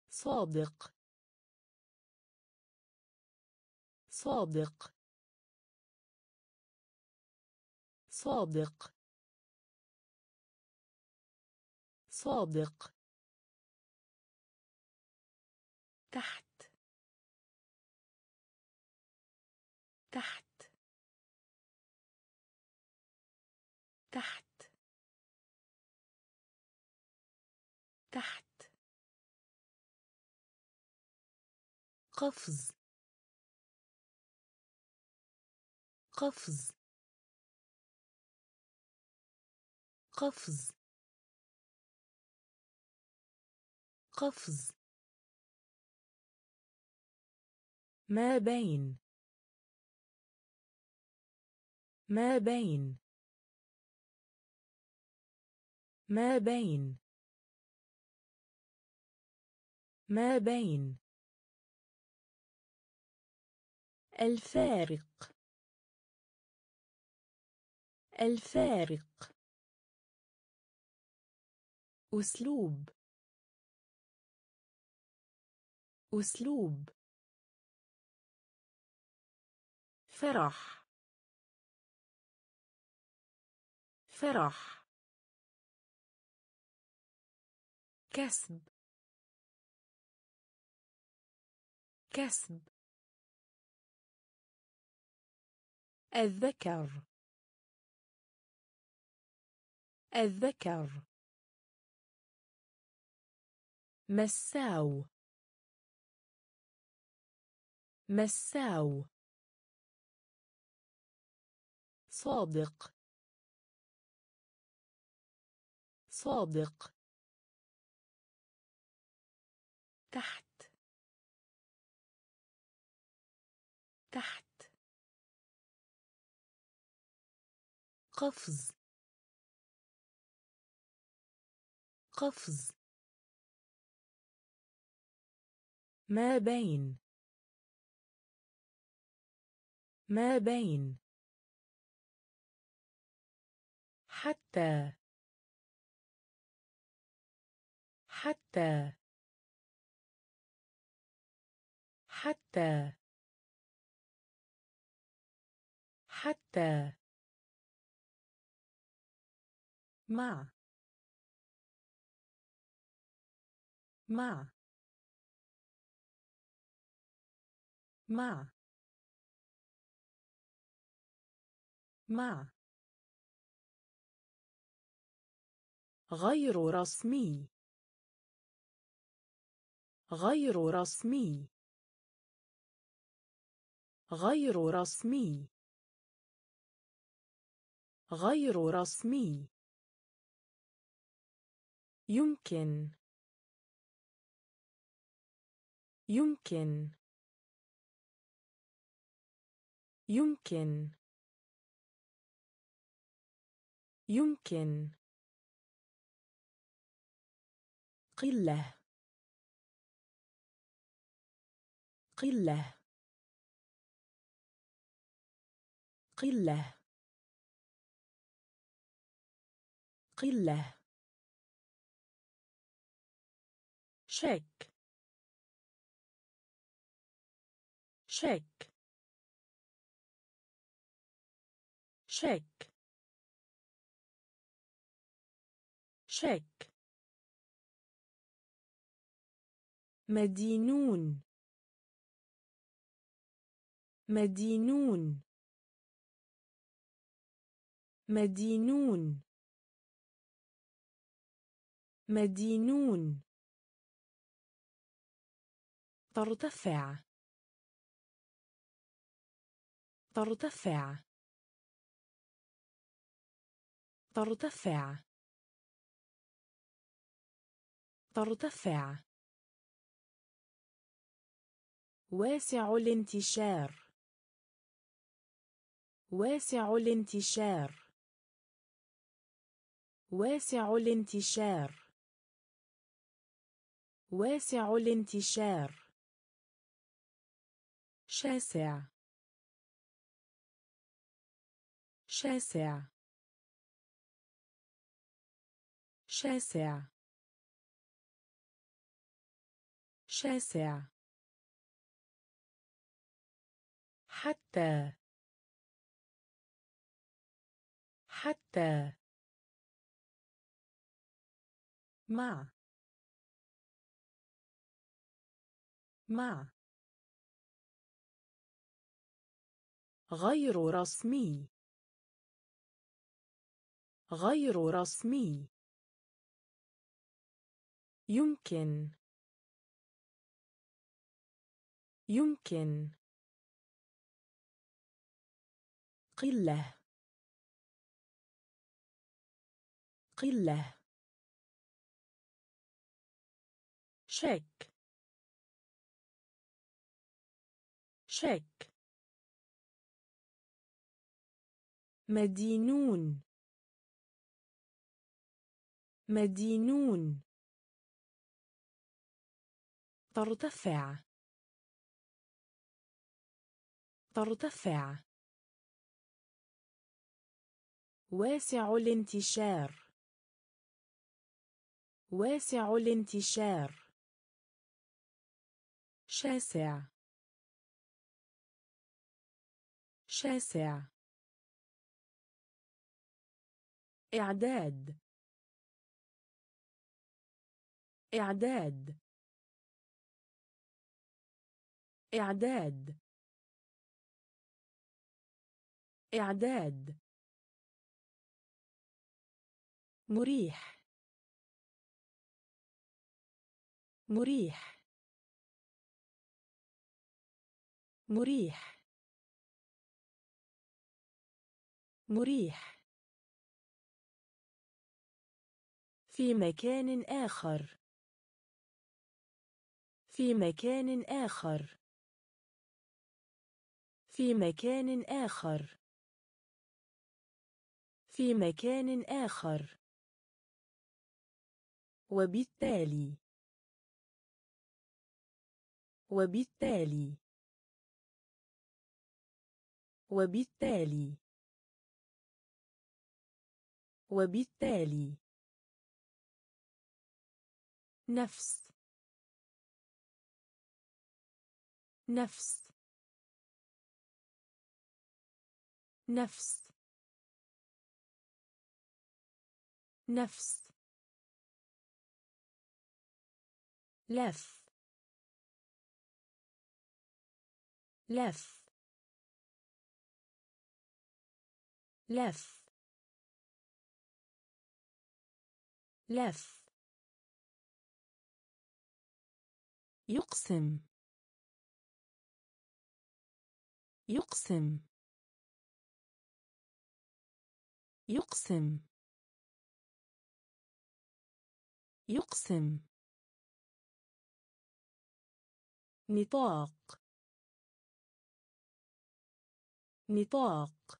صادق. صادق. صادق. صادق. تحت تحت. تحت. تحت. قفز. قفز. قفز. قفز. ما بين؟ ما بين؟ ما بين؟ ما بين؟ الفارق. الفارق. أسلوب. أسلوب. فرح. فرح كسب. كسب. الذكر. الذكر. مساو. مساو. صادق. صادق. تحت. تحت. قفز. قفز. ما بين. ما بين. حتى. حتى. حتى. حتى. مع. مع. مع. مع. غير رسمي. غير رسمي. غير رسمي. غير رسمي. يمكن. يمكن. يمكن. يمكن. قلة. قلة. قلة. قلة. شك. شك. شك. شك. مدينون. مدينون. مدينون. مدينون. ترتفع. ترتفع. ترتفع. ترتفع. واسع الانتشار. واسع الانتشار. واسع الانتشار. واسع الانتشار. شاسع. شاسع. شاسع. شاسع. حتى. حتى. مع. مع. غير رسمي. غير رسمي. يمكن. يمكن. قلة. قلة. شك. شك. مدينون. مدينون. ترتفع. ترتفع. واسع الانتشار. واسع الانتشار. شاسع. شاسع. إعداد. إعداد. إعداد. إعداد. مريح. مريح. مريح. مريح. في مكان آخر. في مكان آخر. في مكان آخر. في مكان آخر. وبالتالي وبالتالي. وبالتالي. وبالتالي. نفس. نفس. نفس. نفس. لف. لف. لف. لف. يقسم. يقسم. يقسم. يقسم. نطاق. نطاق.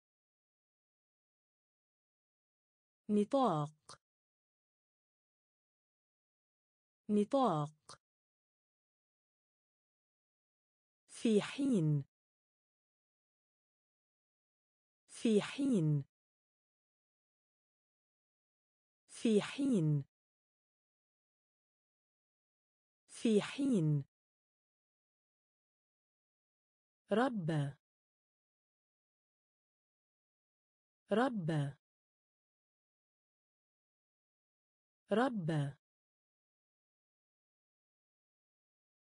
نطاق. نطاق. في حين. في حين. في حين. في حين. ربى ربى ربى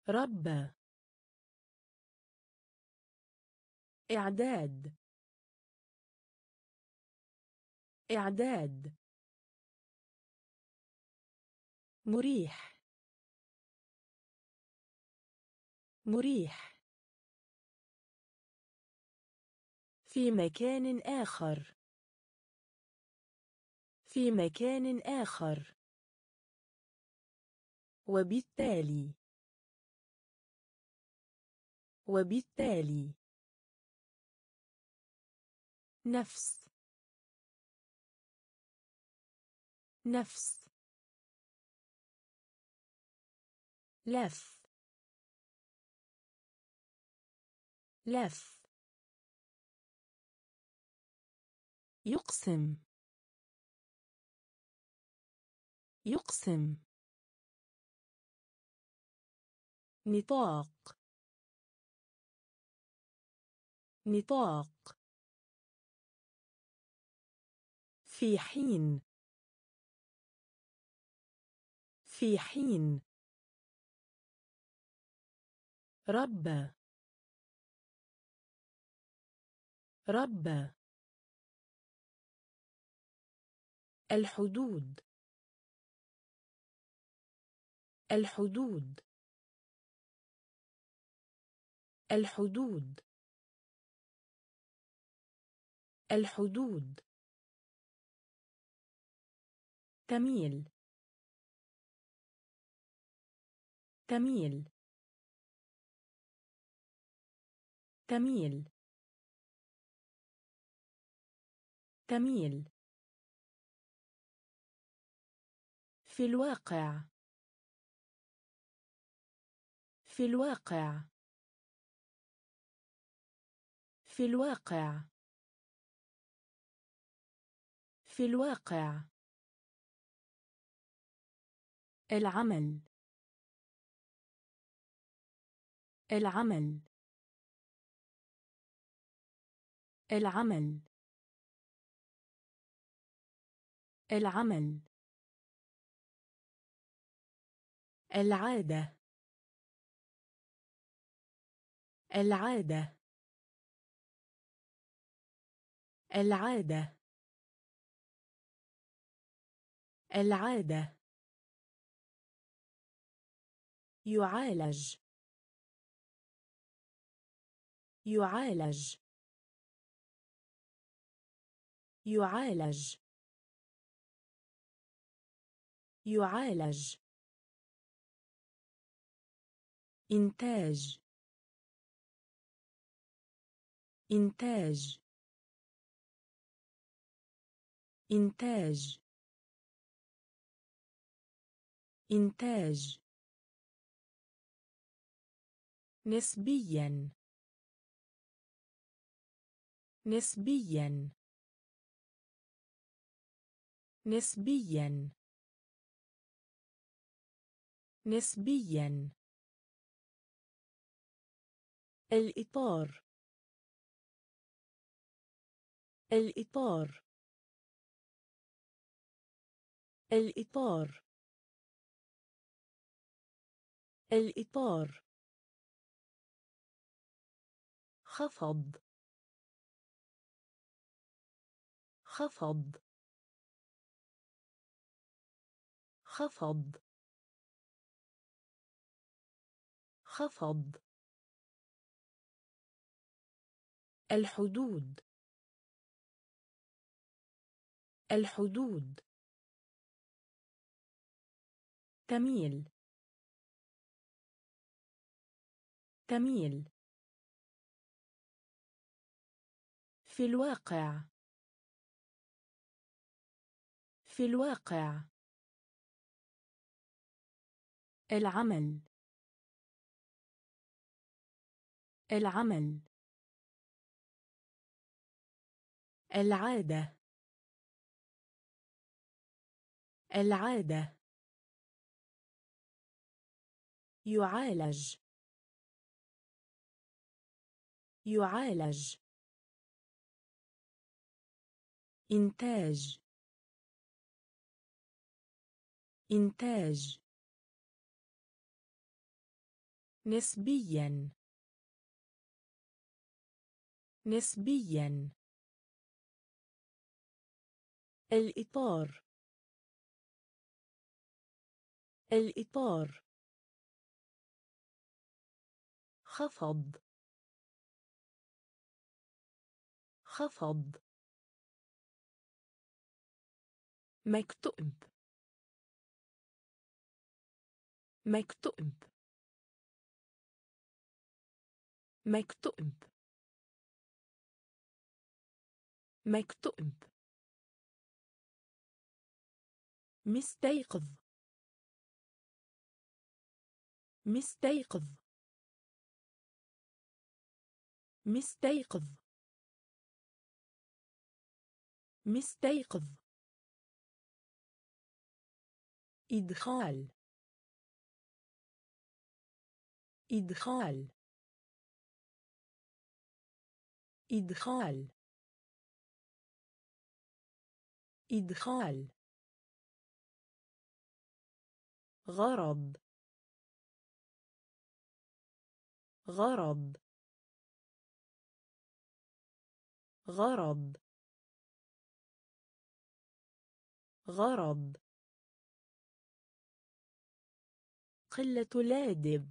ربى إعداد. إعداد. مريح. مريح. في مكان آخر. في مكان آخر. وبالتالي. وبالتالي. نفس. نفس. لف. لف. يقسم. يقسم. نطاق. نطاق. في حين. في حين. ربى ربى الحدود. الحدود. الحدود. الحدود. تميل. تميل. تميل. تميل. في الواقع. في الواقع. في الواقع. في الواقع. العمل. العمل. العمل. العمل. العادة. العادة. العادة. العادة. يعالج. يعالج. يعالج. يعالج. إنتاج. إنتاج. إنتاج. إنتاج. نسبيا. نسبيا. نسبيا. نسبيا. الإطار. الإطار. الإطار. الإطار. خفض. خفض. خفض. خفض. الحدود. الحدود. تميل. تميل. في الواقع. في الواقع. العمل. العمل. العادة. العادة. يعالج. يعالج. إنتاج. إنتاج. نسبيا. نسبيا. الإطار. الإطار. خفض. خفض. مكتوب مكتوب مكتوب مكتوب مستيقظ. مستيقظ. مستيقظ. مستيقظ. إدخال. إدخال. إدخال. إدخال. غرض. غرض. غرض. غرض. قلة لادب.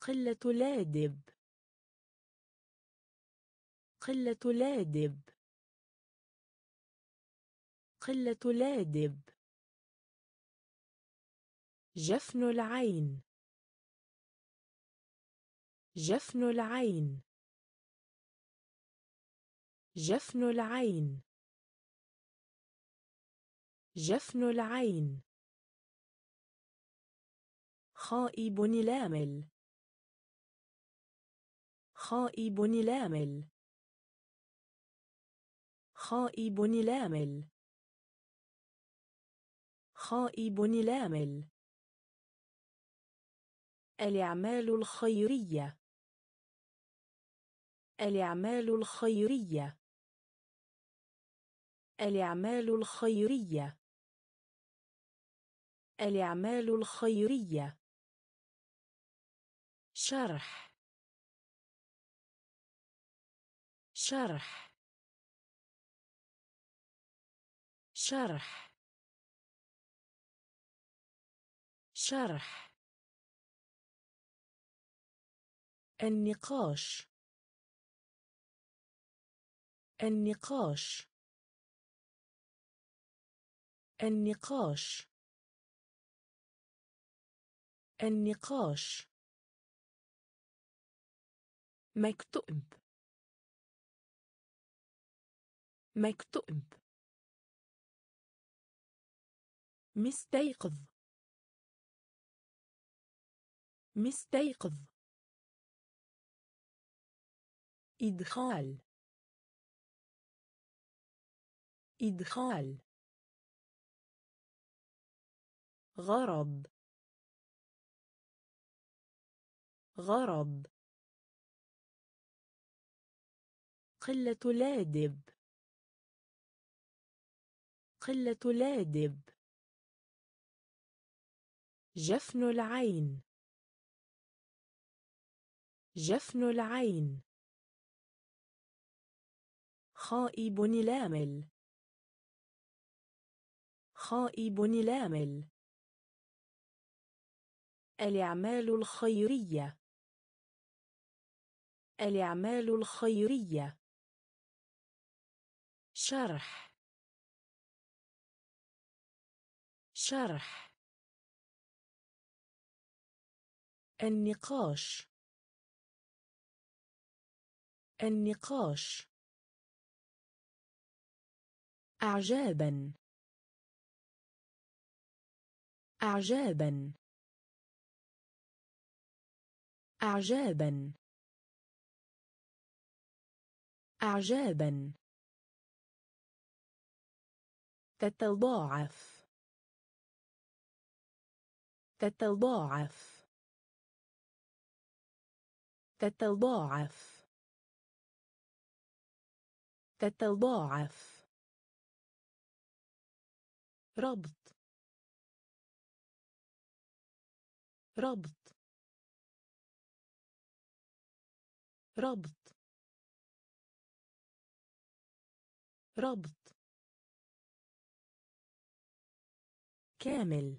قلة لادب. قلة لادب. قلة لادب. جفن العين. جفن العين. جفن العين. جفن العين. خائب لامل خائب لامل خائب لامل خائب لامل الأعمال الخيرية. الأعمال الخيرية. الأعمال الخيرية. الأعمال الخيرية. شرح. شرح. شرح. شرح. النقاش. النقاش. النقاش. النقاش. مكتوب مكتوب مستيقظ. مستيقظ. إدخال. إدخال. غرض. غرض. قلة لادب. قلة لادب. جفن العين. جفن العين. خائب لامل خائب لامل الأعمال الخيرية. الأعمال الخيرية. شرح. شرح. النقاش. النقاش. أعجابا. أعجابا. أعجابا. أعجابا. تتضاعف. تتضاعف. تتضاعف. تتضاعف. ربط. ربط ربط ربط كامل.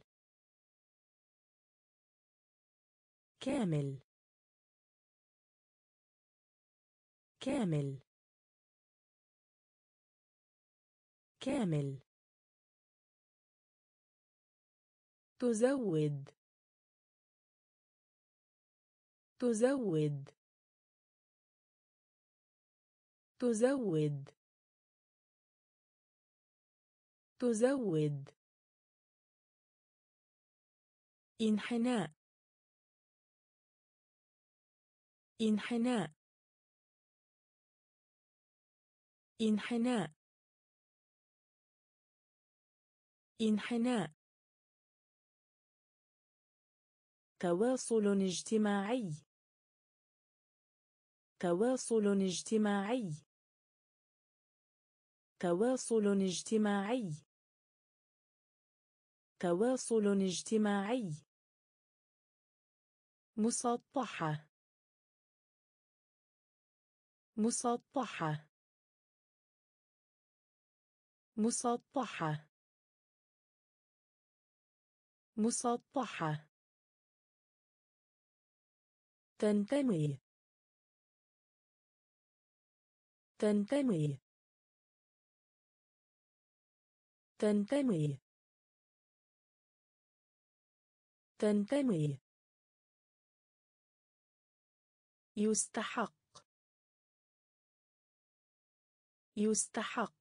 كامل. كامل. كامل. تزود. تزود. تزود. تزود. انحناء. انحناء. انحناء. انحناء. تواصل اجتماعي. تواصل اجتماعي. تواصل اجتماعي. تواصل اجتماعي. مسطحة. مسطحة. مسطحة. مسطحة. تنتمي. تنتمي. تنتمي. تنتمي. يستحق. يستحق.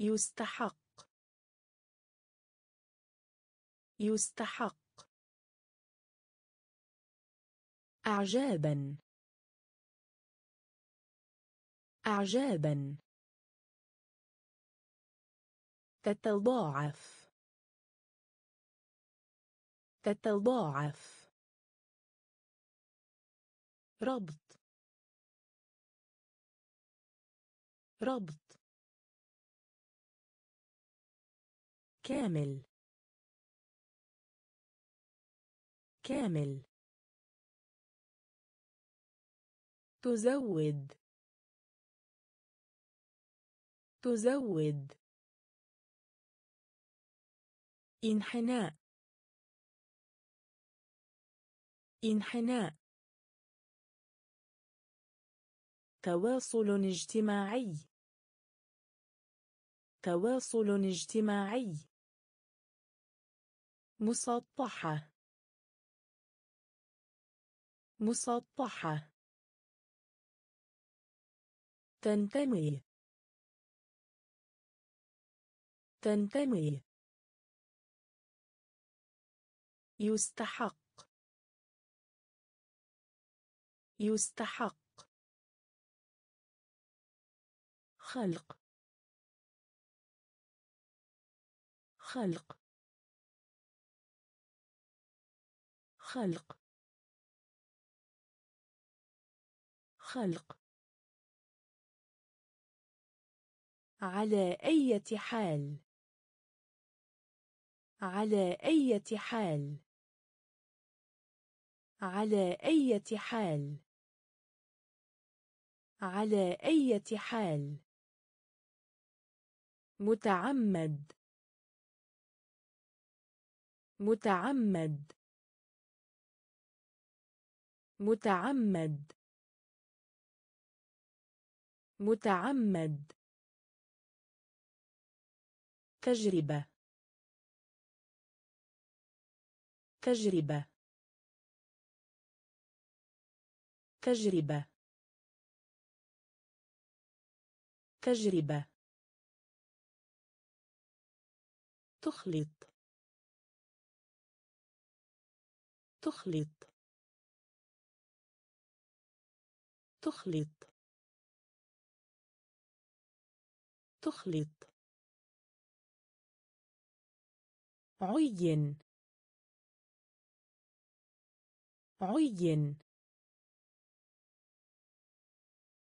يستحق. يستحق. أعجابا. أعجابا. تتضاعف. تتضاعف. ربط. ربط. كامل. كامل. تزود. تزود. انحناء. انحناء. تواصل اجتماعي. تواصل اجتماعي. مسطحة. مسطحة. تنتمي. تنتمي. يستحق. يستحق. خلق. خلق. خلق. خلق. على أي حال؟ على أي حال. على أي حال. على أي حال. متعمد. متعمد. متعمد. متعمد. تجربة. تجربة. تجربة. تجربة. تخلط. تخلط. تخلط. تخلط. عين. عين.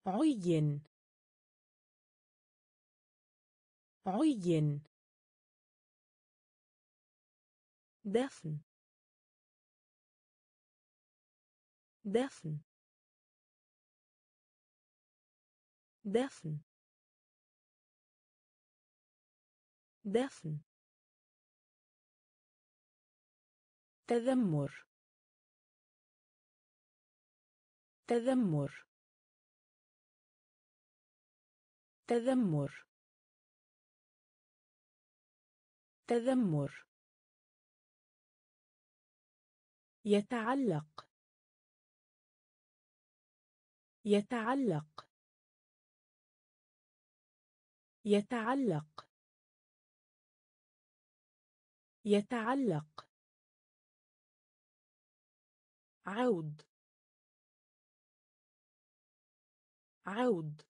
عين. عين. دفن. دفن. دفن. دفن. تذمر. تذمر. تذمر. تذمر. يتعلق. يتعلق. يتعلق. يتعلق. عود. عود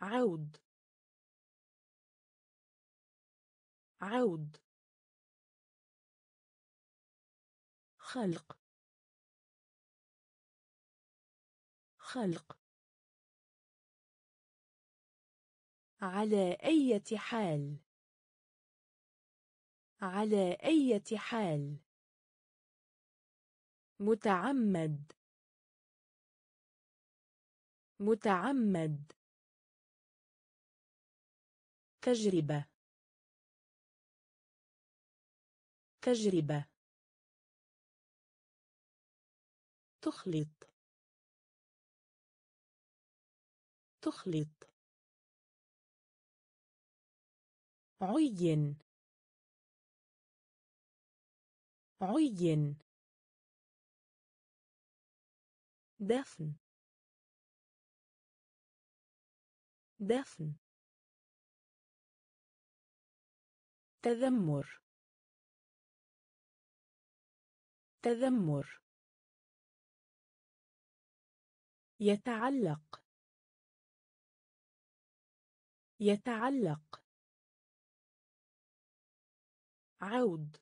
عود عود خلق. خلق. على أي حال. على أي حال. متعمد. متعمد. تجربة. تجربة. تخلط. تخلط. عين. عين. دفن. دفن. تذمر. تذمر. يتعلق. يتعلق. عود.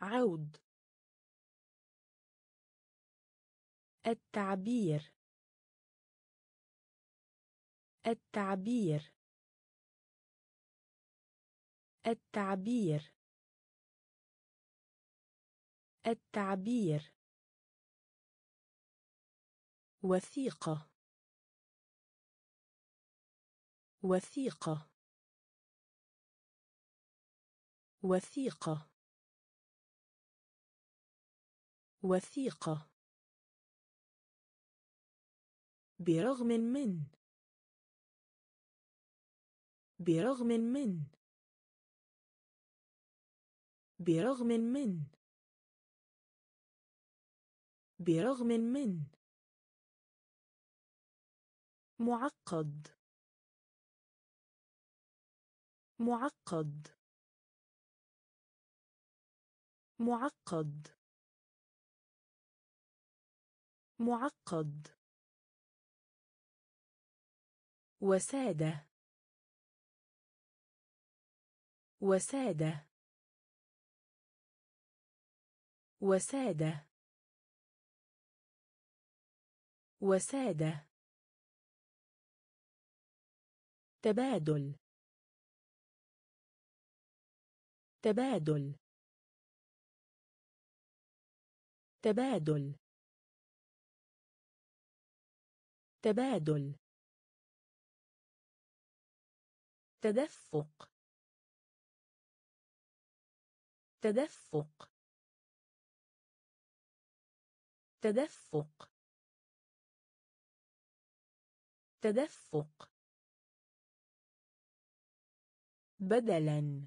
عود. التعبير. التعبير. التعبير. التعبير. وثيقة. وثيقة. وثيقة. وثيقة. برغم من. برغم من. برغم من. برغم من. معقد. معقد. معقد. معقد. وسادة. وسادة. وسادة. وسادة. تبادل. تبادل. تبادل. تبادل. تدفق. تدفق. تدفق. تدفق. بدلا.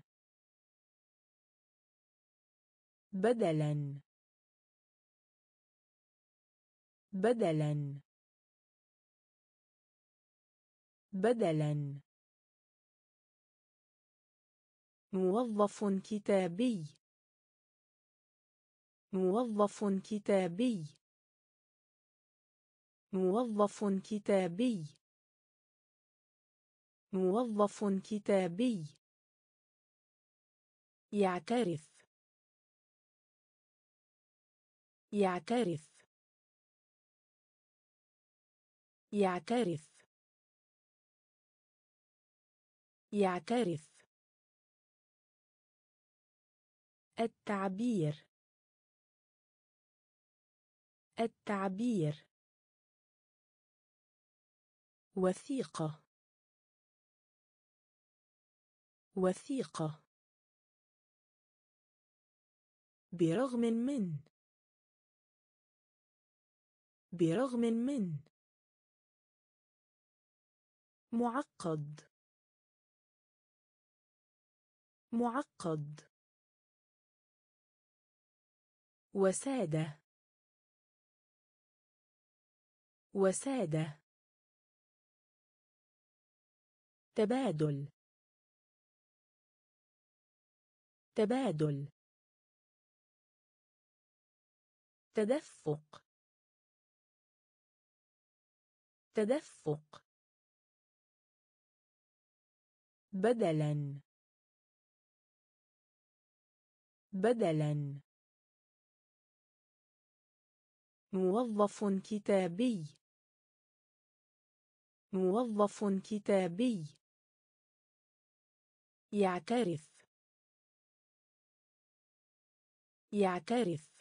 بدلا. بدلا. بدلا. موظف كتابي. موظف كتابي. موظف كتابي. موظف كتابي. يعترف. يعترف. يعترف. يعترف. التعبير. التعبير. وثيقة. وثيقة. برغم من. برغم من. معقد. معقد. وسادة. وسادة. تبادل. تبادل. تدفق. تدفق. بدلا. بدلا. موظف كتابي. موظف كتابي. يعترف. يعترف.